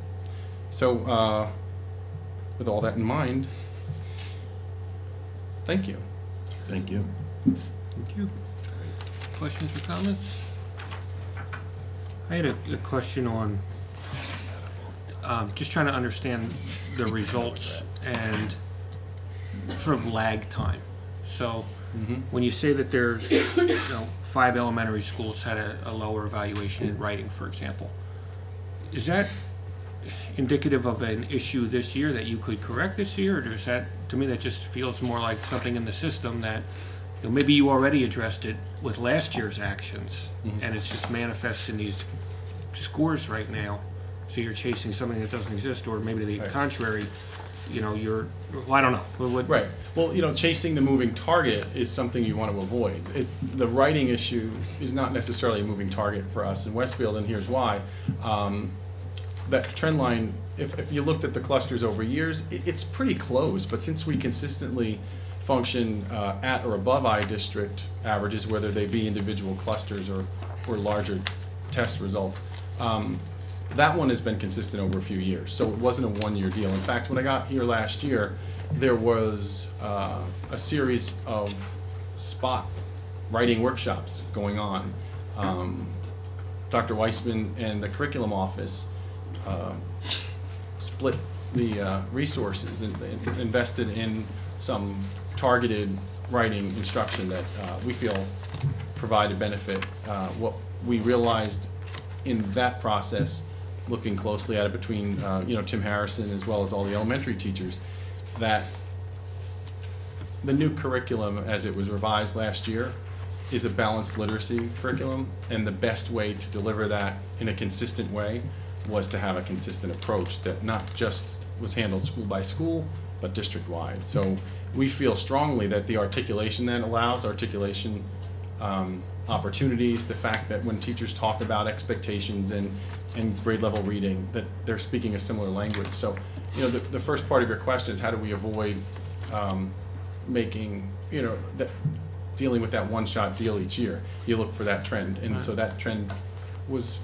So, uh, with all that in mind, thank you. Thank you. Thank you. Questions or comments? I had a, a question on, um, just trying to understand the results and sort of lag time. So, when you say that there's, you know, five elementary schools had a, a lower evaluation in writing, for example, is that indicative of an issue this year that you could correct this year, or is that, to me, that just feels more like something in the system that, you know, maybe you already addressed it with last year's actions, Mhm. and it's just manifest in these scores right now, so you're chasing something that doesn't exist, or maybe the Right. contrary, you know, you're, well, I don't know. What- Right. Well, you know, chasing the moving target is something you want to avoid. It, the writing issue is not necessarily a moving target for us in Westfield, and here's why. Um, that trend line, if, if you looked at the clusters over years, it, it's pretty close, but since we consistently function uh, at or above I district averages, whether they be individual clusters or, or larger test results, um, that one has been consistent over a few years, so it wasn't a one-year deal. In fact, when I got here last year, there was uh, a series of spot writing workshops going on. Um, Dr. Weissman and the curriculum office uh, split the uh, resources and and invested in some targeted writing instruction that uh, we feel provided benefit. Uh, What we realized in that process, looking closely at it between, uh, you know, Tim Harrison as well as all the elementary teachers, that the new curriculum, as it was revised last year, is a balanced literacy curriculum, and the best way to deliver that in a consistent way was to have a consistent approach that not just was handled school by school, but district-wide. So we feel strongly that the articulation that allows, articulation um, opportunities, the fact that when teachers talk about expectations and, and grade level reading, that they're speaking a similar language. So, you know, the, the first part of your question is how do we avoid um, making, you know, that, dealing with that one-shot deal each year? You look for that trend, and so that trend was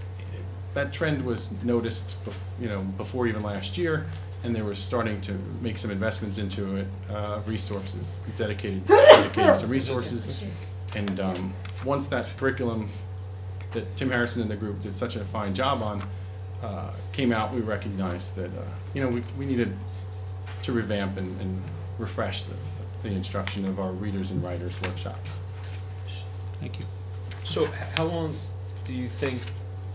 that trend was noticed, bef- you know, before even last year, and they were starting to make some investments into it, uh, resources, dedicated, dedicated some resources. And um, once that curriculum that Tim Harrison and the group did such a fine job on uh, came out, we recognized that, uh, you know, we, we needed to revamp and, and refresh the, the instruction of our readers and writers workshops. Thank you. So how long do you think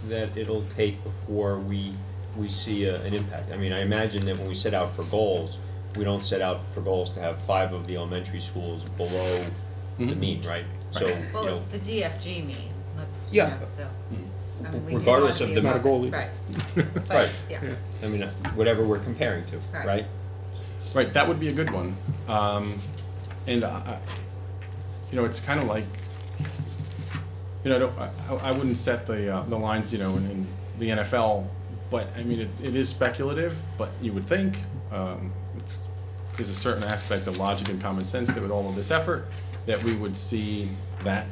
that it'll take before we, we see a- an impact? I mean, I imagine that when we set out for goals, we don't set out for goals to have five of the elementary schools below the Mhm. mean, right? So, you Well, know, it's the DFG mean, let's, you Yeah. know, so. I mean, we do regardless wanna of be the. above Not a goal it. either. Right, Right, yeah. I mean, uh, whatever we're comparing to, Right. right? Right, that would be a good one. Um, and I, I- you know, it's kind of like, you know, I don't, I, I wouldn't set the, uh, the lines, you know, in, in the NFL, but I mean, it, it is speculative, but you would think, um, it's, there's a certain aspect of logic and common sense that with all of this effort, that we would see that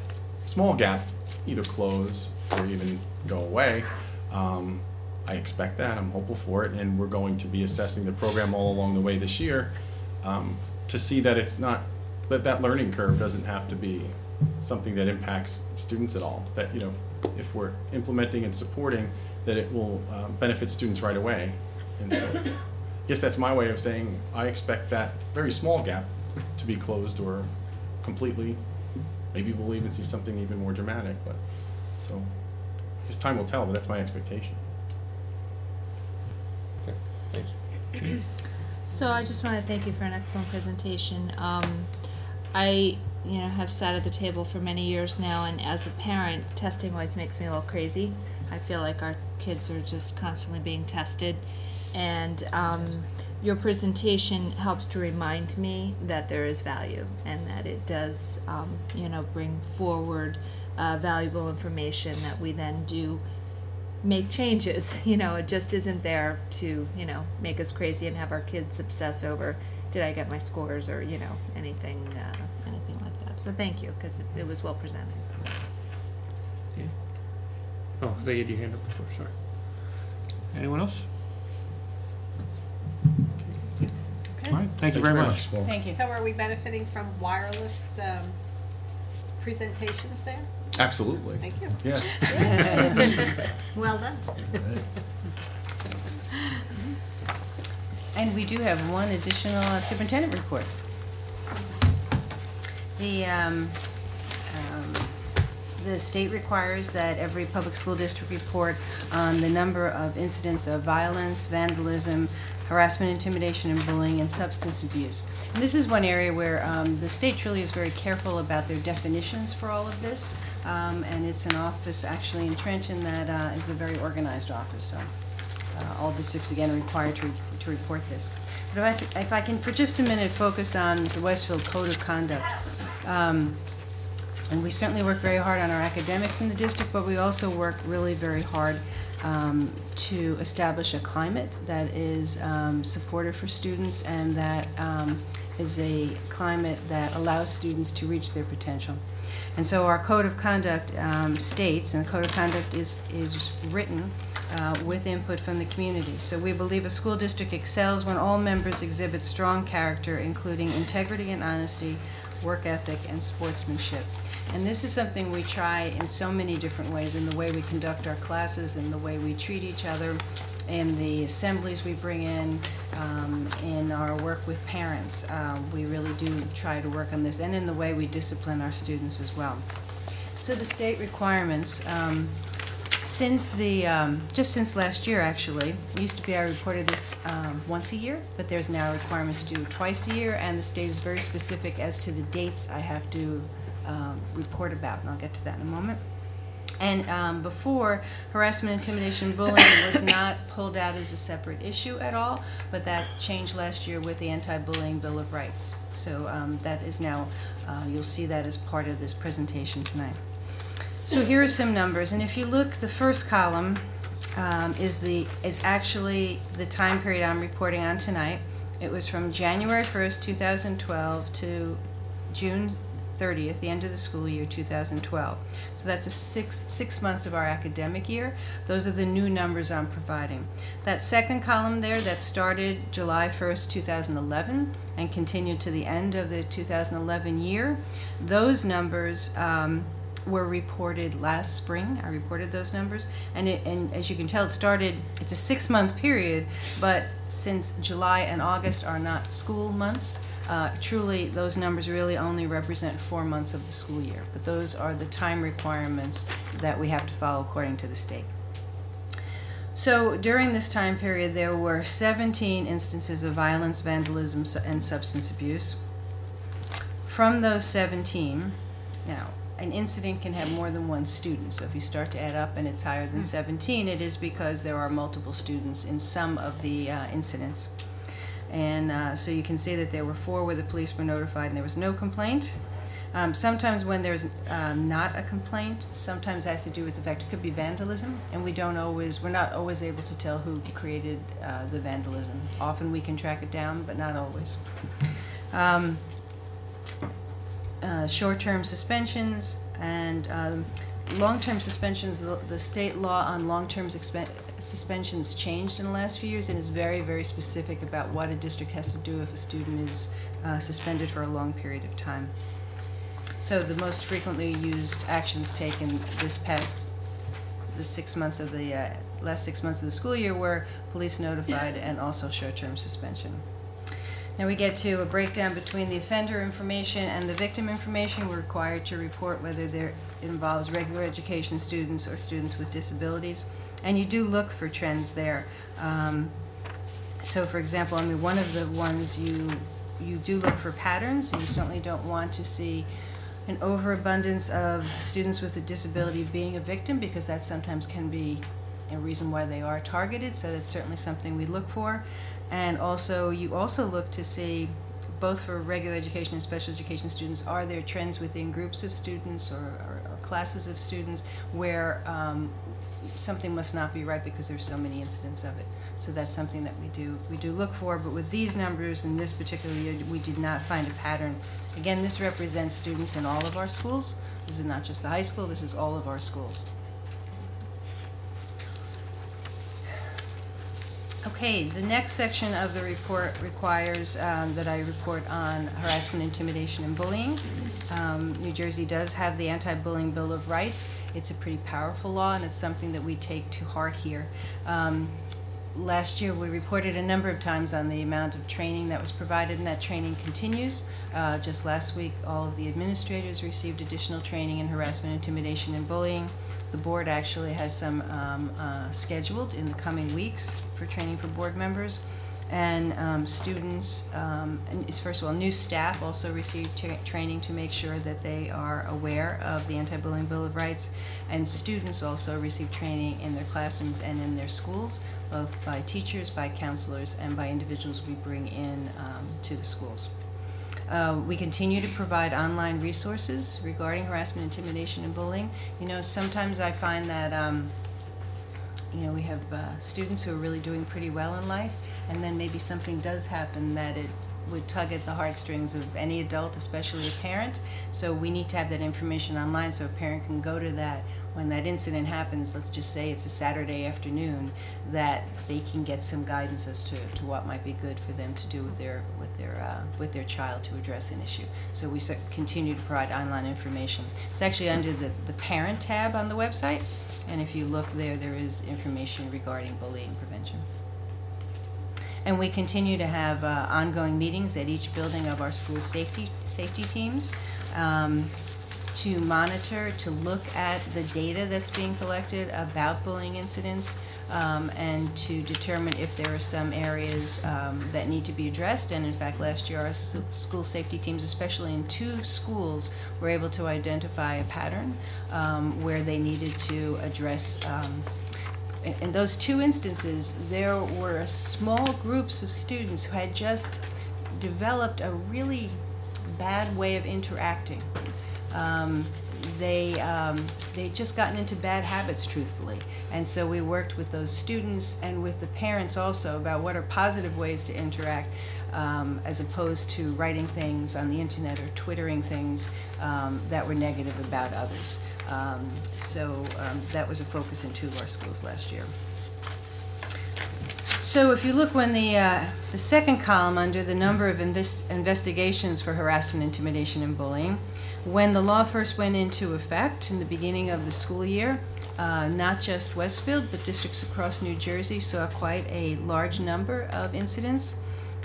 small gap either close or even go away. Um, I expect that, I'm hopeful for it, and we're going to be assessing the program all along the way this year um, to see that it's not, that that learning curve doesn't have to be something that impacts students at all. That, you know, if we're implementing and supporting, that it will uh, benefit students right away. And so, I guess that's my way of saying, I expect that very small gap to be closed or completely. Maybe we'll even see something even more dramatic, but, so, I guess time will tell, but that's my expectation. Okay, thanks. So I just want to thank you for an excellent presentation. Um, I, you know, have sat at the table for many years now, and as a parent, testing always makes me a little crazy. I feel like our kids are just constantly being tested, and um, your presentation helps to remind me that there is value and that it does, um, you know, bring forward uh, valuable information that we then do make changes. You know, it just isn't there to, you know, make us crazy and have our kids obsess over, did I get my scores or, you know, anything, uh, anything like that. So thank you, because it, it was well presented. Yeah. Oh, they had your hand up before, sorry. Anyone else? All right, thank you very much. Thank you. So are we benefiting from wireless um, presentations there? Absolutely. Thank you. Yes. Well done. And we do have one additional uh, superintendent report. The, um, the state requires that every public school district report on the number of incidents of violence, vandalism, harassment, intimidation, and bullying, and substance abuse. And this is one area where um, the state truly is very careful about their definitions for all of this. Um, And it's an office actually in Trenton that uh, is a very organized office, so uh, all districts again are required to, to report this. But if I, if I can for just a minute focus on the Westfield Code of Conduct. Um, and we certainly work very hard on our academics in the district, but we also work really very hard um, to establish a climate that is um, supportive for students and that um, is a climate that allows students to reach their potential. And so our code of conduct um, states, and the code of conduct is, is written uh, with input from the community. So we believe a school district excels when all members exhibit strong character, including integrity and honesty, work ethic, and sportsmanship. And this is something we try in so many different ways, in the way we conduct our classes, in the way we treat each other, in the assemblies we bring in, um, in our work with parents. Uh, we really do try to work on this, and in the way we discipline our students as well. So the state requirements, um, since the, um, just since last year, actually, used to be I reported this um, once a year, but there's now a requirement to do it twice a year, and the state is very specific as to the dates I have to um, report about, and I'll get to that in a moment. And um, before, harassment, intimidation, bullying was not pulled out as a separate issue at all, but that changed last year with the Anti-Bullying Bill of Rights. So um, that is now, uh, you'll see that as part of this presentation tonight. So here are some numbers, and if you look, the first column um, is the, is actually the time period I'm reporting on tonight. It was from January 1st, 2012 to June 30th, the end of the school year 2012. So that's a six, six months of our academic year. Those are the new numbers I'm providing. That second column there that started July 1st, 2011 and continued to the end of the 2011 year, those numbers um, were reported last spring. I reported those numbers, and it, and as you can tell, it started. It's a six-month period, but since July and August are not school months, uh, truly those numbers really only represent four months of the school year. But those are the time requirements that we have to follow according to the state. So during this time period, there were 17 instances of violence, vandalism, and substance abuse. From those 17, now, an incident can have more than one student. So if you start to add up and it's higher than 17, it is because there are multiple students in some of the uh, incidents. And uh, so you can see that there were four where the police were notified and there was no complaint. Um, sometimes when there's um, not a complaint, sometimes has to do with the fact it could be vandalism, and we don't always, we're not always able to tell who created uh, the vandalism. Often we can track it down, but not always. Um, uh, short-term suspensions and um, long-term suspensions, the, the state law on long-term suspe- suspensions changed in the last few years and is very, very specific about what a district has to do if a student is uh, suspended for a long period of time. So the most frequently used actions taken this past, the six months of the, uh, last six months of the school year were police notified and also short-term suspension. Now we get to a breakdown between the offender information and the victim information. We're required to report whether there it involves regular education students or students with disabilities. And you do look for trends there. Um, so for example, I mean, one of the ones you, you do look for patterns. and You certainly don't want to see an overabundance of students with a disability being a victim because that sometimes can be a reason why they are targeted. So that's certainly something we look for. And also, you also look to see, both for regular education and special education students, are there trends within groups of students or, or, or classes of students where um, something must not be right because there's so many incidents of it. So that's something that we do we do look for. But with these numbers in this particular year, we did not find a pattern. Again, this represents students in all of our schools. This is not just the high school. This is all of our schools. Okay, the next section of the report requires um, that I report on harassment, intimidation, and bullying. Um, New Jersey does have the Anti-Bullying Bill of Rights. It's a pretty powerful law, and it's something that we take to heart here. Um, Last year, we reported a number of times on the amount of training that was provided, and that training continues. Uh, Just last week, all of the administrators received additional training in harassment, intimidation, and bullying. The board actually has some um, uh, scheduled in the coming weeks for training for board members. And um, students, um, and first of all, new staff also receive tra- training to make sure that they are aware of the Anti-Bullying Bill of Rights. And students also receive training in their classrooms and in their schools, both by teachers, by counselors, and by individuals we bring in um, to the schools. Uh, we continue to provide online resources regarding harassment, intimidation, and bullying. You know, sometimes I find that, um, you know, we have uh, students who are really doing pretty well in life, and then maybe something does happen that it would tug at the heartstrings of any adult, especially a parent. So we need to have that information online so a parent can go to that when that incident happens. Let's just say it's a Saturday afternoon, that they can get some guidance as to, to what might be good for them to do with their with their uh, with their child to address an issue. So we continue to provide online information. It's actually under the the parent tab on the website, and if you look there, there is information regarding bullying prevention. And we continue to have uh, ongoing meetings at each building of our school safety, safety teams um, to monitor, to look at the data that's being collected about bullying incidents, um, and to determine if there are some areas um, that need to be addressed. And in fact, last year, our school safety teams, especially in two schools, were able to identify a pattern um, where they needed to address um, in in those two instances, there were small groups of students who had just developed a really bad way of interacting. Um, they um, they just gotten into bad habits, truthfully. And so we worked with those students and with the parents also about what are positive ways to interact, um, as opposed to writing things on the internet or twittering things um, that were negative about others. Um, so um, that was a focus in two of our schools last year. So if you look when the, uh, the second column under the number of invest- investigations for harassment, intimidation, and bullying, when the law first went into effect in the beginning of the school year, uh, not just Westfield, but districts across New Jersey saw quite a large number of incidents.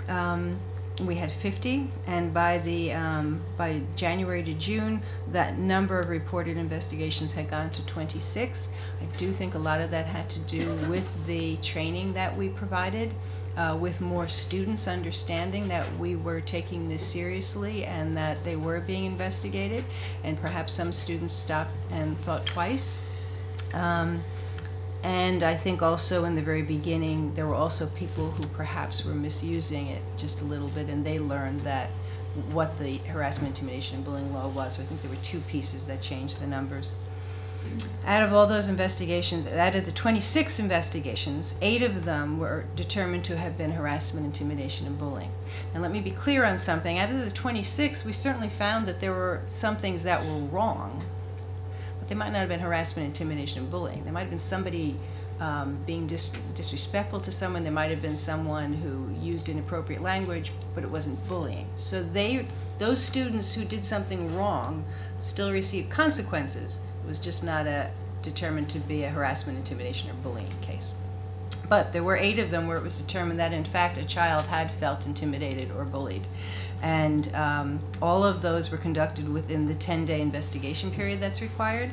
Um, we had 50, and by the um, by January to June, that number of reported investigations had gone to 26. I do think a lot of that had to do with the training that we provided, uh, with more students understanding that we were taking this seriously and that they were being investigated, and perhaps some students stopped and thought twice. Um, and I think also in the very beginning, there were also people who perhaps were misusing it just a little bit, and they learned that what the harassment, intimidation, and bullying law was. So I think there were two pieces that changed the numbers. Out of all those investigations, out of the 26 investigations, eight of them were determined to have been harassment, intimidation, and bullying. And let me be clear on something. Out of the 26, we certainly found that there were some things that were wrong, but they might not have been harassment, intimidation, and bullying. There might have been somebody um, being dis- disrespectful to someone. There might have been someone who used inappropriate language, but it wasn't bullying. So they, those students who did something wrong, still received consequences. It was just not a determined to be a harassment, intimidation, or bullying case. But there were eight of them where it was determined that, in fact, a child had felt intimidated or bullied. And um, all of those were conducted within the 10 day investigation period that's required.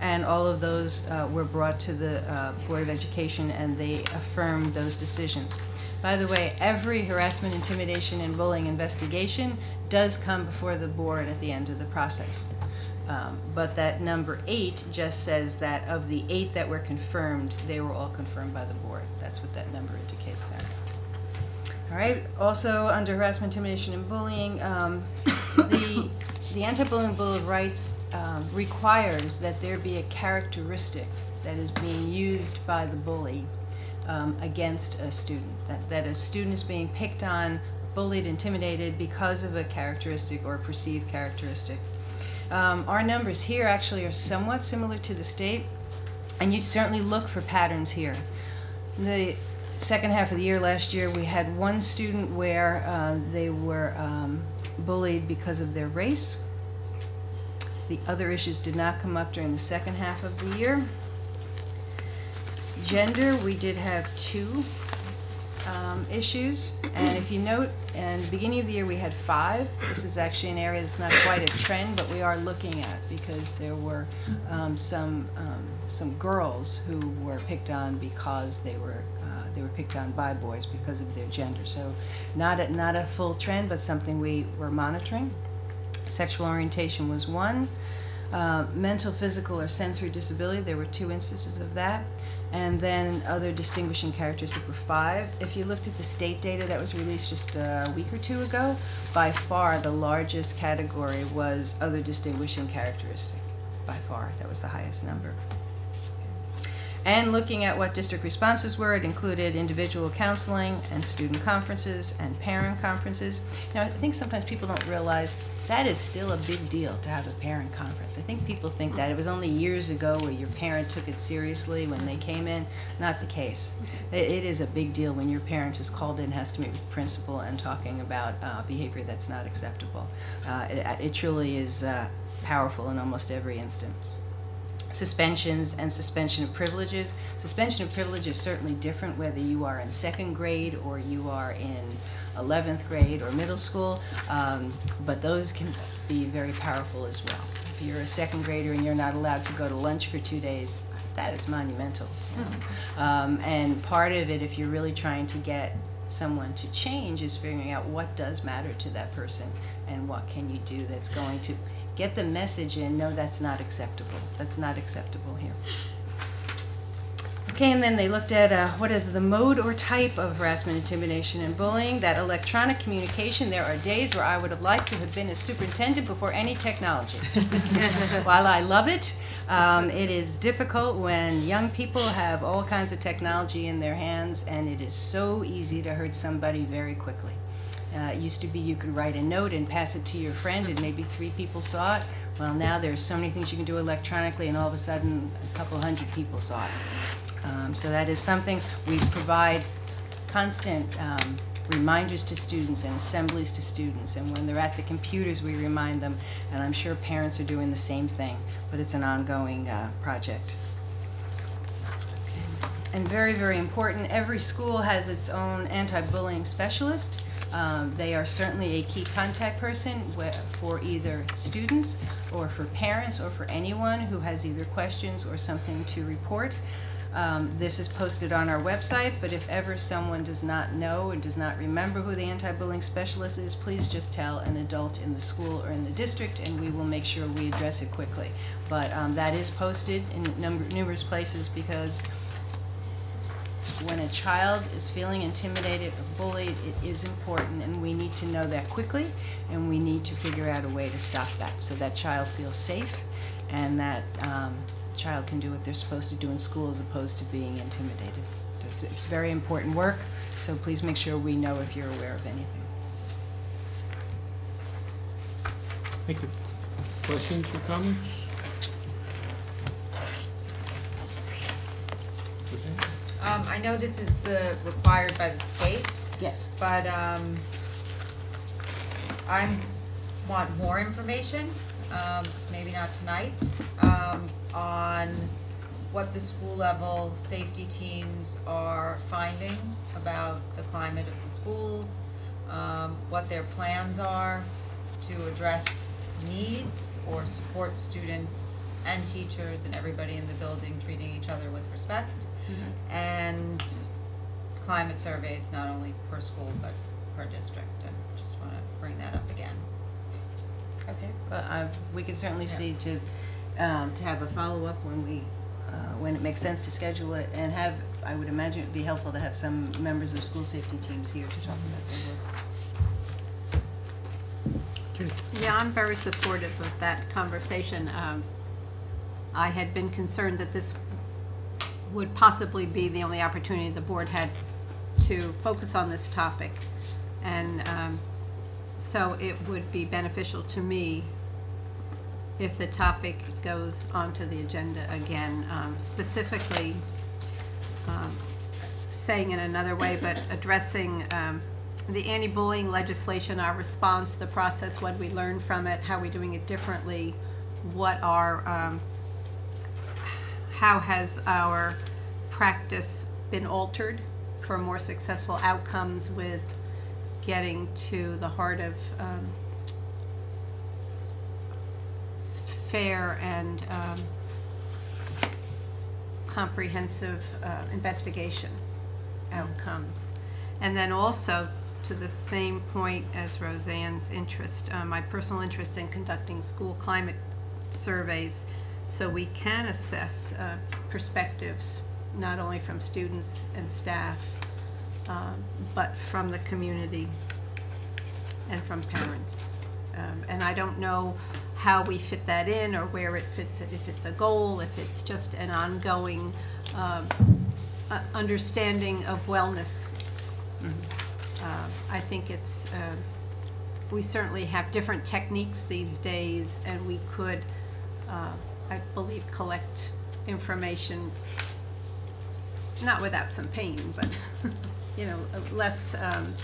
And all of those uh, were brought to the uh, Board of Education and they affirmed those decisions. By the way, every harassment, intimidation, and bullying investigation does come before the board at the end of the process. Um, but that number eight just says that of the eight that were confirmed, they were all confirmed by the board. That's what that number indicates there. All right, also under harassment, intimidation, and bullying, um, the, the anti-bullying bill of rights um, requires that there be a characteristic that is being used by the bully um, against a student. That, that a student is being picked on, bullied, intimidated because of a characteristic or perceived characteristic. Um, our numbers here actually are somewhat similar to the state, and you'd certainly look for patterns here. The second half of the year last year, we had one student where uh, they were um, bullied because of their race. The other issues did not come up during the second half of the year. Gender, we did have two um, issues, and if you note, the beginning of the year, we had five. This is actually an area that's not quite a trend, but we are looking at, because there were um, some, um, some girls who were picked on because they were, uh, they were picked on by boys because of their gender. So not a, not a full trend, but something we were monitoring. Sexual orientation was one. Uh, mental, physical, or sensory disability, there were two instances of that. And then other distinguishing characteristics were five. If you looked at the state data that was released just a week or two ago, by far the largest category was other distinguishing characteristic. By far, that was the highest number. And looking at what district responses were, it included individual counseling and student conferences and parent conferences. Now, I think sometimes people don't realize that is still a big deal to have a parent conference. I think people think that it was only years ago where your parent took it seriously when they came in. Not the case. It, it is a big deal when your parent is called in, has to meet with the principal, and talking about uh, behavior that's not acceptable. Uh, it, it truly is uh, powerful in almost every instance suspensions and suspension of privileges. Suspension of privilege is certainly different whether you are in second grade or you are in 11th grade or middle school, um, but those can be very powerful as well. If you're a second grader and you're not allowed to go to lunch for two days, that is monumental. you know. Um, and part of it, if you're really trying to get someone to change, is figuring out what does matter to that person and what can you do that's going to get the message in, no, that's not acceptable. That's not acceptable here. Okay, and then they looked at uh, what is the mode or type of harassment, intimidation, and bullying. That electronic communication, there are days where I would have liked to have been a superintendent before any technology. While I love it, um, it is difficult when young people have all kinds of technology in their hands, and it is so easy to hurt somebody very quickly. Uh, it used to be you could write a note and pass it to your friend, and maybe three people saw it. Well, now there's so many things you can do electronically, and all of a sudden, a couple hundred people saw it. Um, so that is something we provide constant um, reminders to students and assemblies to students. And when they're at the computers, we remind them. And I'm sure parents are doing the same thing, but it's an ongoing uh, project. And very, very important, every school has its own anti-bullying specialist. Um, They are certainly a key contact person whe- for either students or for parents or for anyone who has either questions or something to report. Um, This is posted on our website, but if ever someone does not know and does not remember who the anti-bullying specialist is, please just tell an adult in the school or in the district, and we will make sure we address it quickly. But um, that is posted in number, numerous places because when a child is feeling intimidated or bullied, it is important, and we need to know that quickly, and we need to figure out a way to stop that, so that child feels safe, and that um, child can do what they're supposed to do in school as opposed to being intimidated. It's, it's very important work, so please make sure we know if you're aware of anything. Thank you. Questions or comments? Roseanne? Um, I know this is the, required by the state, Yes. but, um, I want more information, um, maybe not tonight, um, on what the school level safety teams are finding about the climate of the schools, um, what their plans are to address needs or support students and teachers and everybody in the building treating each other with respect. And climate surveys, not only per school, but per district, I just wanna bring that up again. Okay. Well, I, we can certainly see to, um, to have a follow-up when we, uh, when it makes sense to schedule it, and have, I would imagine it'd be helpful to have some members of school safety teams here to talk about their work. Yeah, I'm very supportive of that conversation. Um, I had been concerned that this would possibly be the only opportunity the board had to focus on this topic. And um, so it would be beneficial to me if the topic goes onto the agenda again, um, specifically um, saying in another way, but addressing um, the anti-bullying legislation, our response, the process, what we learned from it, how we're doing it differently, what our, um, how has our practice been altered for more successful outcomes with getting to the heart of um, fair and um, comprehensive uh, investigation outcomes. And then also, to the same point as Roseanne's interest, uh, my personal interest in conducting school climate surveys, so we can assess uh, perspectives, not only from students and staff, um, but from the community and from parents. Um, And I don't know how we fit that in or where it fits, if it's a goal, if it's just an ongoing um, uh, understanding of wellness. Uh, I think it's, uh, we certainly have different techniques these days, and we could, uh, I believe, collect information, not without some pain, but, you know, less, um,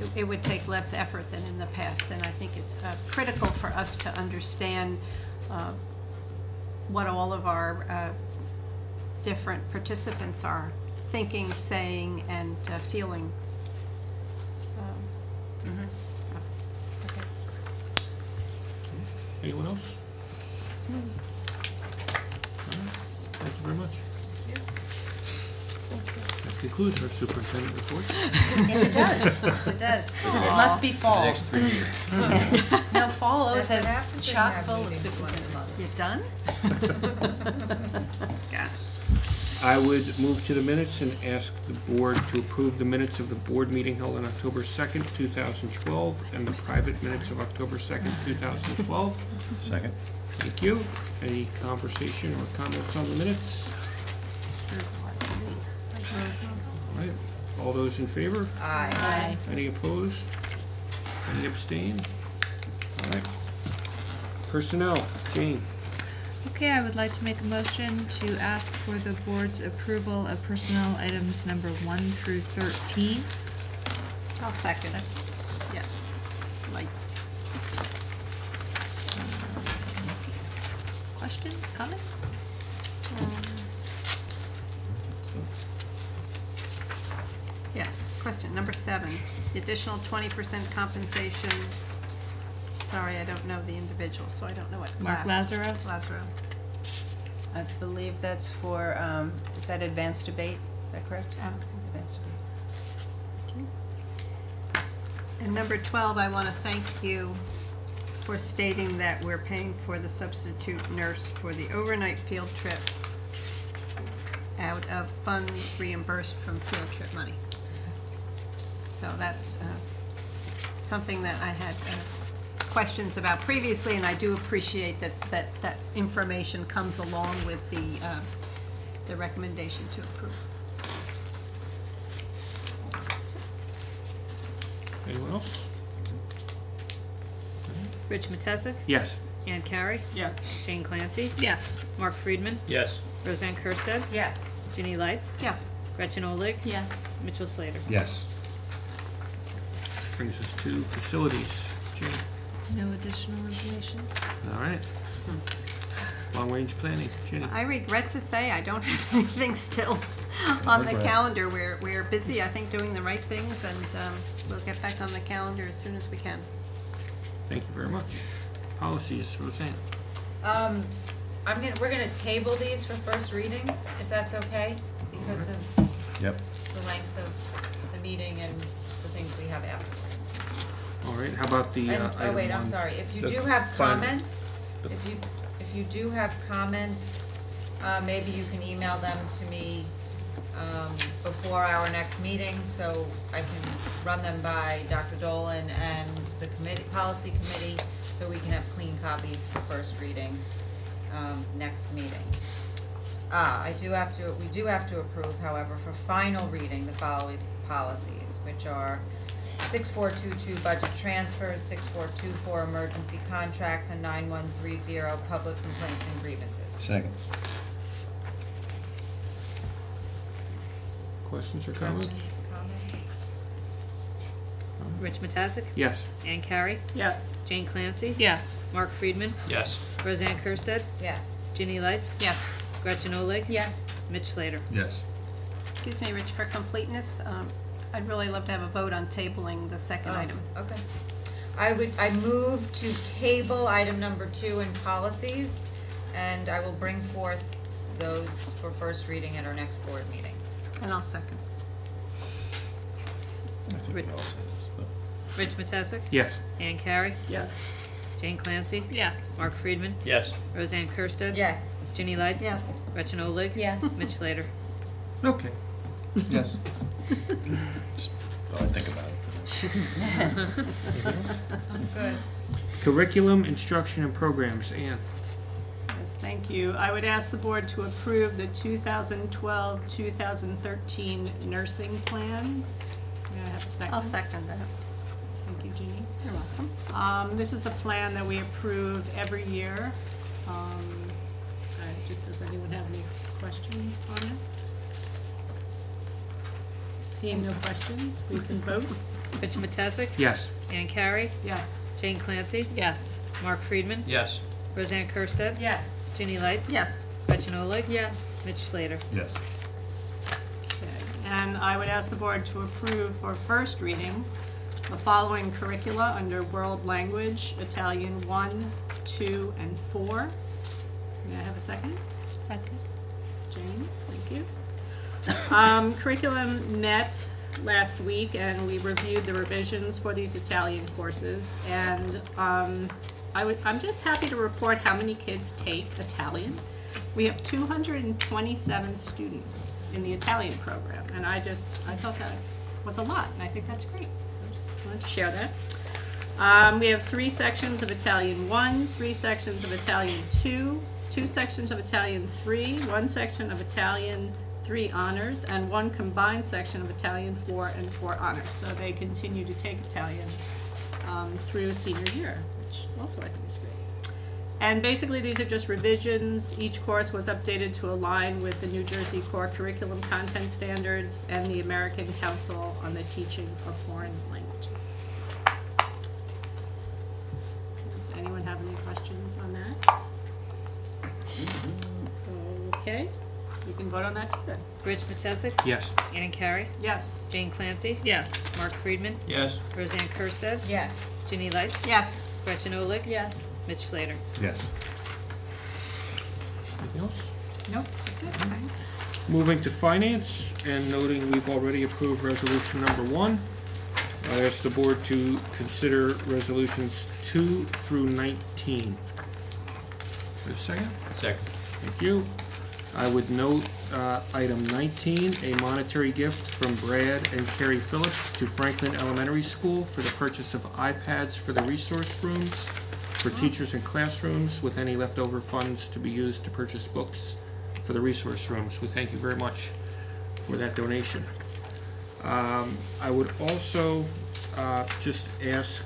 it- it would take less effort than in the past, and I think it's uh, critical for us to understand uh, what all of our uh, different participants are thinking, saying, and uh, feeling. Um. Anyone else? All right. Thank you very much. That concludes our superintendent report. Yes, it does. Yes, it does. It must be The fall. next three years. No, fall always That's what has happens when you chock have full of meetings superintendent. You done? Got it. I would move to the minutes and ask the board to approve the minutes of the board meeting held on October 2nd, 2012, and the private minutes of October 2nd, 2012. Second. Thank you. Any conversation or comments on the minutes? All right, all those in favor? Aye. Any opposed? Any abstain? All right. Personnel, Jane. Okay, I would like to make a motion to ask for the board's approval of personnel items number one through thirteen. I'll second. Yes. Lights. Um, questions, comments? Yes, question number seven, the additional twenty percent compensation. Sorry, I don't know the individual, so I don't know what Mark class. Lazaro? Lazaro. I believe that's for, um, is that advanced debate? Is that correct? Advanced debate. And number 12, I want to thank you for stating that we're paying for the substitute nurse for the overnight field trip out of funds reimbursed from field trip money. So that's uh, something that I had uh, questions about previously, and I do appreciate that, that, that information comes along with the, uh, the recommendation to approve. Anyone else? Rich Mattesich? Yes. Ann Carey? Yes. Jane Clancy? Yes. Mark Friedman? Yes. Roseanne Kurstedt? Yes. Ginny Lights? Yes. Gretchen Ohlig? Yes. Mitchell Slater? Yes. Brings us to facilities, Jane. No additional information. All right. Long-range planning, Jenny. I regret to say I don't have anything still on the Regret. calendar. We're, we're busy, I think, doing the right things, and um, we'll get back on the calendar as soon as we can. Thank you very much. Policies, Roseanne. Um, I'm gonna, we're gonna table these for first reading, if that's okay, because of Yep. the length of the meeting and the things we have afterwards. All right, how about the And, uh, oh item wait, I'm one? sorry, if you The do have final- comments, if you, if you do have comments, uh, maybe you can email them to me, um, before our next meeting, so I can run them by Dr. Dolan and the committee, policy committee, so we can have clean copies for first reading, um, next meeting. Ah, I do have to, we do have to approve, however, for final reading, the following policies, which are six four two two budget transfers, six four two four emergency contracts, and nine one three zero public complaints and grievances. Second. Questions or comments? Questions, comments? Rich Mattesich? Yes. Ann Carey? Yes. Jane Clancy? Yes. Mark Friedman? Yes. Roseanne Kurstedt? Yes. Ginny Lights? Yes. Gretchen Ohlig? Yes. Mitch Slater? Yes. Excuse me, Rich, for completeness, um, I'd really love to have a vote on tabling the second Oh, item. Okay. I would, I move to table item number two in policies, and I will bring forth those for first reading at our next board meeting. And I'll second. Rich Rich Mattesich? Yes. Ann Carey? Yes. Jane Clancy? Yes. Mark Friedman? Yes. Roseanne Kurstedt? Yes. Ginny Lights? Yes. Gretchen Ohlig? Yes. Mitch Slater? Okay. Yes. Just thought I'd think about it. Good. Curriculum, instruction, and programs, Ann. Yes, thank you. I would ask the board to approve the 2012-2013 nursing plan. May I have a second? I'll second that. Thank you, Jeannie. You're welcome. Um, this is a plan that we approve every year. Um, uh, just, does anyone have any questions on it? Seeing no questions, we can vote. Rich Mattesich? Yes. Ann Carey? Yes. Jane Clancy? Yes. Mark Friedman? Yes. Roseanne Kurstedt? Yes. Ginny Lights? Yes. Gretchen Ohlig? Yes. Mitch Slater? Yes. Okay. And I would ask the board to approve for first reading the following curricula under world language, Italian one, two, and four. May I have a second? Second. Jane, thank you. Um, curriculum met last week and we reviewed the revisions for these Italian courses. And, um, I would, I'm just happy to report how many kids take Italian. We have 227 students in the Italian program, and I just, I thought that was a lot, and I think that's great. I just wanted to share that. Um, we have three sections of Italian one, three sections of Italian two, two sections of Italian three, one section of Italian three honors, and one combined section of Italian four and four honors. So they continue to take Italian um, through senior year, which also I think is great. And basically, these are just revisions. Each course was updated to align with the New Jersey Core Curriculum Content Standards and the American Council on the Teaching of Foreign Languages. Does anyone have any questions on that? Okay, we can vote on that too then. Rich Mattesich? Yes. Anna Carey? Yes. Jane Clancy? Yes. Mark Friedman? Yes. Roseanne Kurstedt? Yes. Ginny Lights? Yes. Gretchen Ohlig? Yes. Mitch Slater? Yes. Anything else? Nope, that's it, thanks. Moving to finance and noting we've already approved resolution number one. I ask the board to consider resolutions two through nineteen. For a second? Second. Thank you. I would note, uh, item nineteen, a monetary gift from Brad and Carrie Phillips to Franklin Elementary School for the purchase of iPads for the resource rooms for teachers and classrooms, with any leftover funds to be used to purchase books for the resource rooms. We thank you very much for that donation. Um, I would also, uh, just ask,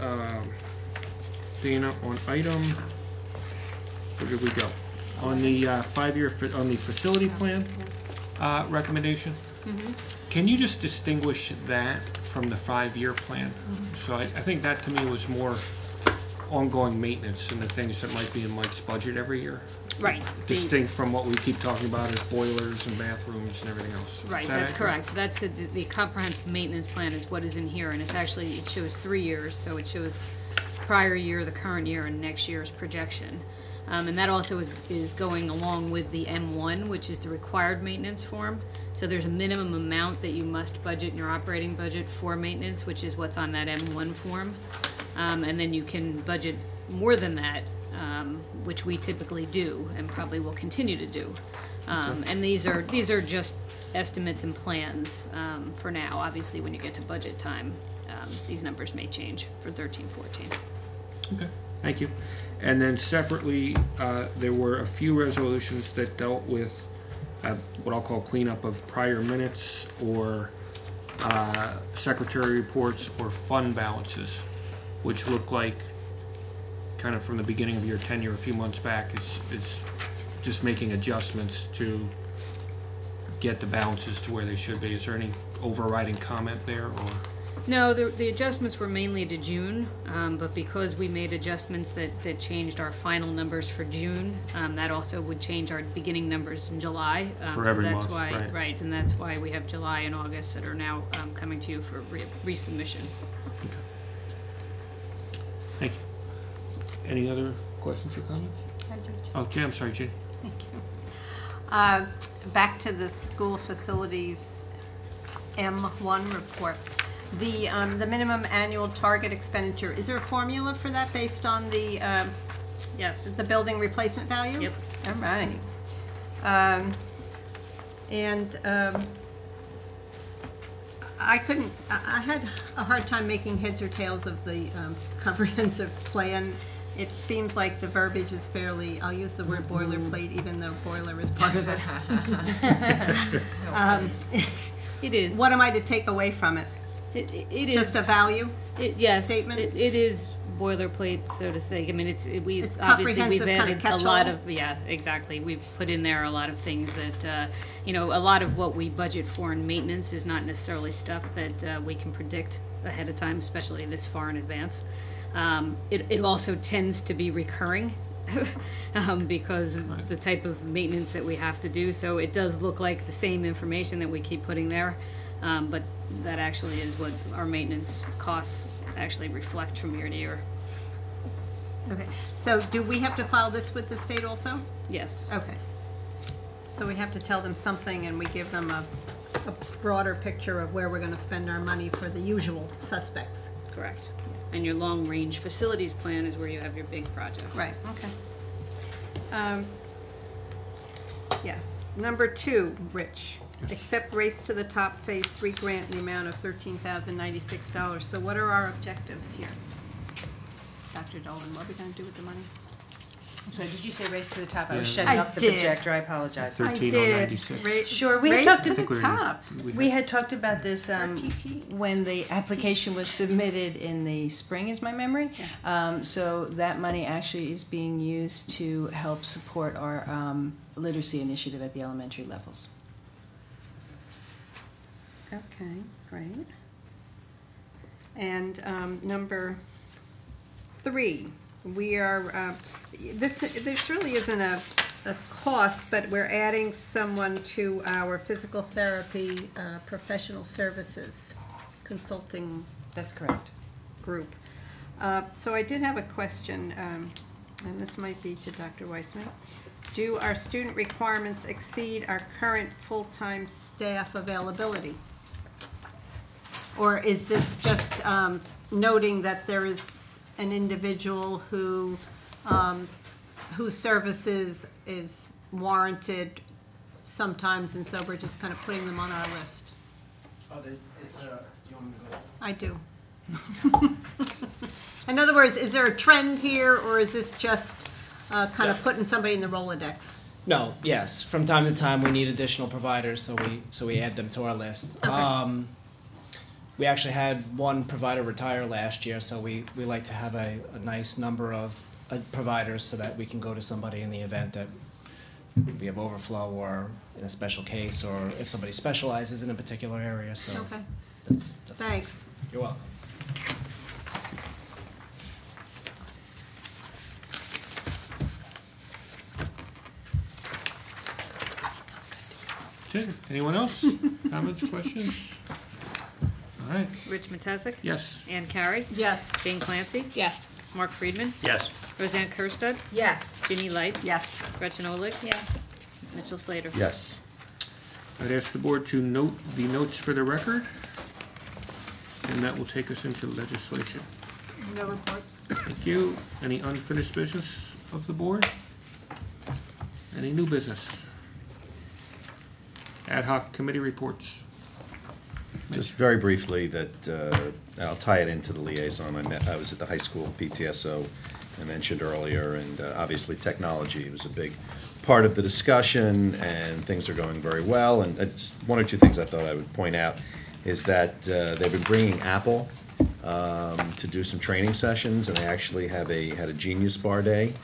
um, Dana, on item, where did we go? On the, uh, five-year, fa- on the facility plan, uh, recommendation? Can you just distinguish that from the five-year plan? So I, I think that to me was more ongoing maintenance and the things that might be in Mike's budget every year. Right. The- Distinct from what we keep talking about as boilers and bathrooms and everything else. Is Right, that that's accurate? correct. That's, the the comprehensive maintenance plan is what is in here, and it's actually, it shows three years, so it shows prior year, the current year, and next year's projection. Um, and that also is, is going along with the M one, which is the required maintenance form. So there's a minimum amount that you must budget in your operating budget for maintenance, which is what's on that M one form. Um, and then you can budget more than that, um, which we typically do and probably will continue to do. Um, and these are, these are just estimates and plans, um, for now. Obviously, when you get to budget time, um, these numbers may change for thirteen, fourteen. Okay, thank you. And then separately, uh, there were a few resolutions that dealt with uh, what I'll call cleanup of prior minutes or uh, secretary reports or fund balances, which look like, kind of from the beginning of your tenure a few months back, is, is just making adjustments to get the balances to where they should be. Is there any overriding comment there, or? No, the, the adjustments were mainly to June, um, but because we made adjustments that, that changed our final numbers for June, um, that also would change our beginning numbers in July. Um, For so every that's month, why- right. Right, and that's why we have July and August that are now, um, coming to you for re- resubmission. Thank you. Any other questions or comments? Oh, Jim, I'm sorry, Jane. Thank you. Uh, Back to the school facilities M1 report. The, um, the minimum annual target expenditure, is there a formula for that based on the, um, Yes. the building replacement value? Yep. All right. Um, And um, I couldn't, I I had a hard time making heads or tails of the um, comprehensive plan. It seems like the verbiage is fairly, I'll use the word boilerplate, even though boiler is part of it. Um, It is. What am I to take away from it? It, it- it is. Just a value? It, yes, statement? it, it is boilerplate, so to say. I mean, it's, it- we, It's obviously, we've comprehensive, kinda added a lot catch-all? of, yeah, exactly. We've put in there a lot of things that, uh, you know, a lot of what we budget for in maintenance is not necessarily stuff that, uh, we can predict ahead of time, especially this far in advance. Um, it, it also tends to be recurring, um, because of the type of maintenance that we have to do. So it does look like the same information that we keep putting there. Um, but that actually is what our maintenance costs actually reflect from year to year. Okay, so do we have to file this with the state also? Yes. Okay. So we have to tell them something and we give them a, a broader picture of where we're gonna spend our money for the usual suspects. Correct. And your long-range facilities plan is where you have your big projects. Right, okay. Um, Yeah. Number two, Rich, accept Race to the Top Phase Three grant in the amount of thirteen thousand ninety-six dollars. So what are our objectives here? Dr. Dolan, what are we gonna do with the money? I'm sorry, did you say race to the top? I was Yeah. shutting I off the did. projector, I apologize. I 13096. did. Ra- Sure, we had Race talked to to the think we- top. we- We had talked about this um, RTT. when the application was submitted in the spring, is my memory. Um, So that money actually is being used to help support our um, literacy initiative at the elementary levels. Okay, great. And um, number three, we are, uh, this, this really isn't a, a cost, but we're adding someone to our physical therapy uh, professional services consulting That's correct. group. Uh, So I did have a question, um, and this might be to Dr. Weissman. Do our student requirements exceed our current full-time staff availability? Or is this just um, noting that there is an individual who, um, whose services is warranted sometimes, and so we're just kind of putting them on our list? Oh, there's, it's, uh, you want me to go? I do. In other words, is there a trend here, or is this just uh, kind of putting somebody in the Rolodex? No, yes. From time to time, we need additional providers, so we so we add them to our list. Okay. Um, we actually had one provider retire last year, so we, we like to have a, a nice number of uh, providers so that we can go to somebody in the event that we have overflow or in a special case, or if somebody specializes in a particular area. So Okay, that's, that's thanks. You're welcome. Okay, anyone else? Comments, questions? All right, Rich Mattesich? yes. Ann Carey? Yes. Jane Clancy? Yes. Mark Friedman? Yes. Roseanne Kurstedt? Yes. Ginny Lights? Yes. Gretchen Ohlig? Yes. Mitchell Slater? Yes. I'd ask the board to note the notes for the record, and that will take us into legislation. No report. Thank you. Any unfinished business of the board? Any new business? Ad hoc committee reports. Just very briefly, that, uh, I'll tie it into the liaison. I met, I was at the high school PTSO I mentioned earlier, and uh, obviously technology was a big part of the discussion, and things are going very well. And uh, just one or two things I thought I would point out is that uh, they've been bringing Apple um, to do some training sessions, and they actually have a, had a Genius Bar Day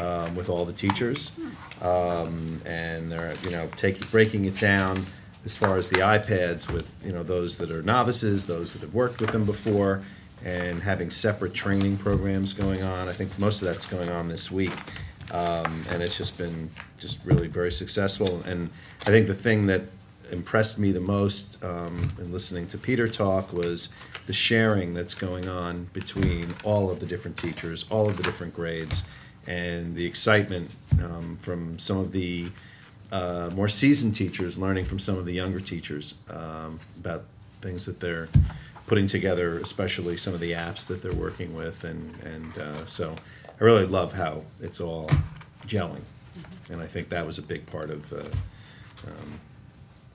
um, with all the teachers. Um, And they're, you know, taking, breaking it down as far as the iPads with, you know, those that are novices, those that have worked with them before, and having separate training programs going on. I think most of that's going on this week. Um, and it's just been just really very successful. And I think the thing that impressed me the most um, in listening to Peter talk was the sharing that's going on between all of the different teachers, all of the different grades, and the excitement um, from some of the uh, more seasoned teachers learning from some of the younger teachers um, about things that they're putting together, especially some of the apps that they're working with, and and uh, so I really love how it's all gelling, and I think that was a big part of uh, um,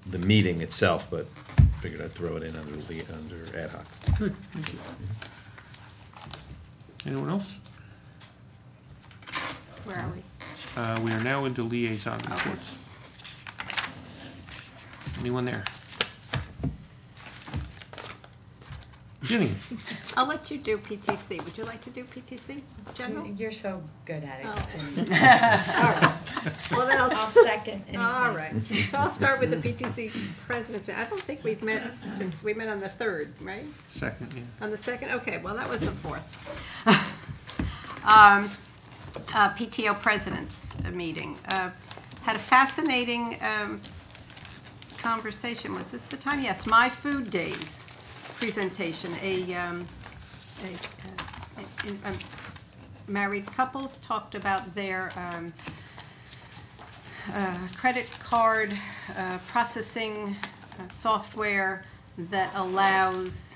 the meeting itself. But figured I'd throw it in under the under ad hoc. Good, thank you. Anyone else? Where are we? Uh, we are now into liaison reports. Anyone there? Ginny? I'll let you do PTC. Would you like to do PTC, General? You're so good at it. Oh. All right. Well, then I'll. I'll second anything. All right. So I'll start with the PTC presidency. I don't think we've met since, we met on the third, right? Second, yeah. On the second, okay, well, that was the fourth. Um, uh, PTO presidents uh, meeting. Uh, Had a fascinating um, conversation, was this the time? Yes, My Food Days presentation, a, um, a, uh, a- a married couple talked about their um, uh, credit card uh, processing uh, software that allows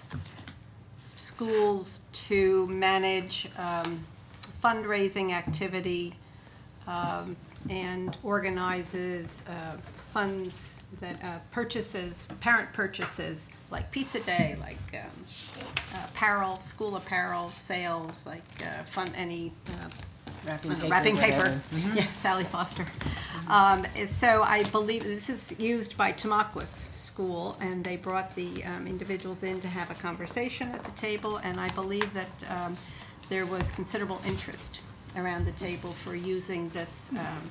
schools to manage um, fundraising activity, um, and organizes uh, funds that uh, purchases, parent purchases, like pizza day, like um, apparel, school apparel sales, like uh, fun, any uh, Wrapping uh, paper, wrapping paper. Mhm. Yeah, Sally Foster. Um, is- So I believe, this is used by Tamaques School, and they brought the um, individuals in to have a conversation at the table, and I believe that um, there was considerable interest around the table for using this um,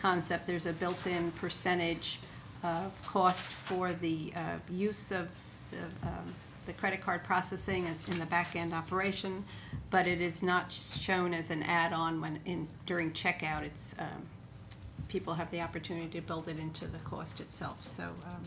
concept. There's a built-in percentage of cost for the uh, use of the um, the credit card processing is in the back-end operation, but it is not shown as an add-on when, in, during checkout, it's, um, people have the opportunity to build it into the cost itself, so, um,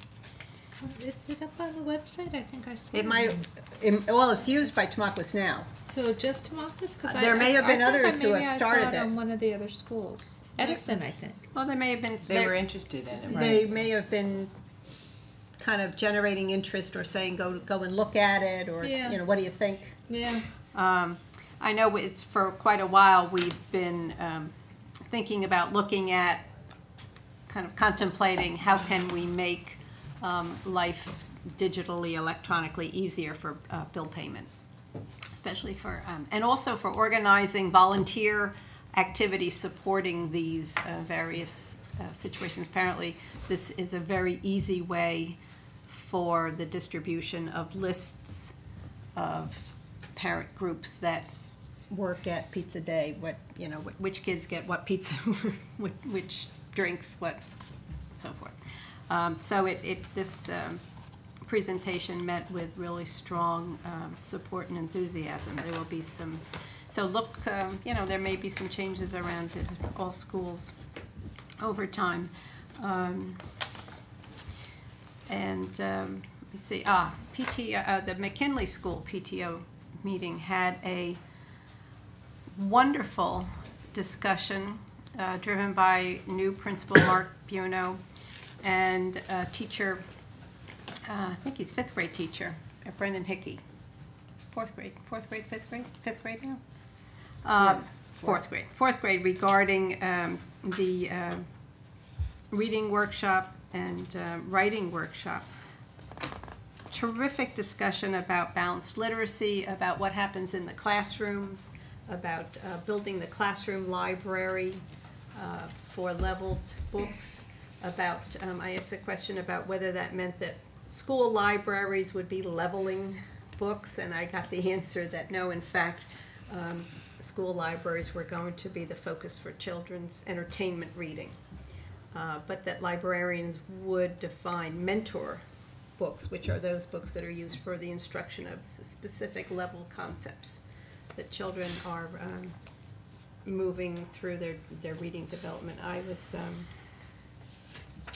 Is it up on the website? I think I saw it might, it- well, it's used by Tamaques now. So just Tamaques? Because There may have been others who have maybe I started saw it it. on one of the other schools. Edison, I think. Well, they may have been. They were interested in it, They may have been kind of generating interest or saying, go, go and look at it, or, Yeah. you know, what do you think? Yeah. Um, I know it's, for quite a while, we've been um, thinking about looking at, kind of contemplating, how can we make um, life digitally, electronically easier for uh, bill payment? Especially for, um, and also for organizing volunteer activities supporting these uh, various uh, situations. Apparently, this is a very easy way for the distribution of lists of parent groups that work at Pizza Day, what, you know, wh- which kids get what pizza, which- which drinks, what, so forth. Um, So it, it, this um, presentation met with really strong um, support and enthusiasm. There will be some, so look, um, you know, there may be some changes around at all schools over time. Um, And, um, let me see, ah, PT, uh, the McKinley School PTO meeting had a wonderful discussion uh, driven by new principal Mark Buono and uh, teacher, uh, I think he's fifth grade teacher, uh, Brendan Hickey. Fourth grade, fourth grade, fifth grade, fifth grade now? Uh, Fourth. Fourth grade, fourth grade regarding um, the uh, reading workshop and uh, writing workshop. Terrific discussion about balanced literacy, about what happens in the classrooms, about uh, building the classroom library uh, for leveled books, about, um, I asked a question about whether that meant that school libraries would be leveling books, and I got the answer that no, in fact, um, school libraries were going to be the focus for children's entertainment reading. Uh, but that librarians would define mentor books, which are those books that are used for the instruction of specific level concepts that children are um, moving through their, their reading development. I was, um,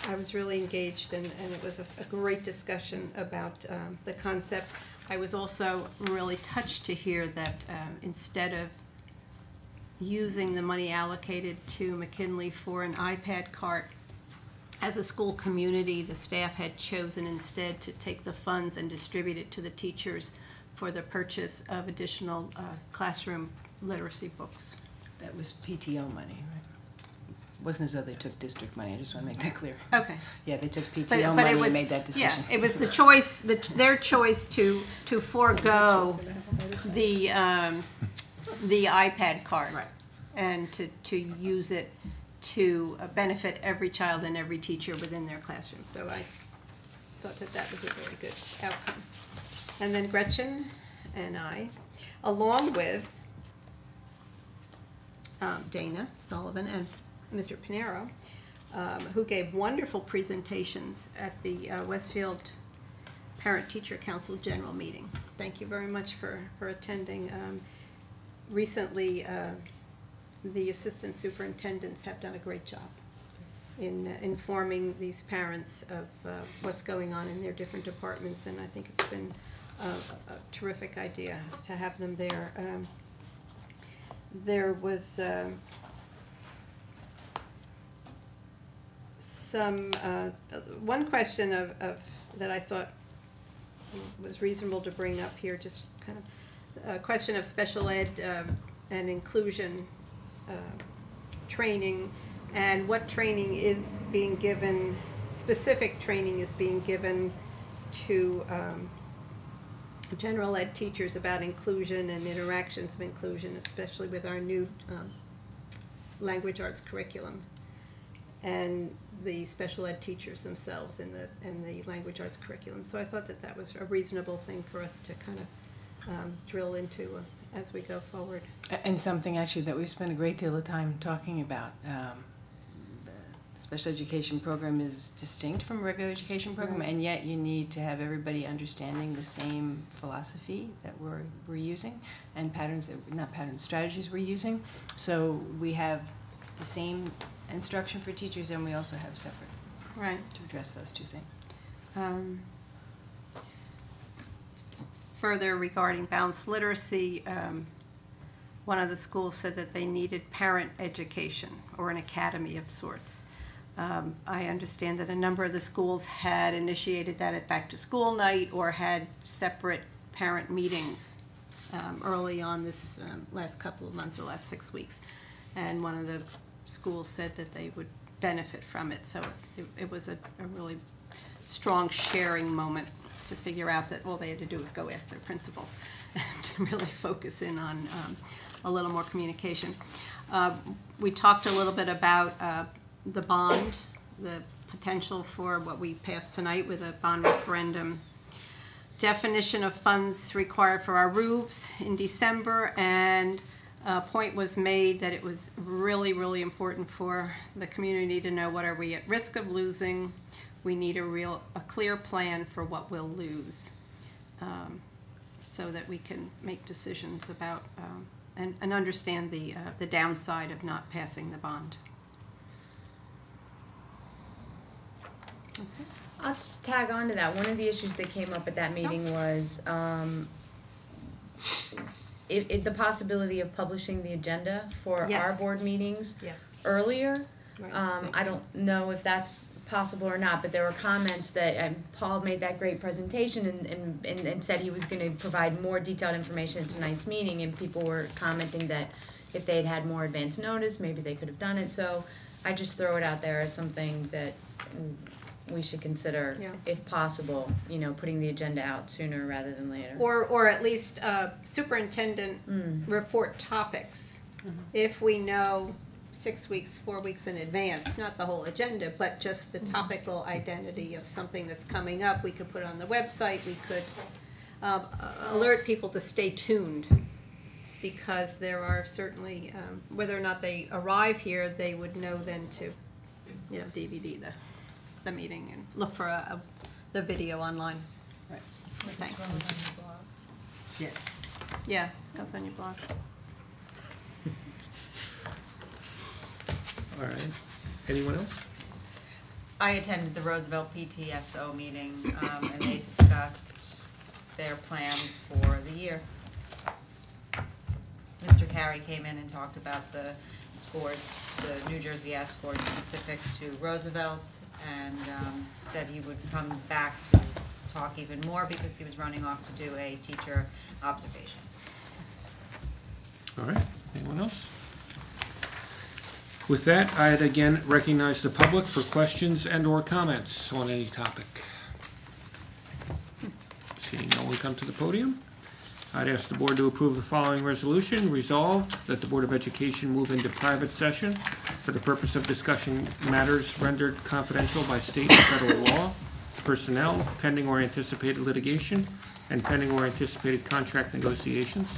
I was really engaged and, and it was a, a great discussion about um, the concept. I was also really touched to hear that um, instead of using the money allocated to McKinley for an iPad cart, as a school community, the staff had chosen instead to take the funds and distribute it to the teachers for the purchase of additional uh, classroom literacy books. That was PTO money, right? Wasn't as though they took district money, I just want to make that clear. Okay. Yeah, they took But- PTO but it money was- and made that decision. Yeah, it was the choice, the, their choice to, to forego the, um, the iPad card. Right. And to, to use it to uh, benefit every child and every teacher within their classroom. So I thought that that was a very good outcome. And then Gretchen and I, along with um, Dana Sullivan and Mr. Pinero, um, who gave wonderful presentations at the uh, Westfield Parent-Teacher Council General Meeting. Thank you very much for, for attending. Um, Recently, uh, the assistant superintendents have done a great job in uh, informing these parents of uh, what's going on in their different departments, and I think it's been a a terrific idea to have them there. Um, There was um, some, uh, one question of, of, that I thought was reasonable to bring up here, just kind of, a question of special ed um, and inclusion uh, training and what training is being given, specific training is being given to um, general ed teachers about inclusion and interactions of inclusion, especially with our new um, language arts curriculum. And the special ed teachers themselves in the, in the language arts curriculum. So I thought that that was a reasonable thing for us to kind of um, drill into uh, as we go forward. And something actually that we've spent a great deal of time talking about. Um, the Special education program is distinct from a regular education program, Right. and yet you need to have everybody understanding the same philosophy that we're, we're using, and patterns, that- not patterns, strategies we're using. So we have the same instruction for teachers, and we also have separate. Right. To address those two things. Um, Further regarding balanced literacy, um, one of the schools said that they needed parent education or an academy of sorts. Um, I understand that a number of the schools had initiated that at back-to-school night or had separate parent meetings um, early on this um, last couple of months or last six weeks. And one of the schools said that they would benefit from it. So it, it was a, a really strong sharing moment to figure out that all they had to do was go ask their principal to really focus in on um, a little more communication. Uh, we talked a little bit about uh, the bond, the potential for what we passed tonight with a bond referendum definition of funds required for our roofs in December, and a point was made that it was really, really important for the community to know what are we at risk of losing. We need a real, a clear plan for what we'll lose, um, so that we can make decisions about, um, and, and understand the, uh, the downside of not passing the bond. That's it. I'll just tag on to that. One of the issues that came up at that meeting was, um, it, it, the possibility of publishing the agenda for our Yes. board meetings Yes. earlier. Right. Um, I don't know if that's possible or not, but there were comments that, and Paul made that great presentation and, and, and, and said he was gonna provide more detailed information at tonight's meeting, and people were commenting that if they'd had more advance notice, maybe they could have done it, so I just throw it out there as something that we should consider, Yeah. if possible, you know, putting the agenda out sooner rather than later. Or, or at least uh, superintendent Mm. report topics. If we know six weeks, four weeks in advance, not the whole agenda, but just the topical identity of something that's coming up, we could put it on the website, we could um, alert people to stay tuned. Because there are certainly, um, whether or not they arrive here, they would know then to, you know, DVD the, the meeting and look for a, a- the video online. Right. Thanks. Yeah. Yeah, goes on your blog. All right. Anyone else? I attended the Roosevelt PTSO meeting, um, and they discussed their plans for the year. Mr. Carey came in and talked about the scores, the New Jersey ASK scores specific to Roosevelt, and, um, said he would come back to talk even more because he was running off to do a teacher observation. All right. Anyone else? With that, I'd again recognize the public for questions and/or comments on any topic. Seeing no one come to the podium, I'd ask the board to approve the following resolution. Resolved that the Board of Education move into private session for the purpose of discussing matters rendered confidential by state and federal law, personnel, pending or anticipated litigation, and pending or anticipated contract negotiations.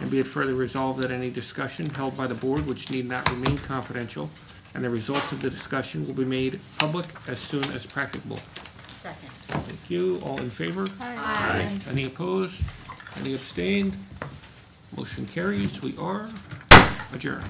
And be it further resolved that any discussion held by the board which need not remain confidential, and the results of the discussion will be made public as soon as practicable. Second. Thank you. All in favor? Aye. Any opposed? Any abstained? Motion carries. We are adjourned.